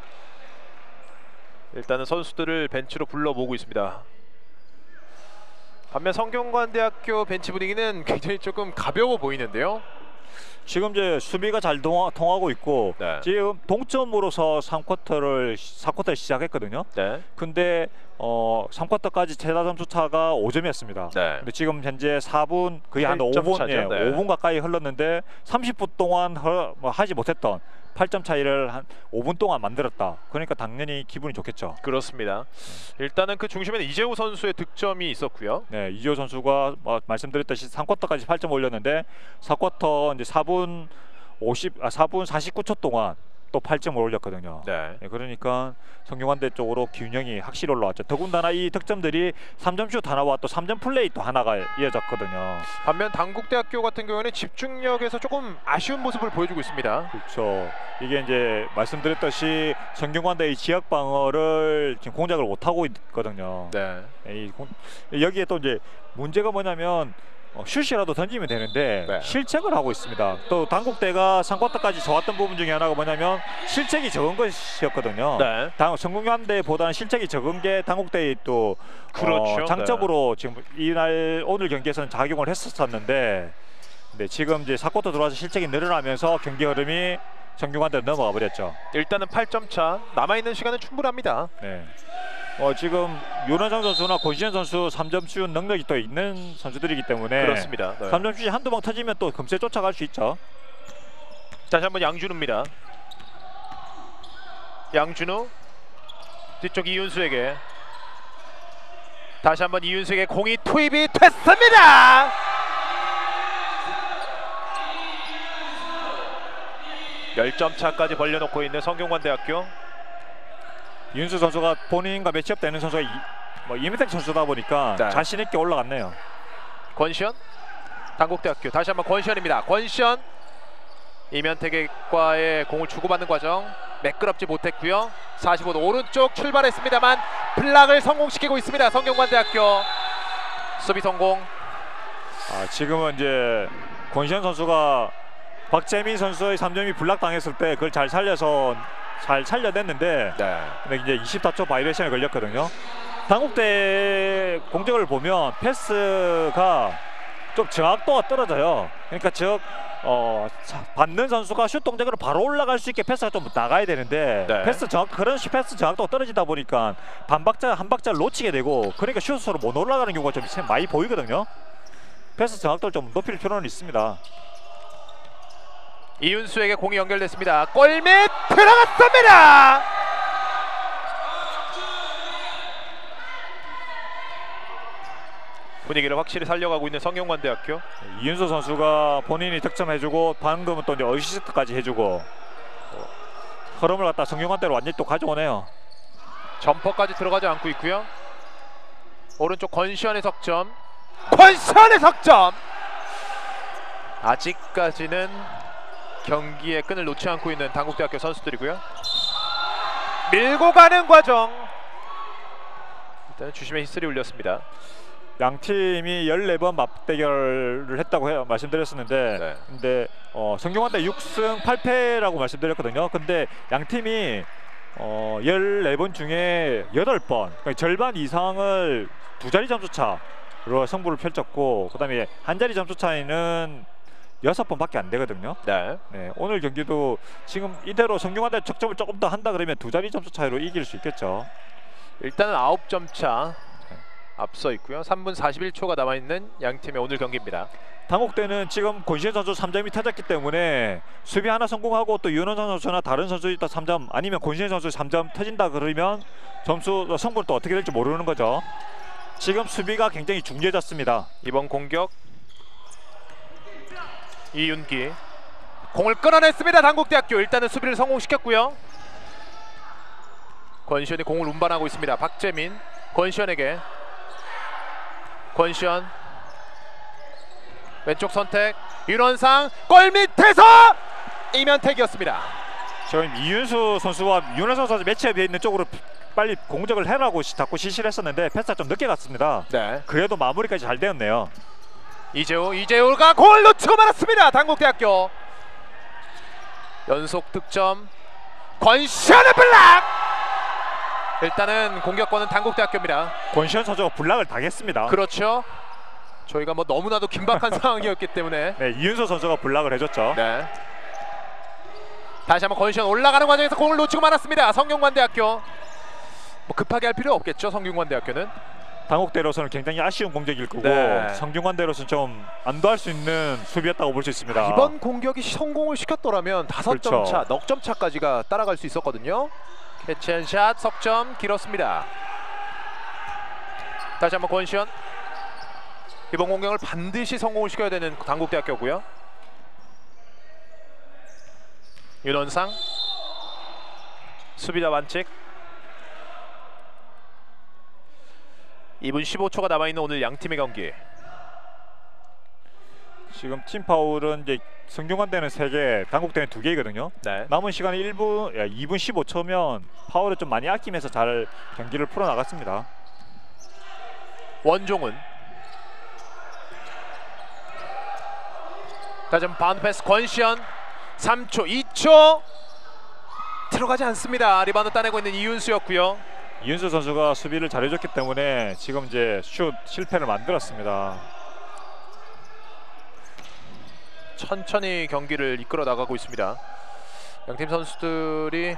일단은 선수들을 벤치로 불러보고 있습니다. 반면 성균관대학교 벤치 분위기는 굉장히 조금 가벼워 보이는데요. 지금 이제 수비가 잘 동하, 통하고 있고 네. 지금 동점으로서 3쿼터를 4쿼터를 시작했거든요. 네. 근데 어 3쿼터까지 최다 점수 차가 5점이었습니다. 네. 근데 지금 현재 4분 거의 한 8점 5분 차죠. 예, 네. 5분 가까이 흘렀는데 30분 동안 허, 뭐 하지 못했던 8점 차이를 한 5분 동안 만들었다. 그러니까 당연히 기분이 좋겠죠. 그렇습니다. 일단은 그 중심에는 이재우 선수의 득점이 있었고요. 네, 이지호 선수가 뭐 말씀드렸듯이 3쿼터까지 8점 올렸는데 4쿼터 이제 4분 50 아, 4분 49초 동안 또 8점을 올렸거든요. 네. 네, 그러니까 성균관대 쪽으로 균형이 확실히 올라왔죠. 더군다나 이 득점들이 3점 슛 하나와 또 3점 플레이 또 하나가 이어졌거든요. 반면 당국대학교 같은 경우에는 집중력에서 조금 아쉬운 모습을 보여주고 있습니다. 그렇죠. 이게 이제 말씀드렸듯이 성균관대의 지역 방어를 지금 공작을 못 하고 있거든요. 네. 이 공- 여기에 또 이제 문제가 뭐냐면 어, 슛이라도 던지면 되는데 네. 실책을 하고 있습니다. 또 당국대가 3쿼터까지 좋았던 부분 중에 하나가 뭐냐면 실책이 적은 것이었거든요. 네. 당 성균관대보다는 실책이 적은 게 당국대의 또 그렇죠. 어, 장점으로 지금 이날 오늘 경기에서는 작용을 했었었는데 네, 지금 이제 4쿼터 들어와서 실책이 늘어나면서 경기 흐름이 성균관대로 넘어가 버렸죠. 일단은 8점 차 남아 있는 시간은 충분합니다. 네. 어, 지금 윤원상 선수나 권시현 선수 3점 슛 능력이 또 있는 선수들이기 때문에 그렇습니다. 네. 3점 슛이 한두 방 터지면 또 금세 쫓아갈 수 있죠. 다시 한번 양준우입니다. 양준우 뒤쪽 이윤수에게 다시 한번 이윤수에게 공이 투입이 됐습니다. 열점 차까지 벌려놓고 있는 성균관대학교. 이윤수 선수가 본인과 매치업 되는 선수가 이, 뭐 이민택 선수다 보니까 네. 자신 있게 올라갔네요. 권시현 당국대학교 다시 한번 권시현입니다. 권시현 이면택과의 공을 주고받는 과정 매끄럽지 못했고요. 45도 오른쪽 출발했습니다만 플락을 성공시키고 있습니다. 성균관대학교 수비 성공. 아, 지금은 이제 권시현 선수가 박재민 선수의 3점이 블락 당했을 때 그걸 잘 살려서 잘 살려냈는데 네. 근데 이제 24초 바이얼레이션에 걸렸거든요. 단국대 공격을 보면 패스가 좀 정확도가 떨어져요. 그러니까 즉 어, 자, 받는 선수가 슛 동작으로 바로 올라갈 수 있게 패스가 좀 나가야 되는데 네. 패스 정확 그런 시- 패스 정확도가 떨어지다 보니까 반 박자 한 박자를 놓치게 되고 그러니까 슛으로 못 올라가는 경우가 좀 세- 많이 보이거든요. 패스 정확도를 좀 높일 필요는 있습니다. 이윤수에게 공이 연결됐습니다. 골밑 들어갔습니다. 분위기를 확실히 살려가고 있는 성균관대학교. 이윤수 선수가 본인이 득점해주고 방금은 또 이제 어시스트까지 해주고 어, 흐름을 갖다 성균관대로 완전히 또 가져오네요. 점퍼까지 들어가지 않고 있고요. 오른쪽 권시현의 석점. 권시현의 석점. 아직까지는 경기의 끈을 놓지 않고 있는 당국대학교 선수들이고요. 밀고 가는 과정. 일단 주심의 히스리 울렸습니다. 양 팀이 14번 맞대결을 했다고 해요. 말씀드렸었는데 네. 근데 어, 성균관대 6승 8패라고 말씀드렸거든요. 근데 양 팀이 어, 14번 중에 8번 그러니까 절반 이상을 두 자리 점수 차로 승부를 펼쳤고 그다음에 한 자리 점수 차이는 여섯 번밖에 안 되거든요. 네. 네, 오늘 경기도 지금 이대로 성균관대 적점을 조금 더 한다 그러면 두 자리 점수 차이로 이길 수 있겠죠. 일단은 9점 차 앞서 있고요. 3분 41초가 남아 있는 양 팀의 오늘 경기입니다. 당국대는 지금 권시현 선수 3점이 터졌기 때문에 수비 하나 성공하고 또 윤원상 선수나 다른 선수 있다 3점 아니면 권시현 선수 3점 터진다 그러면 점수 성분 또 어떻게 될지 모르는 거죠. 지금 수비가 굉장히 중요해졌습니다. 이번 공격 이윤기 공을 끌어냈습니다. 당국대학교 일단은 수비를 성공시켰고요. 권시현이 공을 운반하고 있습니다. 박재민 권시현에게 권시현 왼쪽 선택 윤원상 골 밑에서 이면택이었습니다. 지금 이윤수 선수와 윤원상 선수 매치업에 있는 쪽으로 빨리 공격을 해라고 시- 자꾸 지시를 했었는데 패스가 좀 늦게 갔습니다. 네. 그래도 마무리까지 잘 되었네요. 이재호 이재호가 공을 놓치고 말았습니다. 당국대학교 연속 득점 권시현의 블락 일단은 공격권은 당국대학교입니다. 권시현 선수가 블락을 당했습니다. 그렇죠. 저희가 뭐 너무나도 긴박한 상황이었기 때문에 네, 이윤수 선수가 블락을 해줬죠. 네. 다시 한번 권시현 올라가는 과정에서 공을 놓치고 말았습니다. 성균관대학교 뭐 급하게 할 필요 없겠죠. 성균관대학교는 당국대로서는 굉장히 아쉬운 공격일 거고 네. 성균관대로서는 좀 안도할 수 있는 수비였다고 볼 수 있습니다. 이번 공격이 성공을 시켰더라면 다섯 점 그렇죠. 차, 넉 점 차까지가 따라갈 수 있었거든요. 캐치앤샷 석점 길었습니다. 다시 한번 권시현 이번 공격을 반드시 성공을 시켜야 되는 당국대학교고요. 윤원상 수비자 반칙 2분 15초가 남아있는 오늘 양 팀의 경기 지금 팀 파울은 이제 성균관대는 3개, 당국 대는 2개거든요. 네. 남은 시간이 1분, 야, 2분 15초면 파울을 좀 많이 아끼면서 잘 경기를 풀어 나갔습니다. 원종은 다시 한번 바운드 패스 권시현 3초 2초 들어가지 않습니다 리바운드 따내고 있는 이윤수였고요 이윤수 선수가 수비를 잘해줬기 때문에 지금 이제 슛 실패를 만들었습니다. 천천히 경기를 이끌어 나가고 있습니다 양팀 선수들이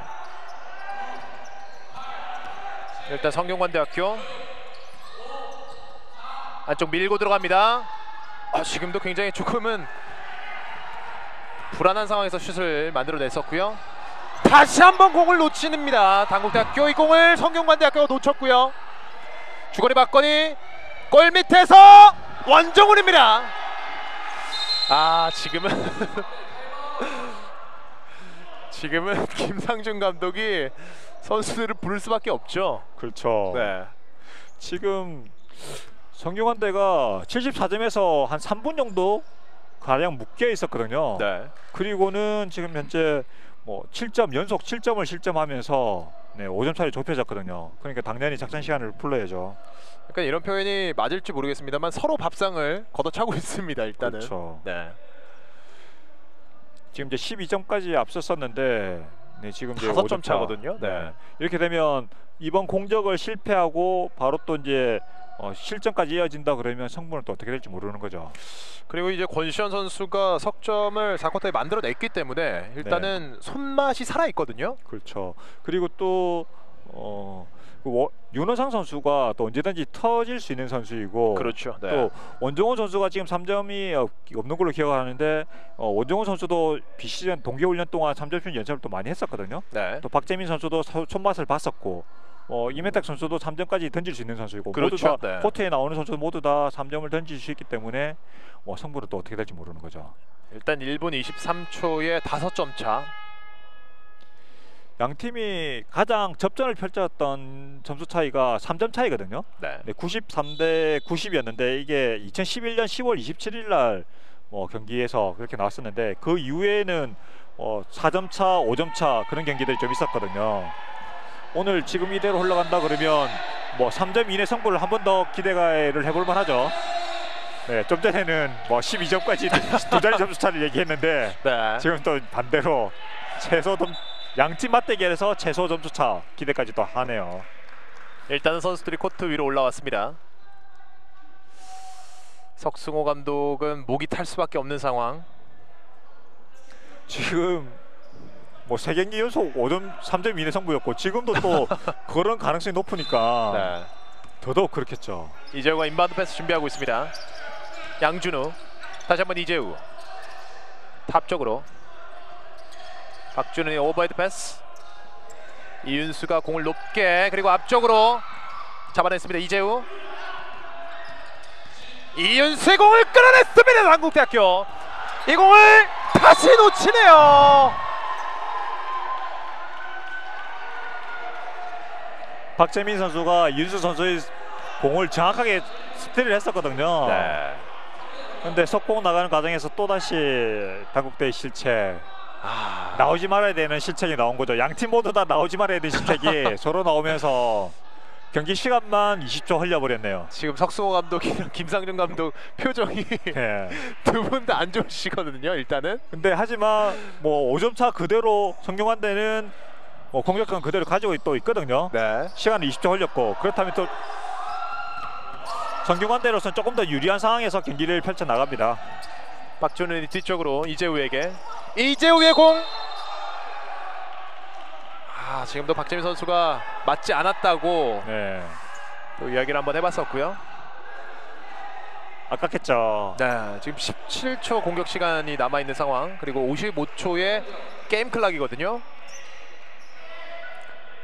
일단 성균관대학교 안쪽 밀고 들어갑니다. 아, 지금도 굉장히 조금은 불안한 상황에서 슛을 만들어냈었고요. 다시 한번 공을 놓칩니다. 당국대학교 이 공을 성균관대학교가 놓쳤고요. 주거리 박건이 골 밑에서 원정훈입니다. 아 지금은 지금은 김상준 감독이 선수들을 부를 수밖에 없죠. 그렇죠. 네. 지금 성균관대가 74점에서 한 3분 정도 가량 묶여 있었거든요. 네. 그리고는 지금 현재 뭐 7점 연속 7점을 실점하면서 네, 5점 차이 좁혀졌거든요. 그러니까 당연히 작전 시간을 풀러야죠. 약간 이런 표현이 맞을지 모르겠습니다만 서로 밥상을 걷어차고 있습니다. 일단은. 그렇죠. 네. 지금 이제 12점까지 앞섰었는데 네, 지금 이제 다섯 5점 점 차거든요. 네. 네. 이렇게 되면 이번 공격을 실패하고 바로 또 이제 어, 실점까지 이어진다 그러면 성분은 또 어떻게 될지 모르는 거죠. 그리고 이제 권시현 선수가 석점을 4쿼터에 만들어냈기 때문에 일단은 손맛이 살아 있거든요. 그렇죠. 그리고 또 어, 그 워- 윤호상 선수가 또 언제든지 터질 수 있는 선수이고 그렇죠. 네. 또 원정훈 선수가 지금 3점이 없는 걸로 기억하는데 어, 원정훈 선수도 비시즌 동계훈련 동안 3점슛 연습을 또 많이 했었거든요. 네. 또 박재민 선수도 서- 손맛을 봤었고 어, 이멘탁 선수도 3점까지 던질 수 있는 선수이고 그렇죠. 모두 다 네. 코트에 나오는 선수 모두 다 3점을 던질 수 있기 때문에 어, 승부는 또 어떻게 될지 모르는 거죠. 일단 1분 23초에 5점 차. 양 팀이 가장 접전을 펼쳤던 점수 차이가 3점 차이거든요. 네. 93대 90이었는데 이게 2011년 10월 27일 날뭐 경기에서 그렇게 나왔었는데 그 이후에는 어 4점 차, 5점 차 그런 경기들이 좀 있었거든요. 오늘 지금 이대로 흘러간다 그러면 뭐 3점 이내 승부를 한번 더 기대를 해볼 만하죠. 네, 좀 전에는 뭐 12점까지 두 자리 점수 차를 얘기했는데 네. 지금 또 반대로 최소 점 양팀 맞대결에서 최소 점수 차 기대까지 또 하네요. 일단은 선수들이 코트 위로 올라왔습니다. 석승호 감독은 목이 탈 수밖에 없는 상황. 지금 뭐 세 경기 연속 5점 3점 이내 승부였고 지금도 또 그런 가능성이 높으니까 네. 더더욱 그렇겠죠. 이재우가 인바운드 패스 준비하고 있습니다. 양준우 다시 한번 이재우 탑 쪽으로 박준은의 오버헤드 패스 이윤수가 공을 높게 그리고 앞쪽으로 잡아냈습니다. 이재우 이윤수의 공을 끌어냈습니다. 한국대학교 이 공을 다시 놓치네요. 박재민 선수가 윤수 선수의 공을 정확하게 스틸을 했었거든요. 네. 근데 속공 나가는 과정에서 또 다시 당국대의 실책 아, 나오지 말아야 되는 실책이 나온 거죠. 양 팀 모두 다 나오지 말아야 되는 실책이 서로 나오면서 경기 시간만 20초 흘려버렸네요. 지금 석승호 감독이랑 김상준 감독 표정이 예. 두분 다 안 좋으시거든요. 일단은 근데 하지만 뭐 5점 차 그대로 성경환대는 뭐 공격권 그대로 가지고 또 있거든요. 네. 시간을 20초 흘렸고 그렇다면 또 성경환대로서는 조금 더 유리한 상황에서 경기를 펼쳐 나갑니다. 박준은이 뒤쪽으로 이재우에게 이재우의 공. 아 지금도 박재민 선수가 맞지 않았다고 네. 또 이야기를 한번 해봤었고요. 아깝겠죠. 네, 지금 17초 공격 시간이 남아 있는 상황 그리고 55초의 game clock이거든요.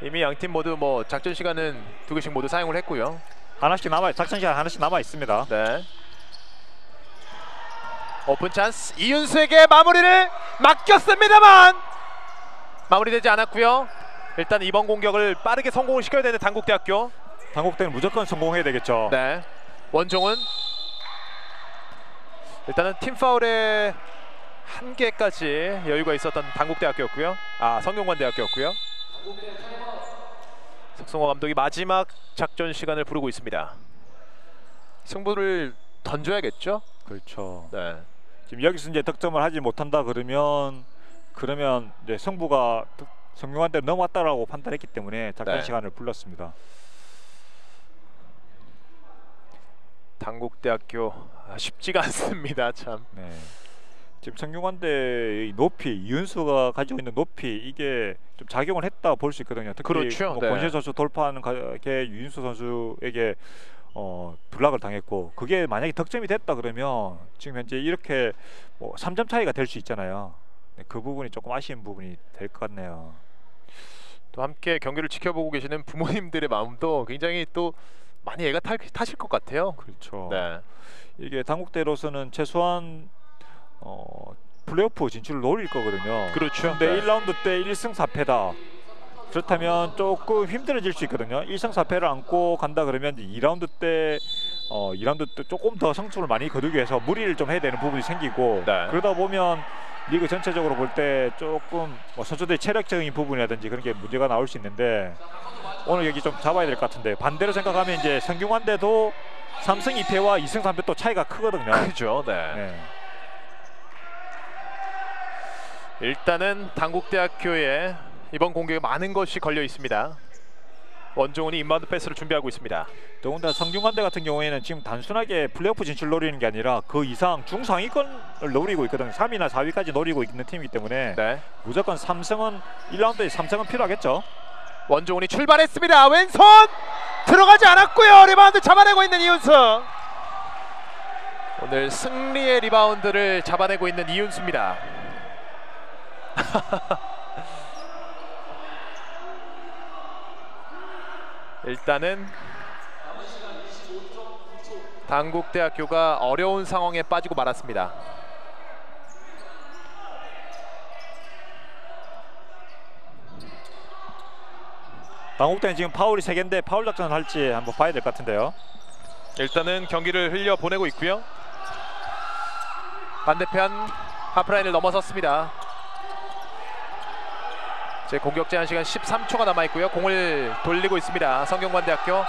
이미 양 팀 모두 뭐 작전 시간은 두 개씩 모두 사용을 했고요. 하나씩 남아 작전 시간 하나씩 남아 있습니다. 네. 오픈 찬스 이윤수에게 마무리를 맡겼습니다만 마무리되지 않았고요. 일단 이번 공격을 빠르게 성공을 시켜야 되는 당국대학교. 당국대는 무조건 성공해야 되겠죠. 네. 원종은 일단은 팀 파울에 한 개까지 여유가 있었던 당국대학교였고요. 아 성균관대학교였고요. 석성호 감독이 마지막 작전 시간을 부르고 있습니다. 승부를 던져야겠죠? 그렇죠. 네. 지금 여기서 이제 득점을 하지 못한다 그러면 그러면 이제 승부가 성공한테 넘어왔다라고 판단했기 때문에 작전 네. 시간을 불렀습니다. 당국대학교 아, 쉽지가 않습니다. 참. 네. 지금 성균관대의 높이 이윤수가 가지고 있는 높이 이게 좀 작용을 했다 볼 수 있거든요. 특히 그렇죠. 뭐 네. 권신 선수 돌파하는 게 유윤수 선수에게 어, 블락을 당했고 그게 만약에 득점이 됐다 그러면 지금 현재 이렇게 뭐 3점 차이가 될 수 있잖아요. 네, 그 부분이 조금 아쉬운 부분이 될 것 같네요. 또 함께 경기를 지켜보고 계시는 부모님들의 마음도 굉장히 또 많이 애가 타, 타실 것 같아요. 그렇죠. 네. 이게 당국대로서는 최소한 어, 플레이오프 진출을 노릴 거거든요. 그렇죠. 근데 네. 1라운드 때 1승 4패다. 그렇다면 조금 힘들어질 수 있거든요. 1승 4패를 안고 간다 그러면 이제 2라운드 때 어, 2라운드 때 조금 더 성적을 많이 거두기 위해서 무리를 좀 해야 되는 부분이 생기고 네. 그러다 보면 리그 전체적으로 볼 때 조금 뭐 선수들의 체력적인 부분이라든지 그런 게 문제가 나올 수 있는데 오늘 여기 좀 잡아야 될 것 같은데 반대로 생각하면 이제 성균관대도 3승 2패와 2승 3패 또 차이가 크거든요. 그죠. 네. 일단은 단국대학교에 이번 공격에 많은 것이 걸려 있습니다. 원종훈이 인바운드 패스를 준비하고 있습니다. 더군다나 성균관대 같은 경우에는 지금 단순하게 플레이오프 진출 노리는 게 아니라 그 이상 중상위권을 노리고 있거든요. 3위나 4위까지 노리고 있는 팀이기 때문에 네. 무조건 3승은 1라운드에 3승은 필요하겠죠. 원종훈이 출발했습니다. 왼손 들어가지 않았고요. 리바운드 잡아내고 있는 이윤수. 오늘 승리의 리바운드를 잡아내고 있는 이윤수입니다. 일단은 당국대학교가 어려운 상황에 빠지고 말았습니다. 당국대는 지금 파울이 3개인데 파울 작전을 할지 한번 봐야 될 것 같은데요. 일단은 경기를 흘려 보내고 있고요. 반대편 하프라인을 넘어섰습니다. 제 공격 제한 시간 13초가 남아 있고요. 공을 돌리고 있습니다. 성균관대학교.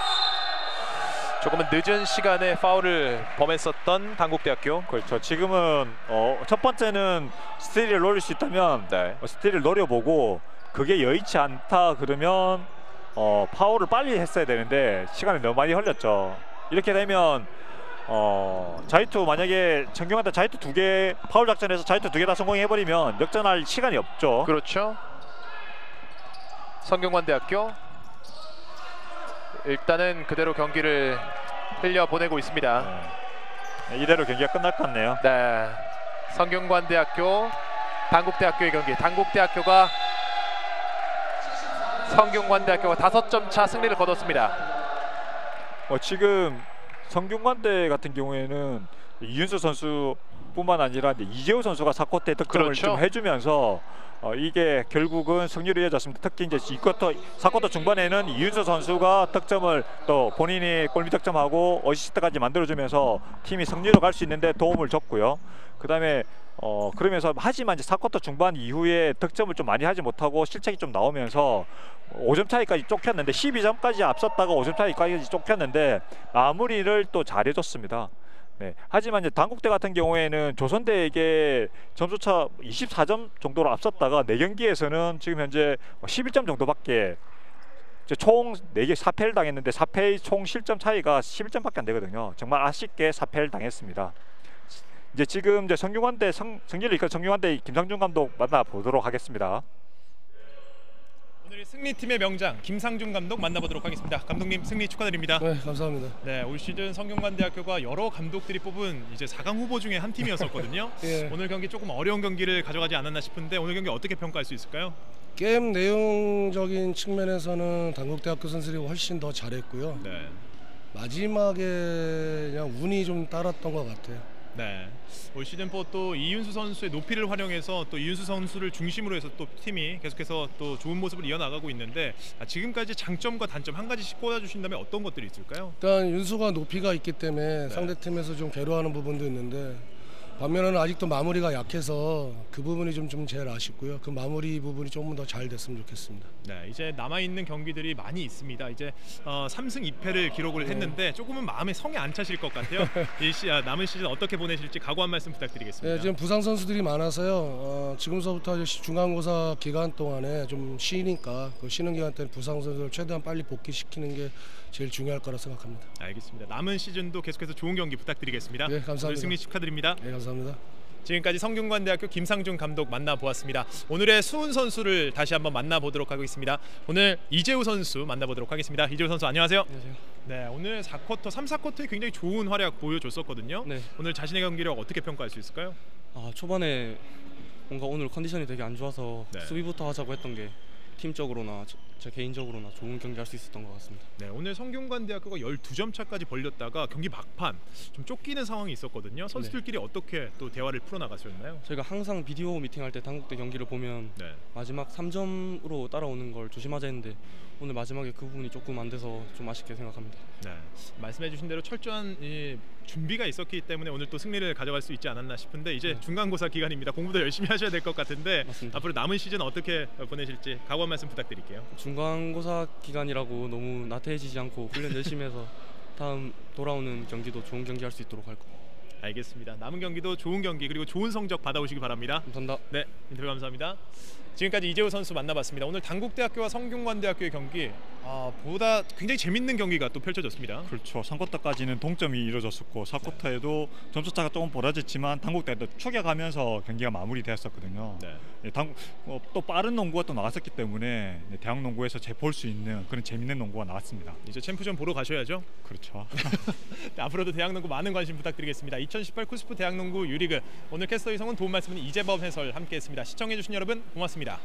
조금은 늦은 시간에 파울을 범했었던 당국대학교. 그렇죠. 지금은 어, 첫 번째는 스틸을 노릴 수 있다면 네. 어, 스틸을 노려보고 그게 여의치 않다 그러면 어, 파울을 빨리 했어야 되는데 시간이 너무 많이 흘렸죠. 이렇게 되면 어, 자이투 만약에 정경한테 자이투 두 개 파울 작전에서 자이투 두 개 다 성공해버리면 역전할 시간이 없죠. 그렇죠. 성균관대학교 일단은 그대로 경기를 흘려 보내고 있습니다. 네, 이대로 경기가 끝날 것 같네요. 네. 성균관대학교 당국대학교의 경기. 당국대학교가 성균관대학교가 다섯 점 차 승리를 거뒀습니다. 어, 지금 성균관대 같은 경우에는 이윤수 선수뿐만 아니라 이제 이재호 선수가 4쿼터에 득점을 그렇죠. 좀 해주면서 어, 이게 결국은 승리로 이어졌습니다. 특히 이제 2쿼터, 4쿼터 중반에는 이윤수 선수가 득점을 또 본인이 골밑 득점하고 어시스트까지 만들어주면서 팀이 승리로 갈 수 있는데 도움을 줬고요. 그 다음에 어 그러면서 하지만 이제 4쿼터 중반 이후에 득점을 좀 많이 하지 못하고 실책이 좀 나오면서 5점 차이까지 쫓겼는데 12점까지 앞섰다가 5점 차이까지 쫓겼는데 마무리를 또 잘해줬습니다. 네. 하지만 이제 당국대 같은 경우에는 조선대에게 점수차 24점 정도로 앞섰다가 네 경기에서는 지금 현재 11점 정도밖에 이제 총 4개 4패를 당했는데 4패의 총 실점 차이가 11점밖에 안 되거든요. 정말 아쉽게 4패를 당했습니다. 이제 지금 이제 성균관대 성, 승리를 이끌 성균관대 김상준 감독 만나 보도록 하겠습니다. 오늘의 승리팀의 명장 김상준 감독 만나보도록 하겠습니다. 감독님 승리 축하드립니다. 네, 감사합니다. 네, 올 시즌 성균관대학교가 여러 감독들이 뽑은 이제 4강 후보 중에 한 팀이었었거든요. 예. 오늘 경기 조금 어려운 경기를 가져가지 않았나 싶은데 오늘 경기 어떻게 평가할 수 있을까요? 게임 내용적인 측면에서는 당국대학교 선수들이 훨씬 더 잘했고요. 네. 마지막에 그냥 운이 좀 따랐던 것 같아요. 네. 올 시즌 4또 이윤수 선수의 높이를 활용해서 또 이윤수 선수를 중심으로 해서 또 팀이 계속해서 또 좋은 모습을 이어나가고 있는데 아, 지금까지 장점과 단점 한 가지씩 꼽아주신다면 어떤 것들이 있을까요? 일단 윤수가 높이가 있기 때문에 네. 상대 팀에서 좀 괴로워하는 부분도 있는데 반면에는 아직도 마무리가 약해서 그 부분이 좀, 좀 제일 아쉽고요. 그 마무리 부분이 조금 더 잘 됐으면 좋겠습니다. 네, 이제 남아 있는 경기들이 많이 있습니다. 이제 어, 3승 2패를 기록을 했는데 조금은 마음에 성이 안 차실 것 같아요. 이 시, 아, 남은 시즌 어떻게 보내실지 각오 한 말씀 부탁드리겠습니다. 네, 지금 부상 선수들이 많아서요. 어, 지금서부터 중간고사 기간 동안에 좀 쉬니까 그 쉬는 기간 때는 부상 선수를 최대한 빨리 복귀시키는 게 제일 중요할 거라 생각합니다. 알겠습니다. 남은 시즌도 계속해서 좋은 경기 부탁드리겠습니다. 네, 감사합니다. 승리 축하드립니다. 네, 감사합니다. 지금까지 성균관대학교 김상중 감독 만나보았습니다. 오늘의 수훈 선수를 다시 한번 만나보도록 하겠습니다. 오늘 이재우 선수 만나보도록 하겠습니다. 이재우 선수 안녕하세요. 안녕하세요. 네, 오늘 4쿼터, 3, 4쿼터에 굉장히 좋은 활약 보여줬었거든요. 네. 오늘 자신의 경기력 어떻게 평가할 수 있을까요? 아 초반에 뭔가 오늘 컨디션이 되게 안 좋아서 네. 수비부터 하자고 했던 게 팀적으로나 저, 제 개인적으로나 좋은 경기 할 수 있었던 것 같습니다. 네, 오늘 성균관대학교가 12점 차까지 벌렸다가 경기 막판 좀 쫓기는 상황이 있었거든요. 선수들끼리 어떻게 또 대화를 풀어나가셨나요? 저희가 항상 비디오 미팅할 때 당국대 경기를 보면 네. 마지막 3점으로 따라오는 걸 조심하자 했는데 오늘 마지막에 그 부분이 조금 안 돼서 좀 아쉽게 생각합니다. 네, 말씀해주신 대로 철저한 이 준비가 있었기 때문에 오늘 또 승리를 가져갈 수 있지 않았나 싶은데 이제 중간고사 기간입니다. 공부도 열심히 하셔야 될 것 같은데 앞으로 남은 시즌 어떻게 보내실지 각오 한 말씀 부탁드릴게요. 중간고사 기간이라고 너무 나태해지지 않고 훈련 열심히 해서 다음 돌아오는 경기도 좋은 경기 할 수 있도록 할 거예요. 알겠습니다. 남은 경기도 좋은 경기 그리고 좋은 성적 받아오시기 바랍니다. 감사합니다. 네, 인터뷰 감사합니다. 지금까지 이재호 선수 만나봤습니다. 오늘 당국대학교와 성균관대학교의 경기 아, 보다 굉장히 재밌는 경기가 또 펼쳐졌습니다. 그렇죠. 3쿼터까지는 동점이 이루어졌었고 4쿼터에도 점수 차가 조금 벌어졌지만 당국대도 추격하면서 경기가 마무리되었었거든요. 네. 네, 당, 어, 또 빠른 농구가 또 나왔었기 때문에 네, 대학 농구에서 재볼 수 있는 그런 재밌는 농구가 나왔습니다. 이제 챔프전 보러 가셔야죠. 그렇죠. 네, 앞으로도 대학 농구 많은 관심 부탁드리겠습니다. 2018 쿠스프 대학 농구 유리그 오늘 캐스터 이성은 도움 말씀은 이재범 해설 함께했습니다. 시청해주신 여러분 고맙습니다. mira.